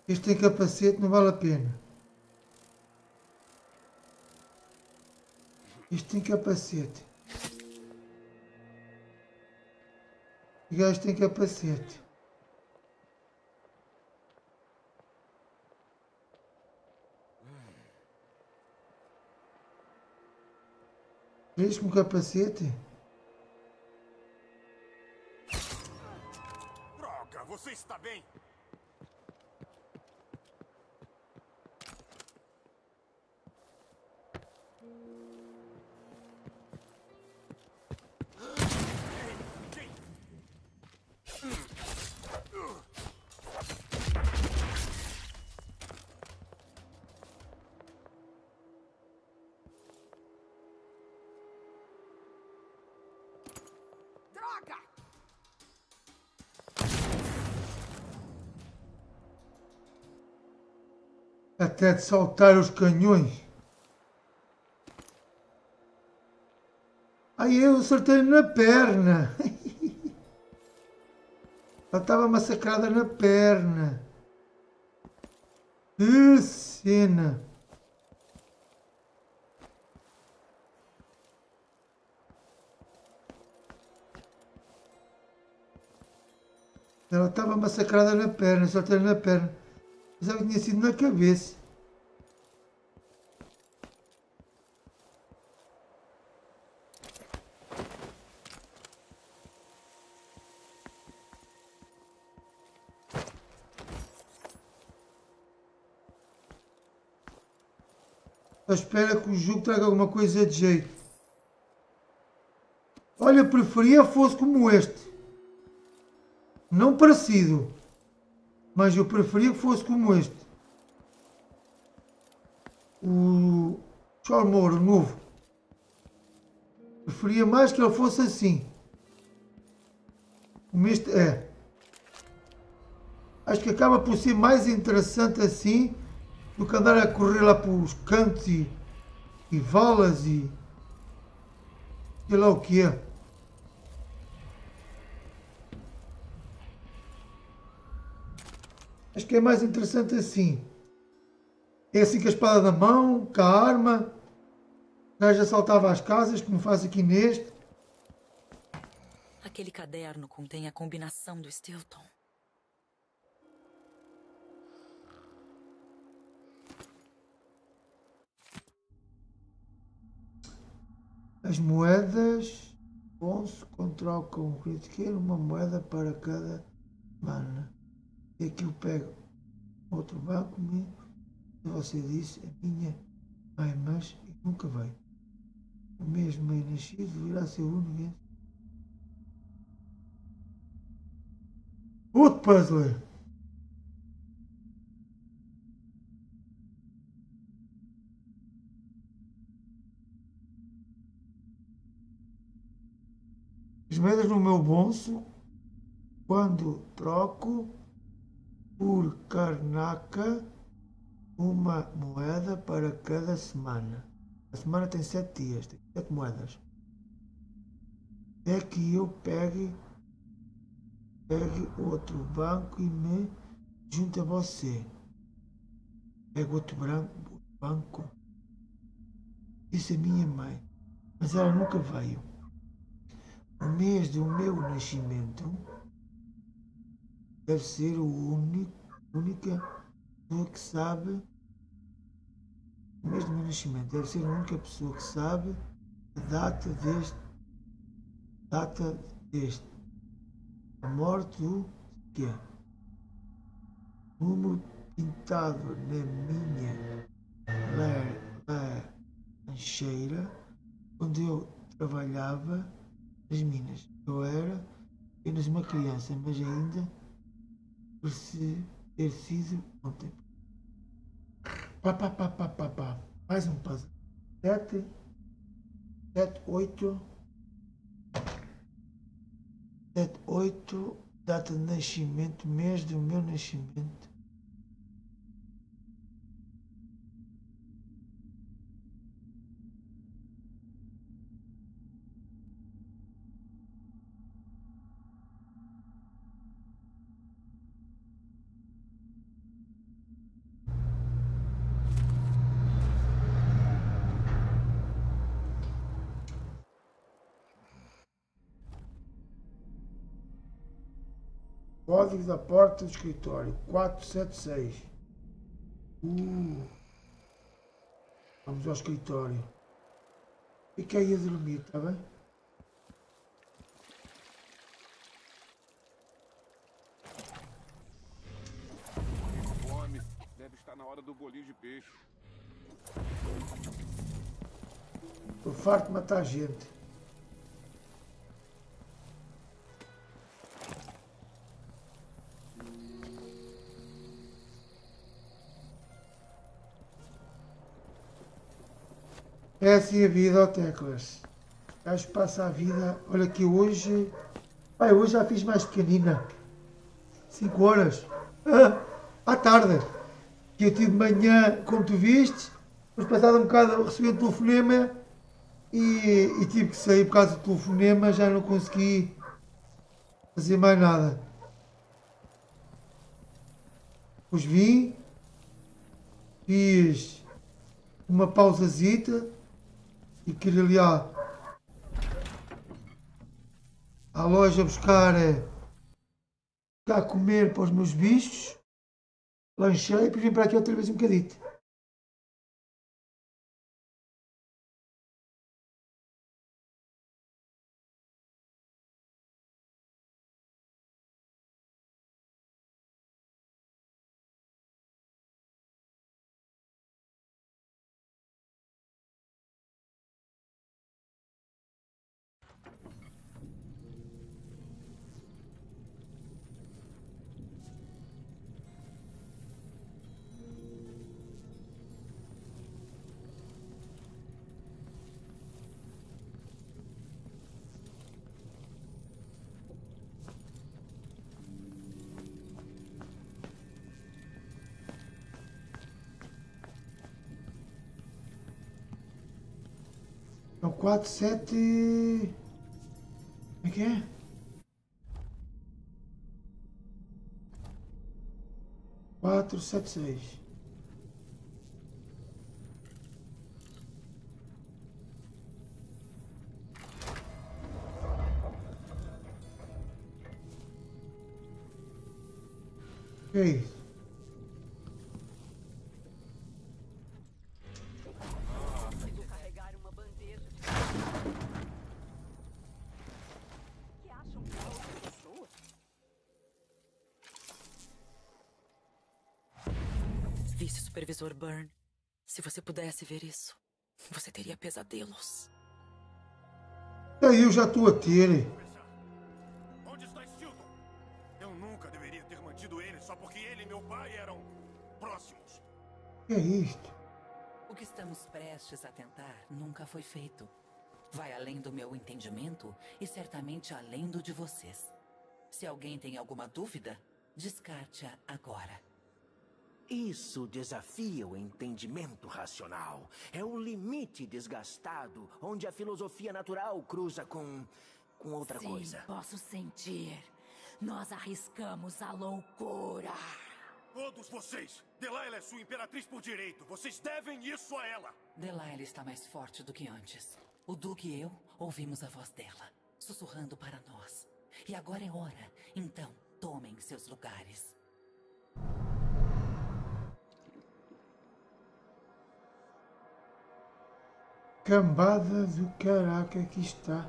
Este tem capacete, não vale a pena. Este tem capacete. O gajo tem capacete. Vês com capacete? Droga, você está bem? Até de saltar os canhões. Aí eu acertei na perna. Ela estava massacrada na perna. Que cena. Ela estava massacrada na perna, acertei na perna. Pensava que tinha sido na cabeça. Só espera que o jogo traga alguma coisa de jeito. Olha, preferia fosse como este. Não parecido. Mas eu preferia que fosse como este. O Charmor, o novo. Preferia mais que ele fosse assim. Como este é. Acho que acaba por ser mais interessante assim do que andar a correr lá pelos cantos e, e valas e sei lá o que é. Acho que é mais interessante assim. É assim com a espada na mão, com a arma. Gajo assaltava as casas, como faz aqui neste. Aquele caderno contém a combinação do Stilton. As moedas vão-se controlam com um critiqueiro uma moeda para cada mana. E aqui eu pego outro banco, me, você disse, a minha mãe, mas nunca veio. O mesmo meio nascido virá ser o único. Outro puzzle. As moedas no meu bolso, quando troco por Karnaka, uma moeda para cada semana. A semana tem sete dias, tem sete moedas. É que eu pegue, pegue outro banco e me junte a você. Pego outro branco, banco. Disse a minha mãe, mas ela nunca veio o mês do meu nascimento deve ser o único, única pessoa que sabe o mês do meu nascimento deve ser a única pessoa que sabe a data deste data deste a morte do quê? Número pintado na minha lancheira onde eu trabalhava das minas. Eu era apenas uma criança, mas ainda pareci ter sido ontem. Pá, pá, pá, pá, pá, pá. Mais um puzzle. Sete, sete, oito, sete, oito, data de nascimento, mês do meu nascimento. Código da porta do escritório 476. Uh. Vamos ao escritório. Fica aí a dormir, está bem? Fome. Deve estar na hora do bolinho de peixe. Estou farto de matar gente. É assim a vida, ó teclas. Acho que passa a vida. Olha aqui hoje. Pai, hoje já fiz mais pequenina. 5 horas. Ah, à tarde. Que eu tive de manhã, como tu viste. Depois passado um bocado recebi um telefonema e, e tive que sair por causa do telefonema, já não consegui fazer mais nada. Depois vim, fiz uma pausazita e queria ali à, à loja buscar, eh, buscar comer para os meus bichos, lanchei e vim para aqui outra vez um bocadito. É o 47. Como é que é? Quatro, sete, seis. É ok. Vice-supervisor Byrne, se você pudesse ver isso, você teria pesadelos. E aí eu já estou a ter. Onde está Stilton? Eu nunca deveria ter mantido ele só porque ele e meu pai eram próximos. Que é isto? O que estamos prestes a tentar nunca foi feito. Vai além do meu entendimento e certamente além do de vocês. Se alguém tem alguma dúvida, descarte-a agora. Isso desafia o entendimento racional. É um limite desgastado onde a filosofia natural cruza com. com outra Sim, coisa. posso sentir. Nós arriscamos a loucura. Todos vocês! Delilah é sua imperatriz por direito. Vocês devem isso a ela. Delilah está mais forte do que antes. O Duque e eu ouvimos a voz dela, sussurrando para nós. E agora é hora. Então, tomem seus lugares. Cambada do caraca que está.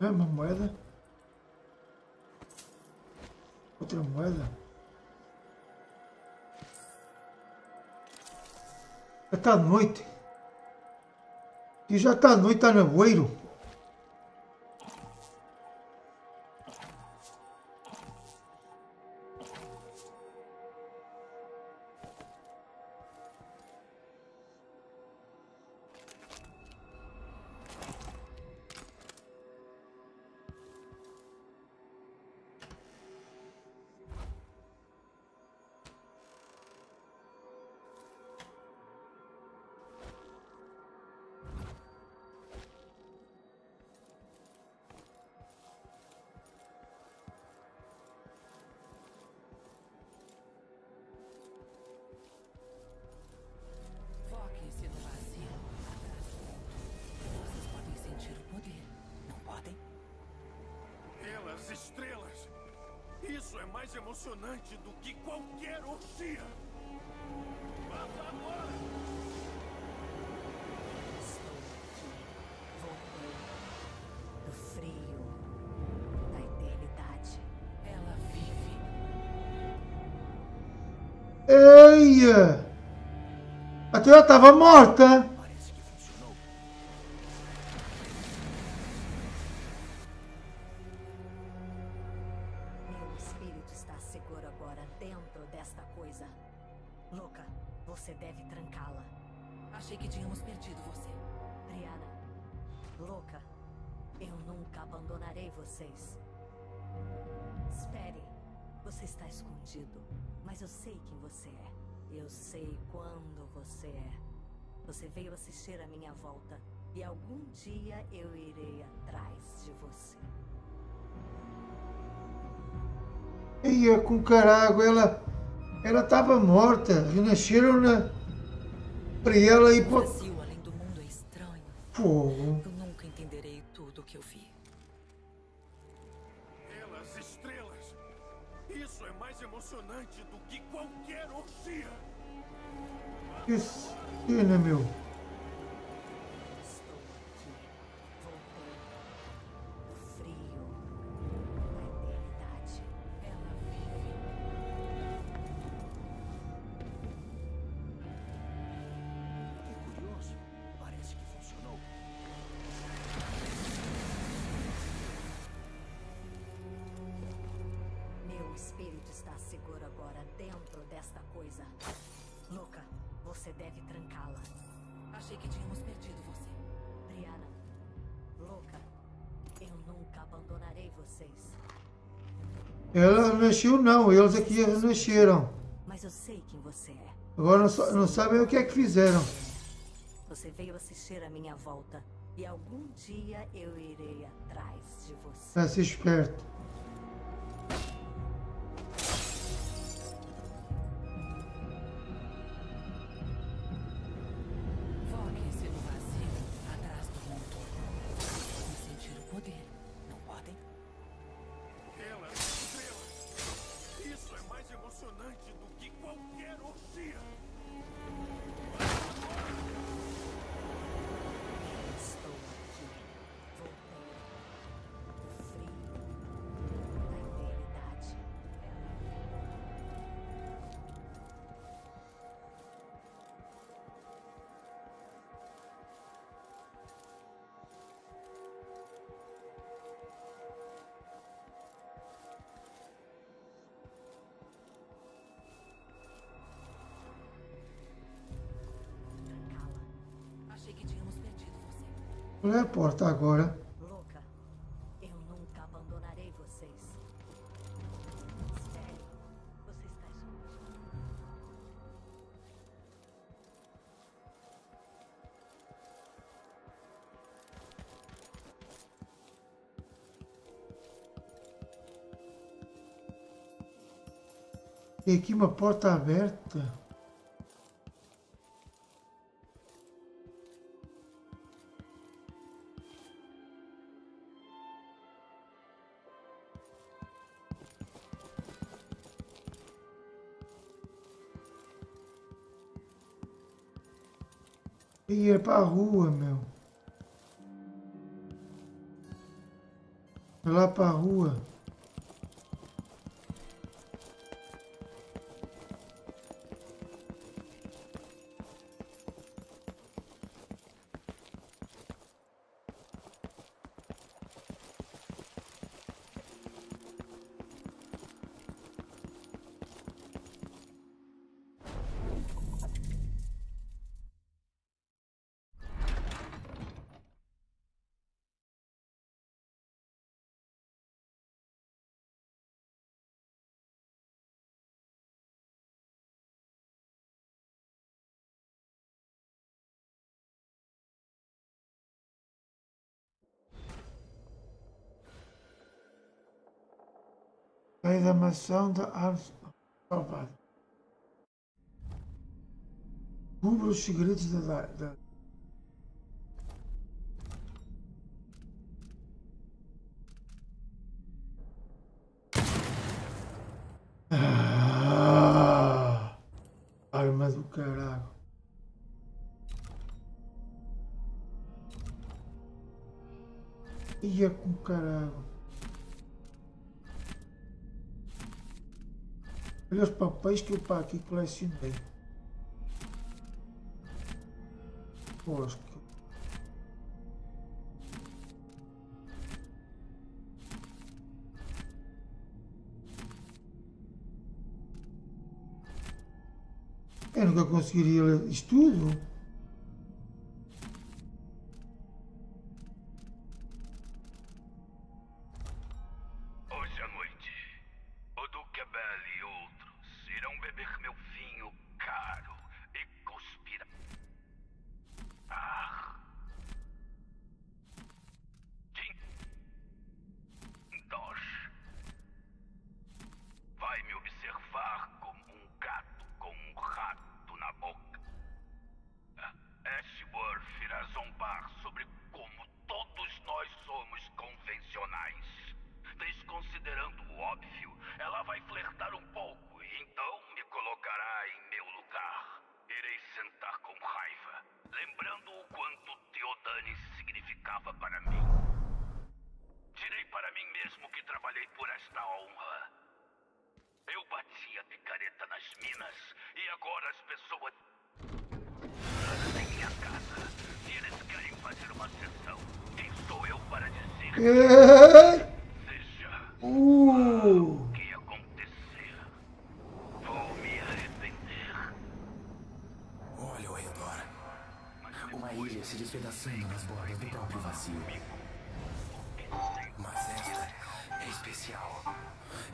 É uma moeda. Está noite. E já está noite, está nevoeiro. Ela estava morta. Carago, ela ela estava morta. Renasceram na para ela ir Renasceu não, eles aqui renasceram. Mas eu sei quem você é. Agora não, não sabem o que é que fizeram. Você veio assistir a minha volta E algum dia eu irei atrás de você. Vai ser esperto. Qual é a porta agora? Louca, eu nunca abandonarei vocês. Espere, você está. Tem aqui uma porta aberta. E é pra rua, meu. É lá pra rua. Lei da maçã da árvore salvada. Cubra os segredos da, da Ah, arma do caralho. Ia com caralho. Olha os papéis que eu para aqui colecionei. Poxa, que- Eu nunca conseguiria ler isto tudo. Seja Uh! o que acontecer? Vou me arrepender. Olha ao redor. Uma ilha se despedaçando nas bordas do próprio vazio. Mas esta é especial.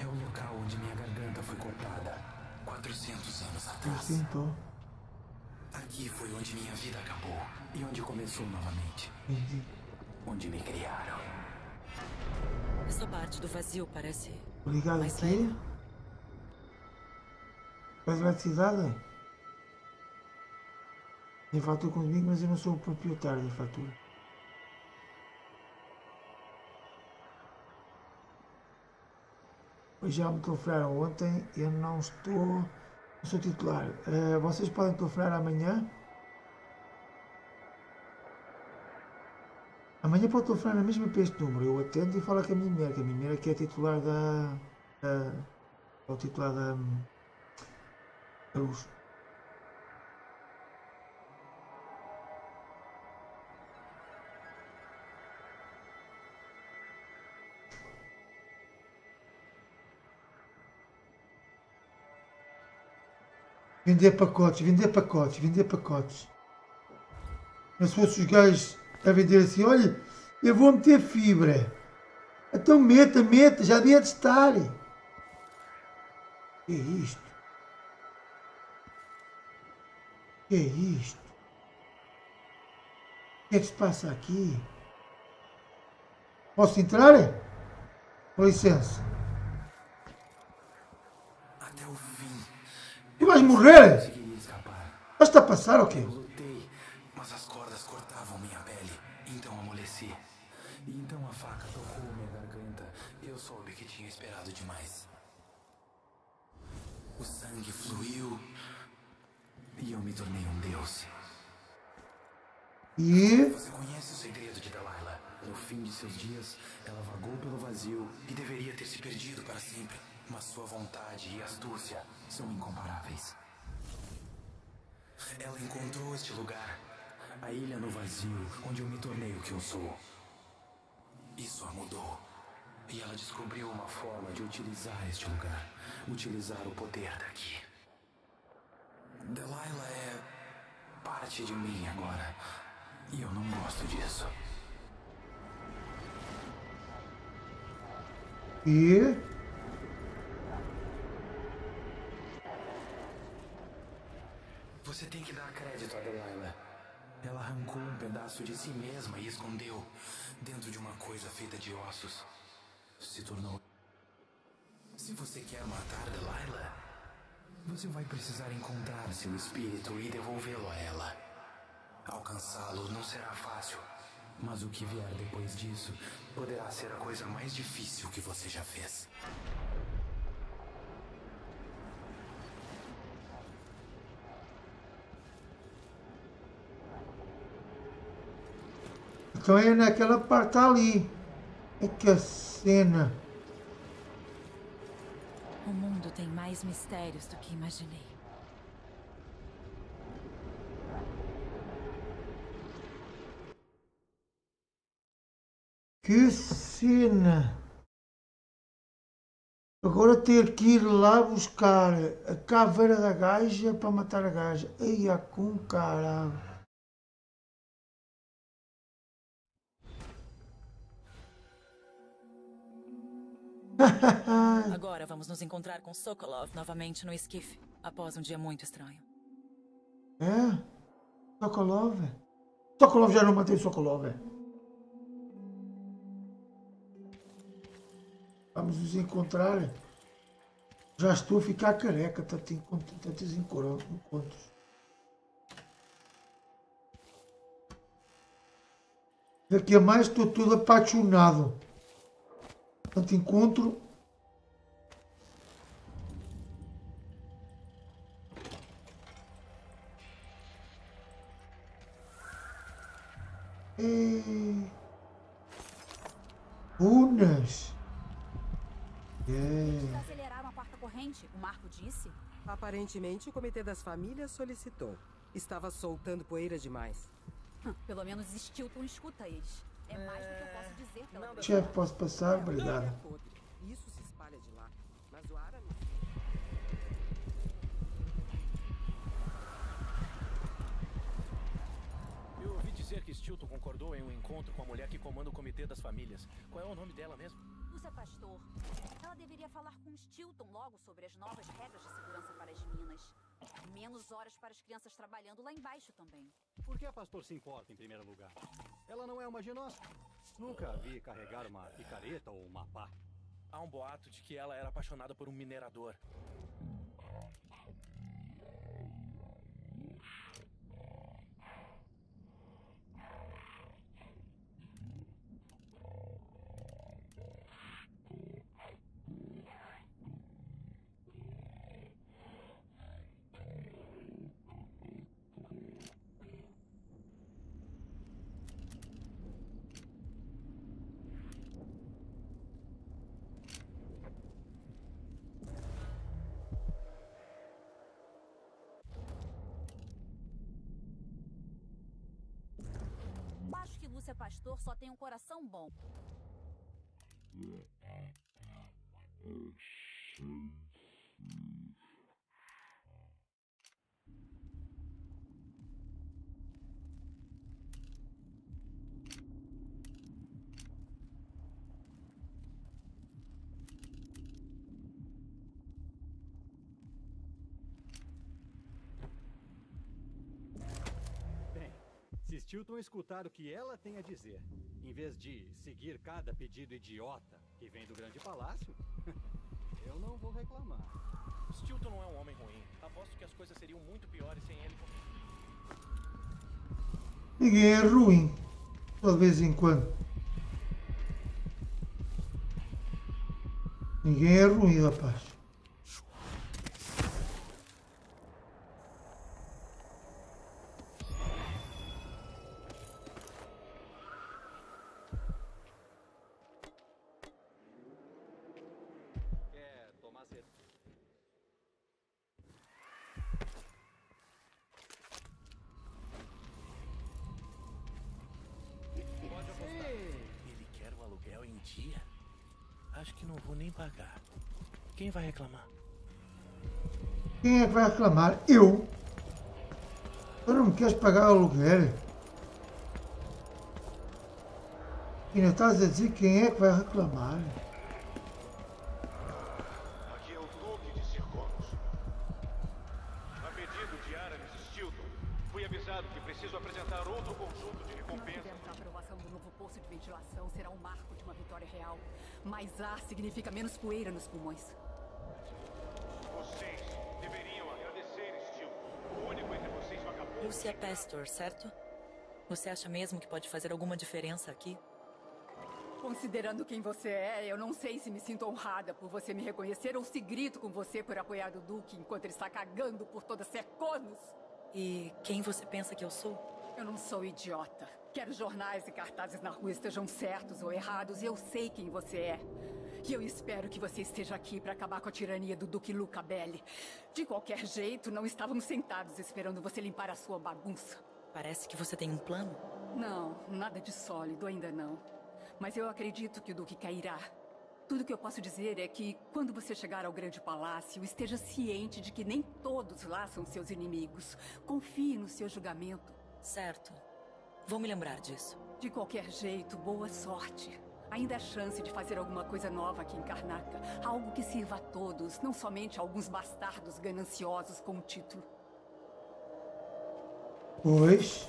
É o local onde minha garganta foi cortada 400 anos atrás. tentou. Aqui foi onde minha vida acabou e onde começou novamente. Entendi. Onde me criaram. Essa parte do vazio parece. Ligado mais aqui. Faz eletricidade? Tem fatura comigo, mas eu não sou o proprietário da fatura. Pois já me telefonaram ontem, eu não estou. Não sou titular. Eh, vocês podem telefonar amanhã? Amanhã pode telefonar na mesma para este número. Eu atendo e falo com a minha mulher, que a minha mulher que é titular da. da é o titular da. da luz. Vender pacotes, vender pacotes, vender pacotes. Mas se fosse os gajos a vender assim, olha, eu vou meter fibra. Então meta, meta, já devia de estar. Que é isto? Que é isto? O que é que se passa aqui? Posso entrar? Com licença. Até o fim. Tu vais morrer? Escapar. Basta passar ou quê? Eu lutei, mas as cordas cortavam minha pele. Então amoleci. E então a faca tocou minha garganta. Eu soube que tinha esperado demais. O sangue fluiu. E eu me tornei um deus. E Você conhece o segredo de Delilah? No fim de seus dias, ela vagou pelo vazio e deveria ter se perdido para sempre. Mas sua vontade e astúcia são incomparáveis. Ela encontrou este lugar, a ilha no vazio, onde eu me tornei o que eu sou. Isso a mudou. E ela descobriu uma forma de utilizar este lugar, utilizar o poder daqui. Delilah é parte de mim agora. E eu não gosto disso. E Você tem que dar crédito a Delilah. Ela arrancou um pedaço de si mesma e escondeu dentro de uma coisa feita de ossos. Se tornou. Se você quer matar Delilah, você vai precisar encontrar seu espírito e devolvê-lo a ela. Alcançá-lo não será fácil, mas o que vier depois disso poderá ser a coisa mais difícil que você já fez. então é naquela parte ali. É que a cena. O mundo tem mais mistérios do que imaginei. Que cena! Agora ter que ir lá buscar a caveira da gaja para matar a gaja. Eia com caralho. Agora vamos nos encontrar com Sokolov novamente no esquife, após um dia muito estranho. É? Sokolov? Sokolov já não matei Sokolov. Vamos nos encontrar. Já estou a ficar careca, tantos encont- tantos encoro- encontros. Daqui a mais estou todo apaixonado. Tanto encontro. E... Unas. É. Aceleraram a quarta corrente, o Marco disse. Aparentemente, o Comitê das Famílias solicitou. Estava soltando poeira demais. Hum, Pelo menos Stilton escuta eles. É mais do que eu posso dizer pela Chefe, posso passar? Obrigado. Isso se espalha de lá. Mas o Aramis... Eu ouvi dizer que Stilton concordou em um encontro com a mulher que comanda o Comitê das Famílias. Qual é o nome dela mesmo? Lúcia Pastor. Ela deveria falar com Stilton logo sobre as novas regras de segurança para as minas. Menos horas para as crianças trabalhando lá embaixo também. Por que a pastor se importa em primeiro lugar? Ela não é uma genóspida. Nunca a vi carregar uma picareta ou uma pá. Há um boato de que ela era apaixonada por um minerador. Acho que Lúcia Pastor só tem um coração bom. Bem, se Stilton escutar o que ela tem a dizer, em vez de seguir cada pedido idiota que vem do grande palácio, eu não vou reclamar. Stilton não é um homem ruim. Aposto que as coisas seriam muito piores sem ele. Ninguém é ruim. De vez em quando. Ninguém é ruim, rapaz. Vai reclamar? Quem é que vai reclamar? Eu. Tu não me queres pagar o aluguel? E não estás a dizer quem é que vai reclamar? Aqui é o Duque de Circonos. A pedido de Aramis Stilton, fui avisado que preciso apresentar outro conjunto de recompensas. a aprovação do novo poço de ventilação. Será um marco de uma vitória real. Mais ar significa menos poeira nos pulmões. Vocês deveriam agradecer Stilton. O único entre vocês Pastor, certo? Você acha mesmo que pode fazer alguma diferença aqui? Considerando quem você é, eu não sei se me sinto honrada por você me reconhecer ou se grito com você por apoiar o Duque enquanto ele está cagando por toda Serconos. E quem você pensa que eu sou? Eu não sou idiota. Quero jornais e cartazes na rua estejam certos ou errados, e eu sei quem você é. E eu espero que você esteja aqui para acabar com a tirania do Duque Luca Belli. De qualquer jeito, não estávamos sentados esperando você limpar a sua bagunça. Parece que você tem um plano. Não, nada de sólido, ainda não. Mas eu acredito que o Duque cairá. Tudo que eu posso dizer é que, quando você chegar ao grande palácio, esteja ciente de que nem todos lá são seus inimigos. Confie no seu julgamento. Certo. Vou me lembrar disso. De qualquer jeito, boa sorte. Ainda há chance de fazer alguma coisa nova aqui em Karnaka. Algo que sirva a todos, não somente a alguns bastardos gananciosos com o título. Pois.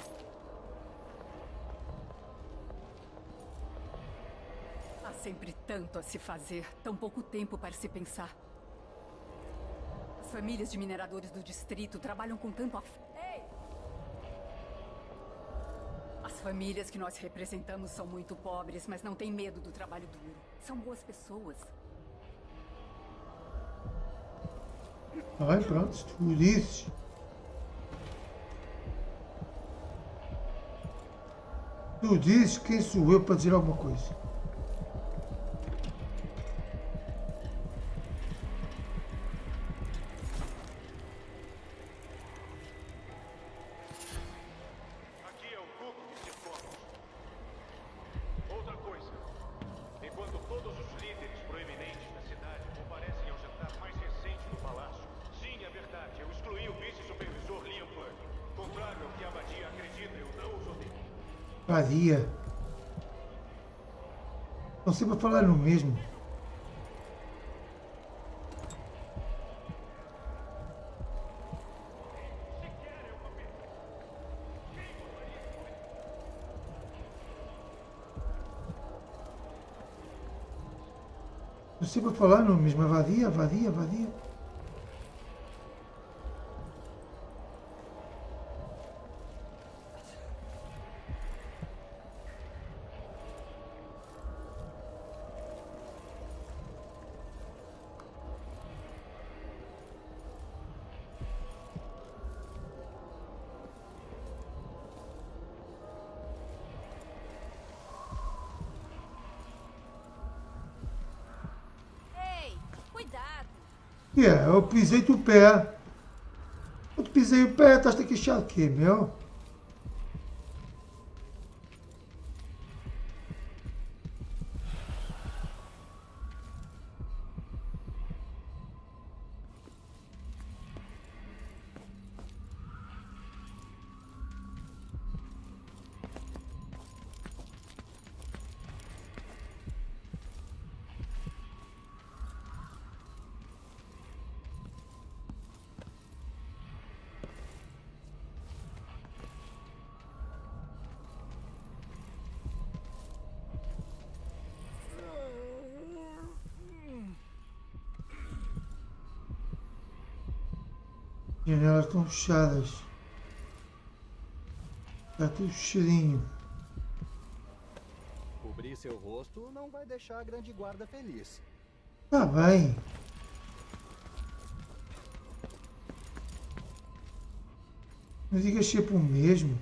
Há sempre tanto a se fazer, tão pouco tempo para se pensar. As famílias de mineradores do distrito trabalham com tanto af... Ei! As famílias que nós representamos são muito pobres, mas não têm medo do trabalho duro. São boas pessoas. Bem, pronto, dizes. Tu dizes quem sou eu para dizer alguma coisa. falar no mesmo. Eu sempre falar no mesmo, vadia, vadia, vadia. É, eu pisei o pé. Eu pisei o pé, estás a queixar o quê, meu? Janelas estão fechadas. Está tudo fechadinho. Cobrir seu rosto não vai deixar a grande guarda feliz. Tá bem. Não digas sempre o mesmo.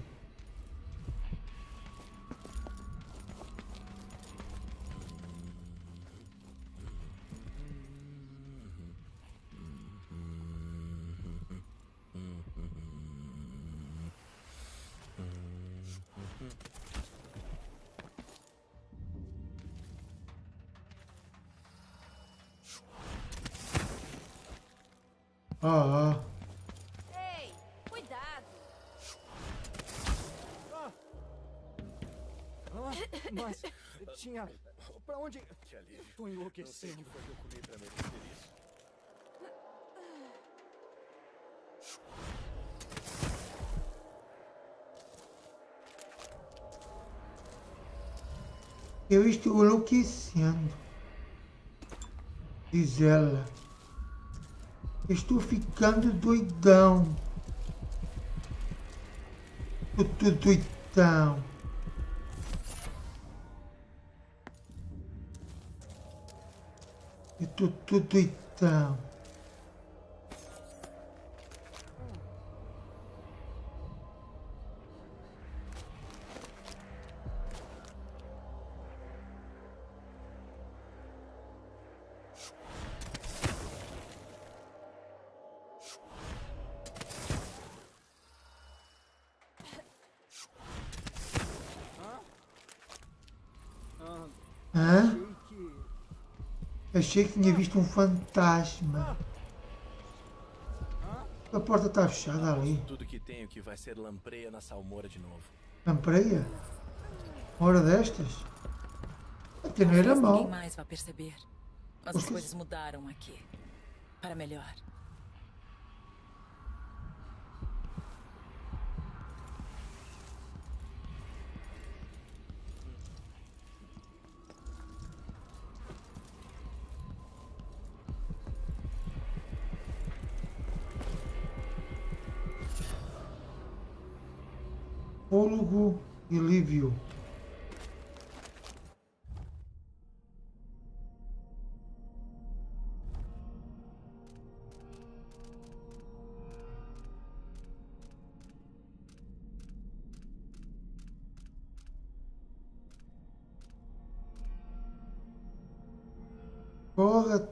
Tinha. Pra onde? Que alívio. Tô Não sei o enlouquecendo. que foi que eu comi pra merecer isso. Eu estou enlouquecendo. Diz ela. Estou ficando doidão. Estou doidão. Eu estou todo doidão. Achei que tinha visto um fantasma. A porta está fechada ali. Tudo que tenho que vai ser lampreia na salmoura de novo. Lampreia? Uma hora destas? Até não era mal. Ninguém mais vai perceber. Mas as coisas mudaram aqui. Para melhor.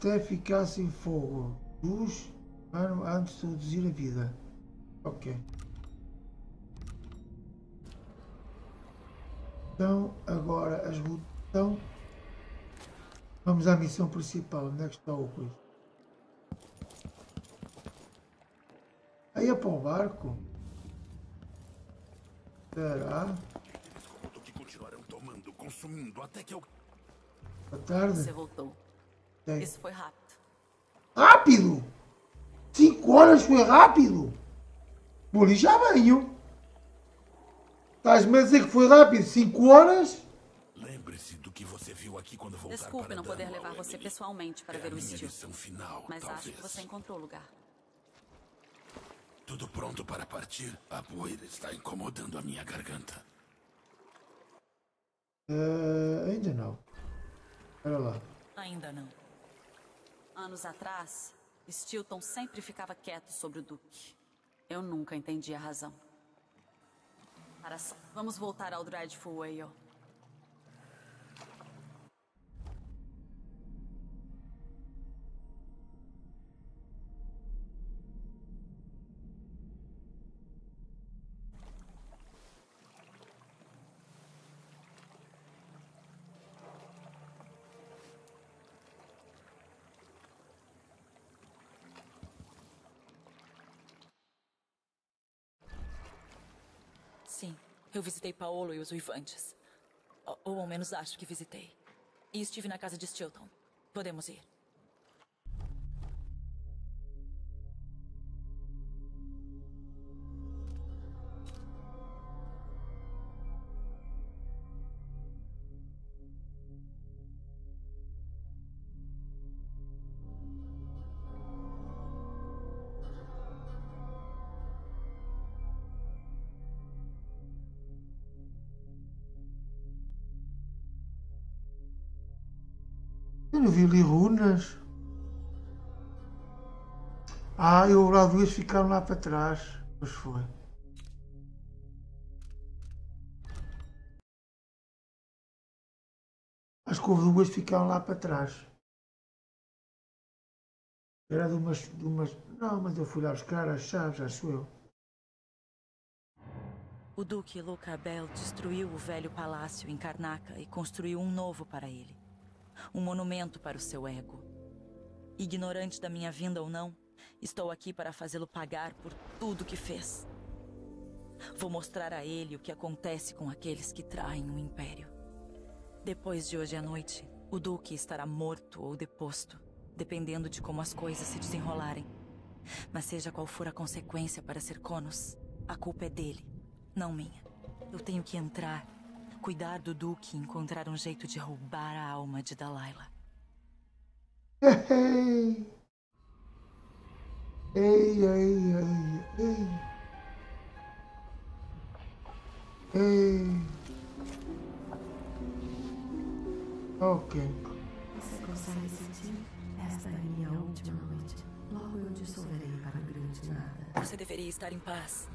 Até ficar sem fogo. Luz antes de reduzir a vida. Ok. Então, agora as rotas. Então, vamos à missão principal. Onde é que está o coisa? Aí é para o barco? Será? Que continuarão tomando, consumindo, até que eu. Boa tarde. Você voltou. Tem. Isso foi rápido. Rápido! Cinco horas foi rápido! Já venho. Estás-me a dizer que foi rápido? Cinco horas? Lembre-se do que você viu aqui quando voltar Desculpe para não poder levar você Emily. pessoalmente para é ver o minha estilo. final, Mas talvez. acho que você encontrou o lugar. Tudo pronto para partir? A poeira está incomodando a minha garganta. Eh, ainda não. Espera lá. Ainda não. Anos atrás, Stilton sempre ficava quieto sobre o Duque. Eu nunca entendi a razão. Para só. Vamos voltar ao Dreadful Whale. Eu visitei Paolo e os Uivantes. Ou, ou ao menos acho que visitei. E estive na casa de Stilton. Podemos ir. Eu não vi ali runas. Ah, eu lá duas ficaram lá para trás. Pois foi. Acho que houve duas ficaram lá para trás. Era de umas, de umas. Não, mas eu fui lá buscar as chaves, acho eu. O Duque Luca Bell destruiu o velho palácio em Karnaca e construiu um novo para ele. Um monumento para o seu ego. Ignorante da minha vinda ou não, estou aqui para fazê-lo pagar por tudo que fez. Vou mostrar a ele o que acontece com aqueles que traem o Império. Depois de hoje à noite, o Duque estará morto ou deposto, dependendo de como as coisas se desenrolarem. Mas seja qual for a consequência para Serconos, a culpa é dele, não minha. Eu tenho que entrar, cuidar do Duque e encontrar um jeito de roubar a alma de Delilah. Ei, ei, ei, ei, ei. Ei. Ok. Você consegue sentir? Esta é minha última noite. Logo eu dissolverei para o grande nada. Você deveria estar em paz.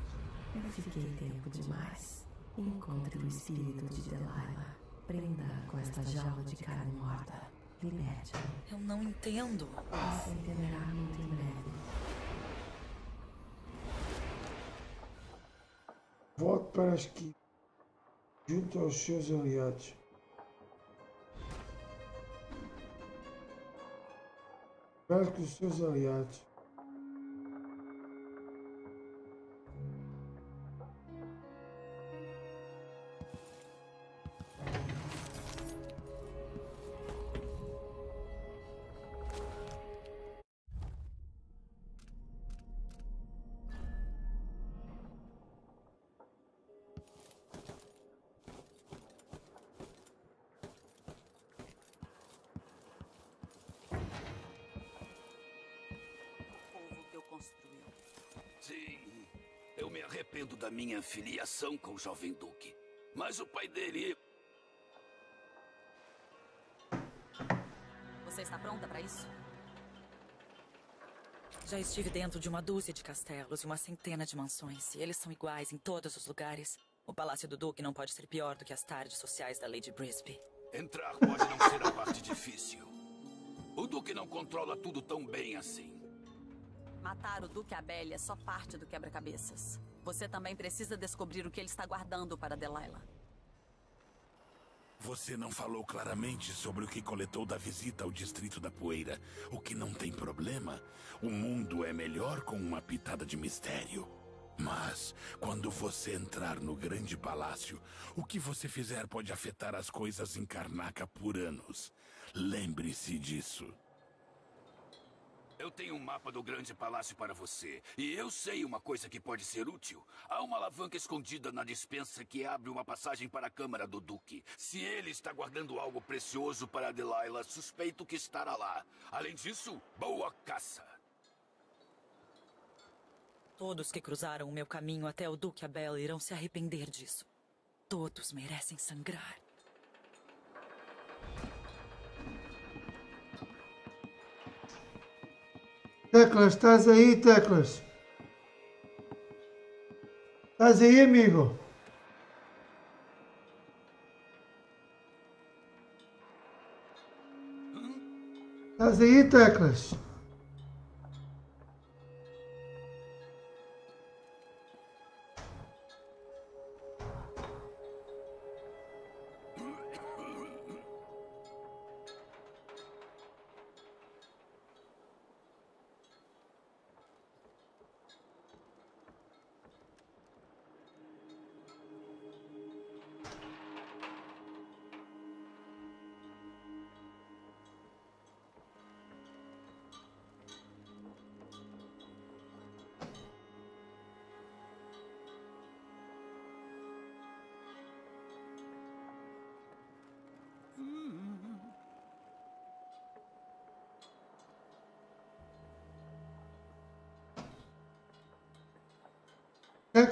Eu fiquei tempo demais. Encontre o espírito de Delilah. Prenda com esta jaula de carne morta. Liberte-me. Eu não entendo. Você entenderá muito em breve. Volte para a esquina, junto aos seus aliados. Com os seus aliados. Minha filiação com o jovem Duque. Mas o pai dele. Você está pronta para isso? Já estive dentro de uma dúzia de castelos e uma centena de mansões, e eles são iguais em todos os lugares. O Palácio do Duque não pode ser pior do que as tardes sociais da Lady Brisby. Entrar pode não ser a parte difícil. O Duque não controla tudo tão bem assim. Matar o Duque Abel é só parte do quebra-cabeças. Você também precisa descobrir o que ele está guardando para Delilah. Você não falou claramente sobre o que coletou da visita ao Distrito da Poeira. O que não tem problema. O mundo é melhor com uma pitada de mistério. Mas, quando você entrar no grande palácio, o que você fizer pode afetar as coisas em Karnaca por anos. Lembre-se disso. Eu tenho um mapa do grande palácio para você. E eu sei uma coisa que pode ser útil. Há uma alavanca escondida na dispensa que abre uma passagem para a câmara do Duque. Se ele está guardando algo precioso para Delilah, suspeito que estará lá. Além disso, boa caça. Todos que cruzaram o meu caminho até o Duque Abel irão se arrepender disso. Todos merecem sangrar. Teclas, estás aí, Teclas? Estás aí, amigo? Estás aí, Teclas?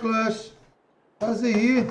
Teclas, estás aí?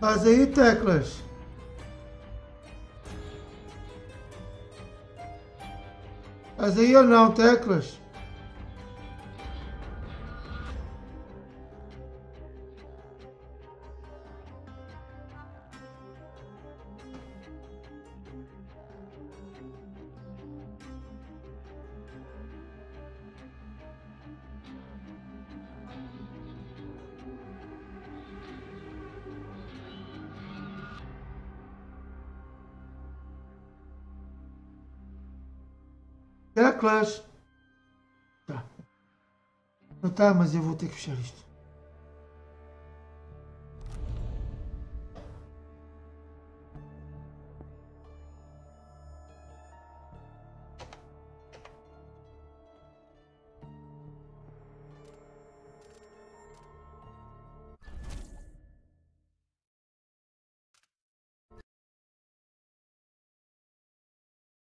Faz aí, teclas. Faz aí ou não, teclas? Teclas. Tá. Tá, mas eu vou ter que fechar isto.